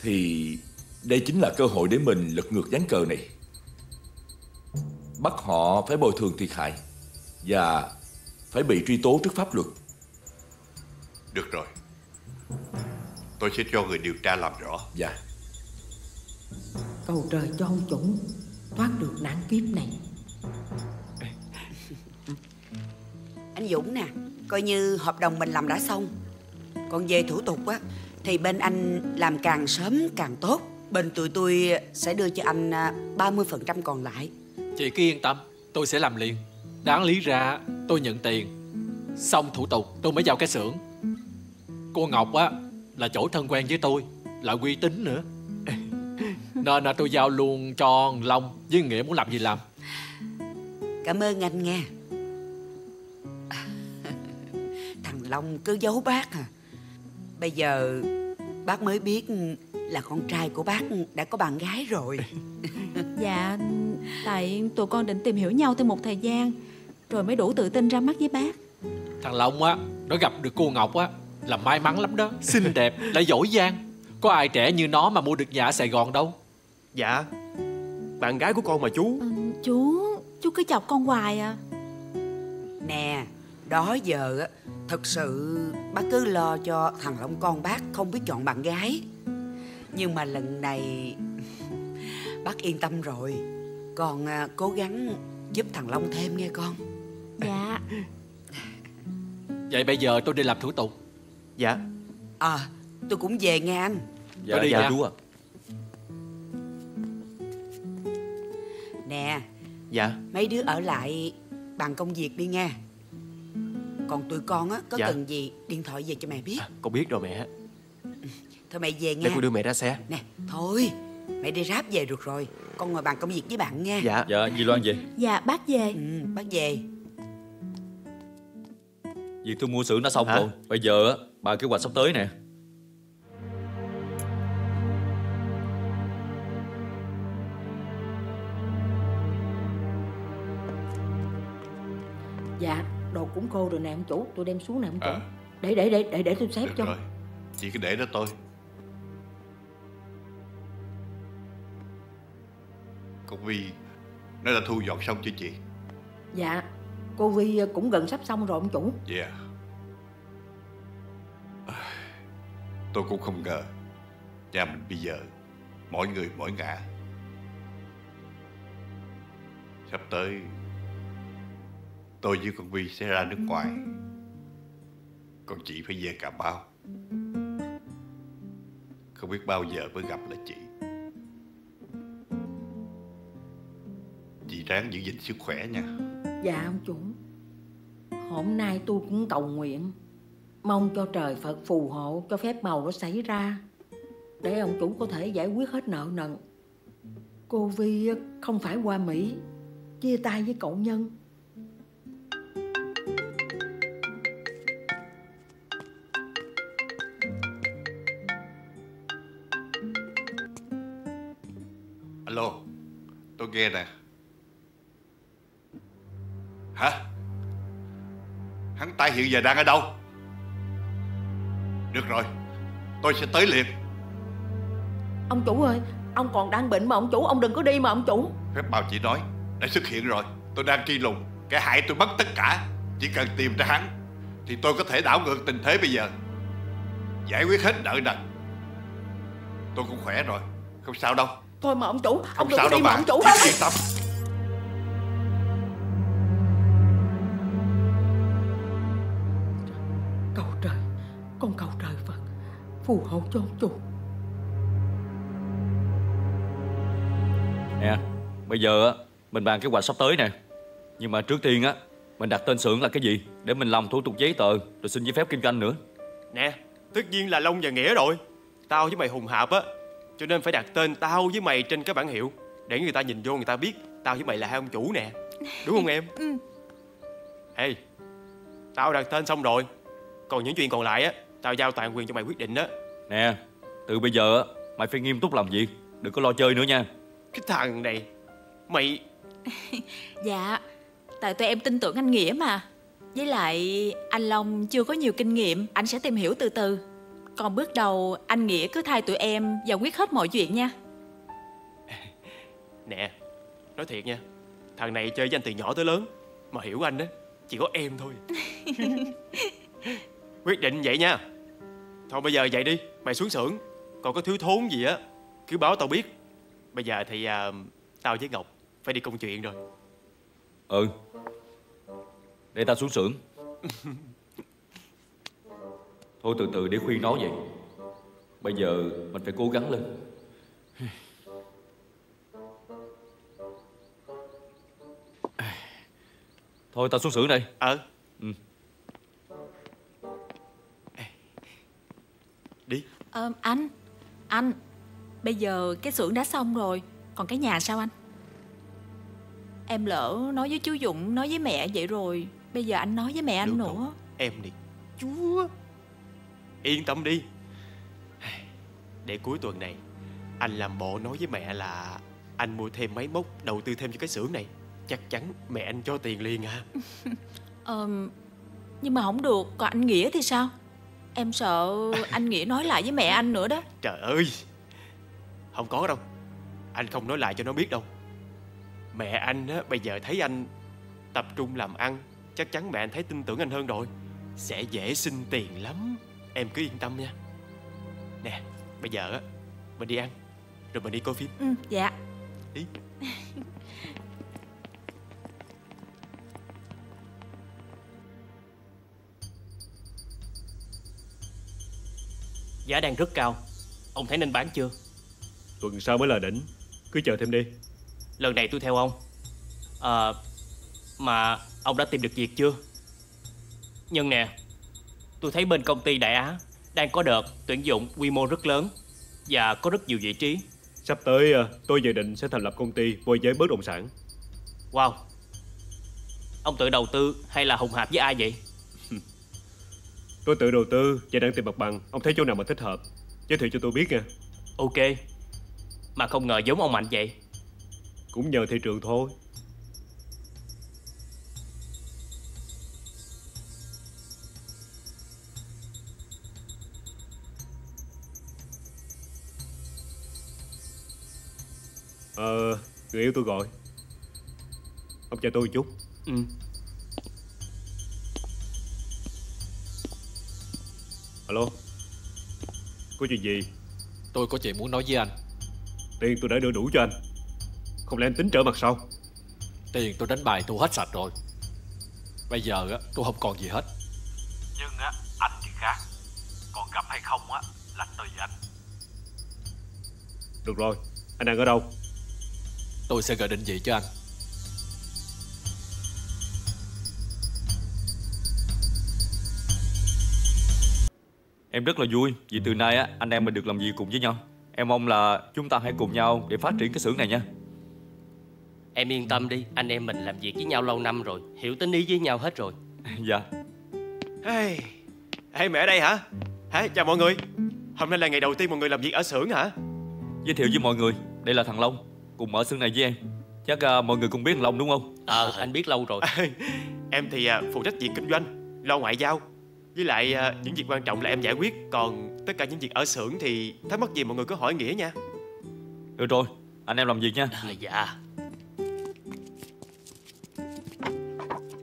S10: Thì đây chính là cơ hội để mình lật ngược ván cờ này. Bắt họ phải bồi thường thiệt hại Và phải bị truy tố trước pháp luật.
S11: Được rồi Tôi sẽ cho người điều tra làm rõ.
S10: Dạ.
S13: Cầu trời cho ông chuẩn Thoát được nạn kiếp này.
S17: Anh Dũng nè Coi như hợp đồng mình làm đã xong. Còn về thủ tục á Thì bên anh làm càng sớm càng tốt. Bên tụi tôi sẽ đưa cho anh à, 30% còn lại.
S22: Chị cứ yên tâm Tôi sẽ làm liền. Đáng lý ra tôi nhận tiền. Xong thủ tục tôi mới giao cái xưởng. Cô Ngọc á Là chỗ thân quen với tôi Là uy tín nữa. Nên là tôi giao luôn cho Long Với Nghĩa muốn làm gì làm.
S17: Cảm ơn anh nghe Thằng Long cứ giấu bác à. Bây giờ bác mới biết là con trai của bác đã có bạn gái rồi.
S21: Dạ Tại tụi con định tìm hiểu nhau thêm một thời gian Rồi mới đủ tự tin ra mắt với bác.
S22: Thằng Long á Nó gặp được cô Ngọc á Là may mắn lắm đó. Xinh đẹp Lại giỏi giang. Có ai trẻ như nó mà mua được nhà ở Sài Gòn đâu?
S6: Dạ Bạn gái của con mà chú.
S21: Chú Chú cứ chọc con hoài à.
S17: Nè Đó giờ á Thật sự bác cứ lo cho thằng Long con bác không biết chọn bạn gái. Nhưng mà lần này Bác yên tâm rồi. Con à, cố gắng giúp thằng Long thêm nghe con.
S21: Dạ.
S22: Vậy bây giờ tôi đi làm thủ tục
S6: Dạ.
S17: À tôi cũng về nghe anh.
S4: Dạ,
S22: đi
S4: dạ
S22: nha.
S4: chú à
S17: Nè
S6: Dạ.
S17: Mấy đứa ở lại bàn công việc đi nghe. Còn tụi con á có
S6: Dạ.
S17: cần gì Điện thoại về cho mẹ biết.
S6: Con biết rồi mẹ.
S17: Thôi mẹ về nghe.
S6: Để con đưa mẹ ra xe.
S17: Nè thôi Mẹ đi ráp về được rồi. Con ngồi bàn công việc với bạn nha
S6: Dạ.
S4: Dạ Di Loan về.
S21: Dạ bác về.
S17: Ừ, Bác về
S4: Việc tôi mua xưởng đã xong
S6: Hả?
S4: rồi. Bây giờ á Bà kế hoạch sắp tới nè.
S26: Dạ đồ cũng khô rồi nè ông chủ. Tôi đem xuống nè ông chủ.
S11: À.
S26: Để để để để để tôi xếp
S11: Được
S26: cho.
S11: rồi. Chị cứ để đó tôi. Con Vi Nó đã thu dọn xong chưa chị?
S26: Dạ Cô Vi ờ, cũng gần sắp xong rồi, ông chủ.
S11: Dạ. Tôi cũng không ngờ. Nhà mình bây giờ, Mỗi người mỗi ngã. Sắp tới, Tôi với con Vi sẽ ra nước ngoài. Còn chị phải về Cà Mau. Không biết bao giờ mới gặp lại chị. Chị ráng giữ gìn sức khỏe nha.
S26: Dạ ông chủ. Hôm nay tôi cũng cầu nguyện Mong cho trời Phật phù hộ Cho phép màu nó xảy ra Để ông chủ có thể giải quyết hết nợ nần. Cô Vi không phải qua Mỹ Chia tay với cậu Nhân.
S11: Alo Tôi nghe nè Hắn ta hiện giờ đang ở đâu? Được rồi Tôi sẽ tới liền.
S26: Ông chủ ơi Ông còn đang bệnh mà ông chủ Ông đừng có đi mà ông chủ.
S11: Phép bao chỉ nói Đã xuất hiện rồi. Tôi đang truy lùng Kẻ hại tôi mất tất cả. Chỉ cần tìm ra hắn Thì tôi có thể đảo ngược tình thế bây giờ. Giải quyết hết nợ nần. Tôi cũng khỏe rồi Không sao đâu.
S26: Thôi mà ông chủ Ông
S11: Không
S26: đừng
S11: sao
S26: có
S11: đâu
S26: đi mà
S11: mà
S26: ông chủ
S11: Yên tâm
S26: Phù hộ cho ông chủ.
S4: Nè Bây giờ á Mình bàn kế hoạch sắp tới nè. Nhưng mà trước tiên á Mình đặt tên xưởng là cái gì Để mình làm thủ tục giấy tờ Rồi xin giấy phép kinh doanh nữa.
S6: Nè Tất nhiên là Long và Nghĩa rồi. Tao với mày hùng hạp á Cho nên phải đặt tên tao với mày trên cái bản hiệu Để người ta nhìn vô người ta biết Tao với mày là hai ông chủ nè. Đúng không em?
S21: Ừ.
S6: Ê Tao đặt tên xong rồi. Còn những chuyện còn lại á Tao giao toàn quyền cho mày quyết định á
S4: Nè Từ bây giờ á Mày phải nghiêm túc làm việc Đừng có lo chơi nữa nha.
S6: Cái thằng này Mày
S21: Dạ Tại tụi em tin tưởng anh Nghĩa mà. Với lại anh Long chưa có nhiều kinh nghiệm Anh sẽ tìm hiểu từ từ. Còn bước đầu anh Nghĩa cứ thay tụi em Giải quyết hết mọi chuyện nha.
S6: Nè Nói thiệt nha Thằng này chơi với anh từ nhỏ tới lớn Mà hiểu anh á Chỉ có em thôi. Quyết định vậy nha Thôi bây giờ vậy đi Mày xuống xưởng. Còn có thiếu thốn gì á Cứ báo tao biết. Bây giờ thì à, Tao với Ngọc Phải đi công chuyện rồi.
S4: Ừ. Để tao xuống xưởng. Thôi từ từ để khuyên nó vậy. Bây giờ mình phải cố gắng lên. Thôi tao xuống xưởng đây.
S6: Ờ.
S4: Ừ
S21: Ờ, anh Anh Bây giờ cái xưởng đã xong rồi Còn cái nhà sao anh? Em lỡ nói với chú Dũng Nói với mẹ vậy rồi Bây giờ anh nói với mẹ anh nữa.
S6: Em đi. Chúa. Yên tâm đi. Để cuối tuần này Anh làm bộ nói với mẹ là Anh mua thêm máy móc đầu tư thêm cho cái xưởng này. Chắc chắn mẹ anh cho tiền liền à.
S20: Ờ, nhưng mà không được, còn anh Nghĩa thì sao? Em sợ anh Nghĩa nói lại với mẹ anh nữa đó.
S6: Trời ơi Không có đâu. Anh không nói lại cho nó biết đâu. Mẹ anh á, bây giờ thấy anh tập trung làm ăn Chắc chắn mẹ anh thấy tin tưởng anh hơn rồi. Sẽ dễ xin tiền lắm. Em cứ yên tâm nha. Nè bây giờ á Mình đi ăn Rồi mình đi coi phim.
S20: Ừ, dạ.
S6: Đi
S27: Giá đang rất cao. Ông thấy nên bán chưa?
S12: Tuần sau mới là đỉnh. Cứ chờ thêm đi.
S27: Lần này tôi theo ông. À Mà ông đã tìm được việc chưa? Nhưng nè Tôi thấy bên công ty Đại Á Đang có đợt tuyển dụng quy mô rất lớn Và có rất nhiều vị trí.
S12: Sắp tới à, tôi dự định sẽ thành lập công ty môi giới bất động sản.
S27: Wow. Ông tự đầu tư hay là hùng hạp với ai vậy
S12: Tôi tự đầu tư và đang tìm mặt bằng. Ông thấy chỗ nào mà thích hợp? Giới thiệu cho tôi biết nha.
S27: Ok. Mà không ngờ giống ông Mạnh vậy.
S12: Cũng nhờ thị trường thôi. Ờ, người yêu tôi gọi. Ông chờ tôi một chút.
S27: Ừ
S12: Alo? Có chuyện gì?
S22: Tôi có chuyện muốn nói với anh.
S12: Tiền tôi đã đưa đủ cho anh. Không lẽ anh tính trở mặt sau?
S22: Tiền tôi đánh bài thu hết sạch rồi. Bây giờ á tôi không còn gì hết.
S25: Nhưng á, anh thì khác. Còn gặp hay không á, là tùy anh.
S12: Được rồi, anh đang ở đâu?
S22: Tôi sẽ gọi định vị cho anh
S4: Em rất là vui vì từ nay á anh em mình được làm việc cùng với nhau. Em mong là chúng ta hãy cùng nhau để phát triển cái xưởng này nha.
S27: Em yên tâm đi Anh em mình làm việc với nhau lâu năm rồi Hiểu tính ý với nhau hết rồi
S4: Dạ
S6: Hey, hey mẹ ở đây hả? Hả, chào mọi người Hôm nay là ngày đầu tiên mọi người làm việc ở xưởng hả?
S4: Giới thiệu với mọi người, đây là thằng Long, cùng mở xưởng này với em. Chắc à, mọi người cũng biết thằng Long đúng không?
S27: Ờ anh biết lâu rồi
S6: Em thì à, phụ trách việc kinh doanh Lo ngoại giao Với lại à, những việc quan trọng là em giải quyết Còn tất cả những việc ở xưởng thì Thắc mắc gì mọi người cứ hỏi Nghĩa nha
S4: Được rồi, anh em làm việc nha.
S27: Dạ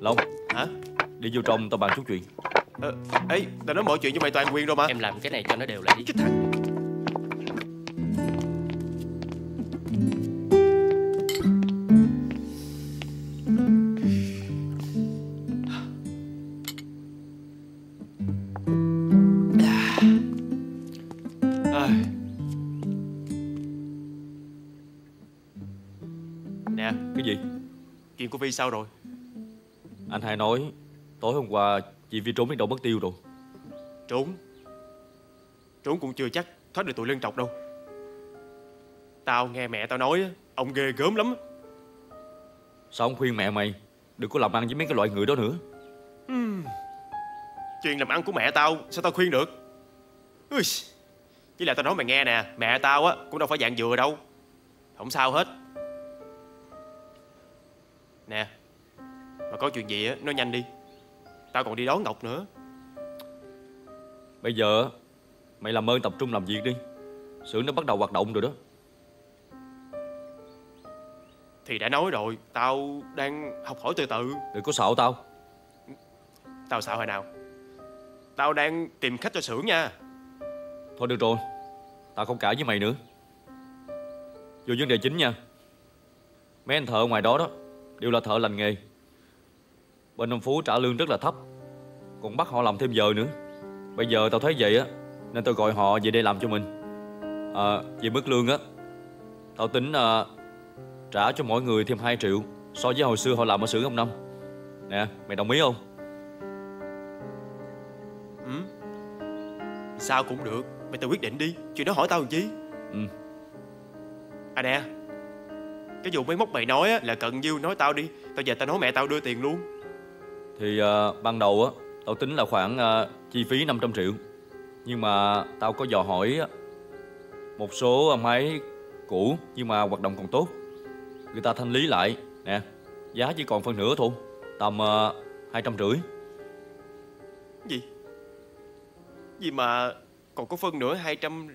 S4: Long,
S6: hả?
S4: Đi vô trong tao bàn chút chuyện.
S6: Ờ, Ê, tao nói mọi chuyện với mày toàn quyền rồi mà
S27: Em làm cái này cho nó đều lại đi
S6: Cái thằng của Vi sao rồi
S4: Anh hai nói tối hôm qua chị Vi trốn đến đâu mất tiêu rồi.
S6: Trốn Trốn cũng chưa chắc thoát được tụi lân trọc đâu Tao nghe mẹ tao nói Ông ghê gớm lắm
S4: Sao không khuyên mẹ mày đừng có làm ăn với mấy cái loại người đó nữa?
S6: Hmm. Chuyện làm ăn của mẹ tao Sao tao khuyên được Ui. Với lại tao nói mày nghe nè Mẹ tao á cũng đâu phải dạng dừa đâu Không sao hết Nè Mà có chuyện gì á nói nhanh đi Tao còn đi đón Ngọc nữa
S4: Bây giờ mày làm ơn tập trung làm việc đi. Xưởng nó bắt đầu hoạt động rồi đó.
S6: Thì đã nói rồi Tao đang học hỏi từ từ
S4: Đừng có xạo tao.
S6: Tao sao hồi nào Tao đang tìm khách cho xưởng nha
S4: Thôi được rồi, tao không cãi với mày nữa. Vô vấn đề chính nha. Mấy anh thợ ngoài đó đó đều là thợ lành nghề. Bên ông Phú trả lương rất là thấp, còn bắt họ làm thêm giờ nữa. Bây giờ tao thấy vậy á, nên tao gọi họ về đây làm cho mình. À, về mức lương á, tao tính à, trả cho mỗi người thêm 2 triệu so với hồi xưa họ làm ở xưởng ông Năm. Nè, mày đồng ý không?
S6: ừ. Sao cũng được Mày tự quyết định đi Chuyện đó hỏi tao làm chi
S4: Ừ.
S6: À nè Cái vụ máy móc mày nói á, là cận nhiêu nói tao đi. Tao về tao nói mẹ tao đưa tiền luôn.
S4: Thì à, ban đầu á, tao tính là khoảng à, chi phí 500 triệu. Nhưng mà tao có dò hỏi á, Một số máy cũ nhưng mà hoạt động còn tốt. Người ta thanh lý lại Nè Giá chỉ còn phân nửa thôi Tầm uh, hai trăm rưỡi.
S6: Gì? Gì mà còn có phân nữa 200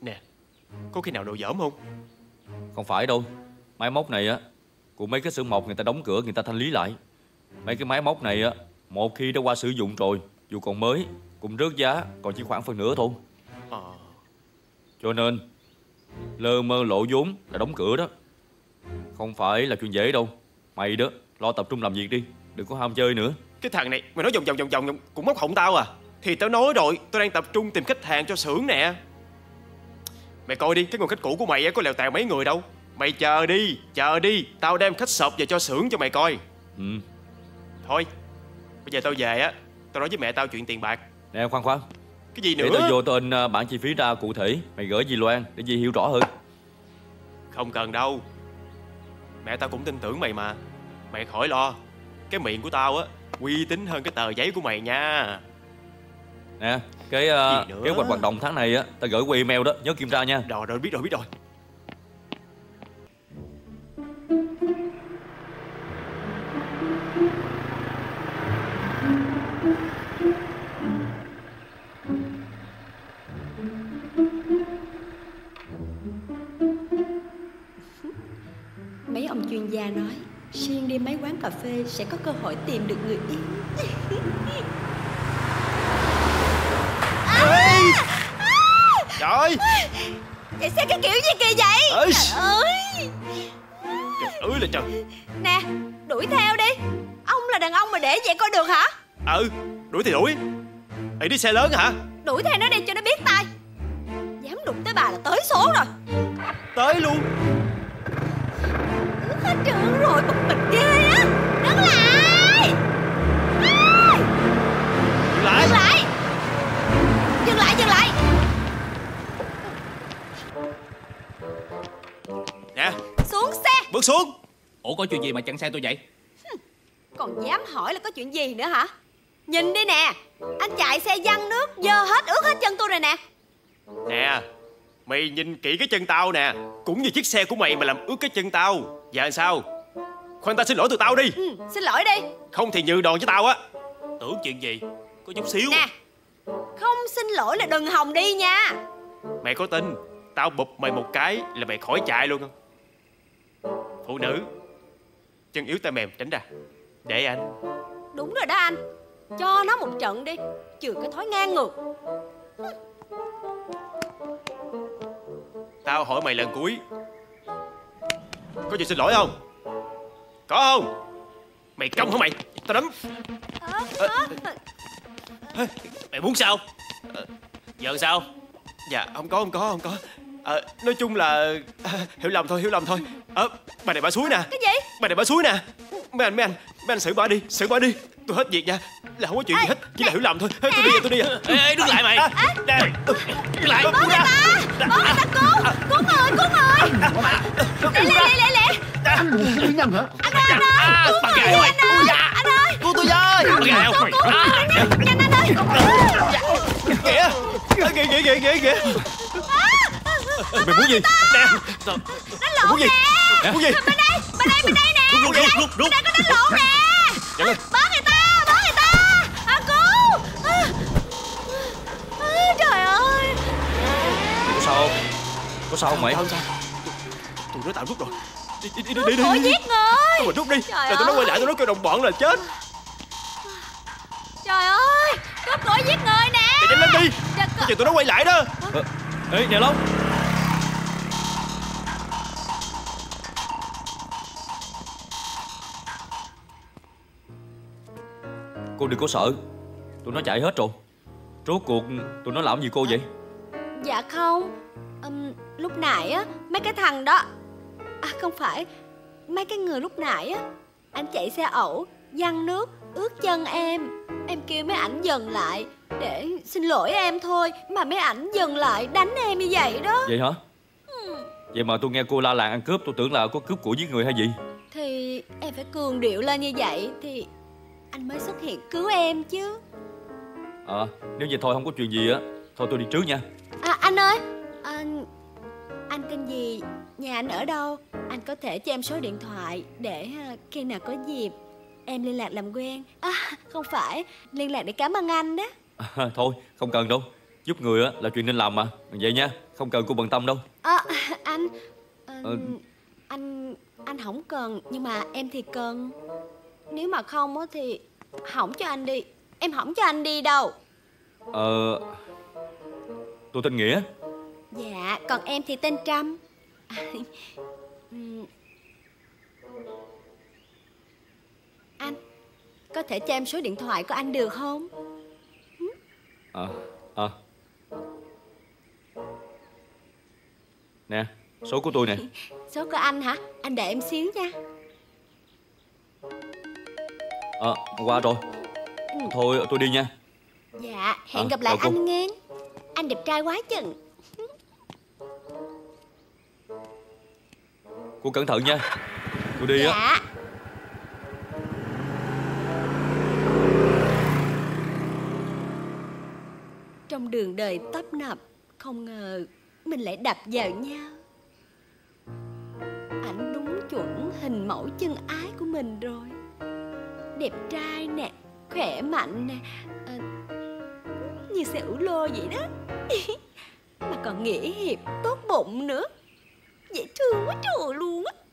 S6: Nè Có khi nào đồ dởm không?
S4: Không phải đâu Máy móc này á Của mấy cái xưởng mộc người ta đóng cửa người ta thanh lý lại. Mấy cái máy móc này á Một khi đã qua sử dụng rồi Dù còn mới Cũng rớt giá Còn chỉ khoảng phần nửa thôi.
S6: Ờ.
S4: Cho nên Lơ mơ lộ vốn là đóng cửa đó. Không phải là chuyện dễ đâu. Mày đó Lo tập trung làm việc đi Đừng có ham chơi nữa.
S6: Cái thằng này Mày nói vòng vòng vòng vòng Cũng móc họng tao à? Thì tao nói rồi Tôi đang tập trung tìm khách hàng cho xưởng nè. Mày coi đi Cái nguồn khách cũ của mày á, có lèo tèo mấy người đâu Mày chờ đi Chờ đi. Tao đem khách sộp về cho xưởng cho mày coi.
S4: Ừ.
S6: Thôi Bây giờ tao về á Tao nói với mẹ tao chuyện tiền bạc.
S4: Nè khoan khoan.
S6: Cái gì
S4: Để
S6: nữa?
S4: tao vô tao in uh, bản chi phí ra cụ thể. Mày gửi Di Loan Để Di hiểu rõ hơn.
S6: Không cần đâu. Mẹ tao cũng tin tưởng mày mà. Mày khỏi lo. Cái miệng của tao á Uy tín hơn cái tờ giấy của mày nha.
S4: Nè Cái uh, kế hoạch hoạt động tháng này á Tao gửi qua email đó. Nhớ kiểm tra nha.
S6: Rồi rồi biết rồi biết rồi
S3: ông chuyên gia nói Xuyên đi mấy quán cà phê sẽ có cơ hội tìm được người yêu.
S6: Trời ơi!
S18: Chạy xe cái kiểu gì kỳ vậy?
S6: Ơi.
S18: Trời ơi!
S6: Trời ơi là trời.
S18: Nè đuổi theo đi. Ông là đàn ông mà để vậy coi được hả?
S6: Ừ Đuổi thì đuổi. Ấy đi xe lớn hả?
S18: Đuổi theo nó đi cho nó biết tay Dám đụng tới bà là tới số rồi.
S6: Tới luôn
S18: hết trơn rồi bực mình ghê á. Đứng lại. Ai!
S6: Dừng lại.
S18: Dừng lại. Dừng lại dừng lại.
S6: Nè
S18: Xuống xe.
S6: Bước xuống.
S25: Ủa có chuyện gì mà chặn xe tôi vậy?
S18: Còn dám hỏi là có chuyện gì nữa hả? Nhìn đi nè. Anh chạy xe văng nước Dơ hết ướt hết chân tôi rồi nè.
S6: Nè Mày nhìn kỹ cái chân tao nè. Cũng như chiếc xe của mày mà làm ướt cái chân tao Dạ sao? Khoan ta xin lỗi từ tao đi.
S18: Ừ, Xin lỗi đi.
S6: Không thì nhừ đòn cho tao á. Tưởng chuyện gì Có chút xíu.
S18: Nè Không xin lỗi là đừng hòng đi nha.
S6: Mày có tin Tao bụp mày một cái là mày khỏi chạy luôn. Không Phụ nữ Chân yếu tay mềm tránh ra. Để anh.
S18: Đúng rồi đó anh. Cho nó một trận đi Trừ cái thói ngang ngược.
S6: Tao hỏi mày lần cuối Có gì xin lỗi không? Có không? Mày công hả mày? Tao đấm Ờ, Ê, Mày muốn sao? Ờ, Giờ sao? Dạ không có không có không có. Ờ, nói chung là à, hiểu lầm thôi hiểu lầm thôi. Ờ, bà này bà suối nè.
S18: Cái gì?
S6: Bà này bà suối nè. Mấy anh mấy anh mấy anh xử bà đi xử bà đi. Tôi hết việc nha là không có chuyện gì hết chỉ là hiểu lầm thôi. Tôi đi tôi đi
S25: Ê, ê, đứng lại mày.
S6: nè.
S25: Đứng lại.
S18: Bố người ta Bố người ta cứu Cứu người cứu người. Lẹ lẹ lẹ lẹ lẹ
S15: nhầm hả?
S18: Anh ơi anh ơi Cứu người anh ơi Anh ơi.
S15: Cứu tôi với.
S18: Cứu cứu người. Nhanh anh ơi
S6: kìa. Kìa kìa kìa kìa kìa. Mày muốn gì? Nè.
S18: Nó lộn
S6: gì?
S18: nè.
S6: Muốn gì?
S18: Bên đây bên đây bên đây nè. Bên đây có đánh lộn nè.
S6: Nhanh lên
S18: Bớ người ta Bớ người ta À cứu à, à, Trời ơi
S4: Có sao không? Có sao không mày?
S6: Không sao Tụi nó tạm rút rồi. Đi đi đi đi đi đi
S18: giết người.
S6: Tụi mình rút đi.
S18: Trời
S6: Rồi tụi nó
S18: ơi.
S6: quay lại tụi nó kêu đồng bọn là chết.
S18: Trời ơi Cướp của giết người nè.
S6: Chạy nhanh lên đi. Bây giờ tụi nó quay lại đó.
S4: Ờ, Ê nhà Long. Cô đừng có sợ. Tụi nó chạy hết rồi. Rốt cuộc tụi nó làm gì cô vậy
S18: Dạ không. Ừm, Lúc nãy á Mấy cái thằng đó À không phải. Mấy cái người lúc nãy á Anh chạy xe ẩu Văng nước Ướt chân em. Em kêu mấy ảnh dừng lại Để xin lỗi em thôi Mà mấy ảnh dừng lại đánh em như vậy đó.
S4: Vậy hả? Vậy mà tôi nghe cô la làng ăn cướp Tôi tưởng là có cướp của giết người hay gì?
S18: Thì em phải cường điệu lên như vậy Thì anh mới xuất hiện cứu em chứ.
S4: À nếu vậy thôi không có chuyện gì á Thôi tôi đi trước nha
S18: À anh ơi. À, Anh tên gì? Nhà anh ở đâu? Anh có thể cho em số điện thoại Để à, khi nào có dịp Em liên lạc làm quen. À không phải. Liên lạc để cảm ơn anh đó.
S4: À, thôi không cần đâu. Giúp người á là chuyện nên làm mà. Vậy nha Không cần cô bận tâm đâu.
S18: À, Anh ờ,
S4: Ờ.
S18: Anh Anh không cần Nhưng mà em thì cần. Nếu mà không á thì Hỏng cho anh đi. Em hỏng cho anh đi đâu.
S4: Ờ Tôi tên Nghĩa.
S18: Dạ còn em thì tên Trâm. Anh Có thể cho em số điện thoại của anh được không?
S4: Ờ Ờ Nè Số của tôi nè.
S18: Số của anh hả? Anh đợi em xíu nha.
S4: Ờ qua rồi. Thôi tôi đi nha.
S18: Dạ hẹn
S4: Ờ,
S18: gặp lại anh nghe Anh đẹp trai quá chừng.
S4: Cô cẩn thận nha. Tôi đi á.
S18: Dạ. Trong đường đời tấp nập Không ngờ mình lại đập vào nhau. Ảnh đúng chuẩn hình mẫu chân ái của mình rồi. Đẹp trai nè Khỏe mạnh nè ờ, như xe ủ lô vậy đó. Mà còn nghĩa hiệp, tốt bụng nữa. Dễ thương quá trời luôn á.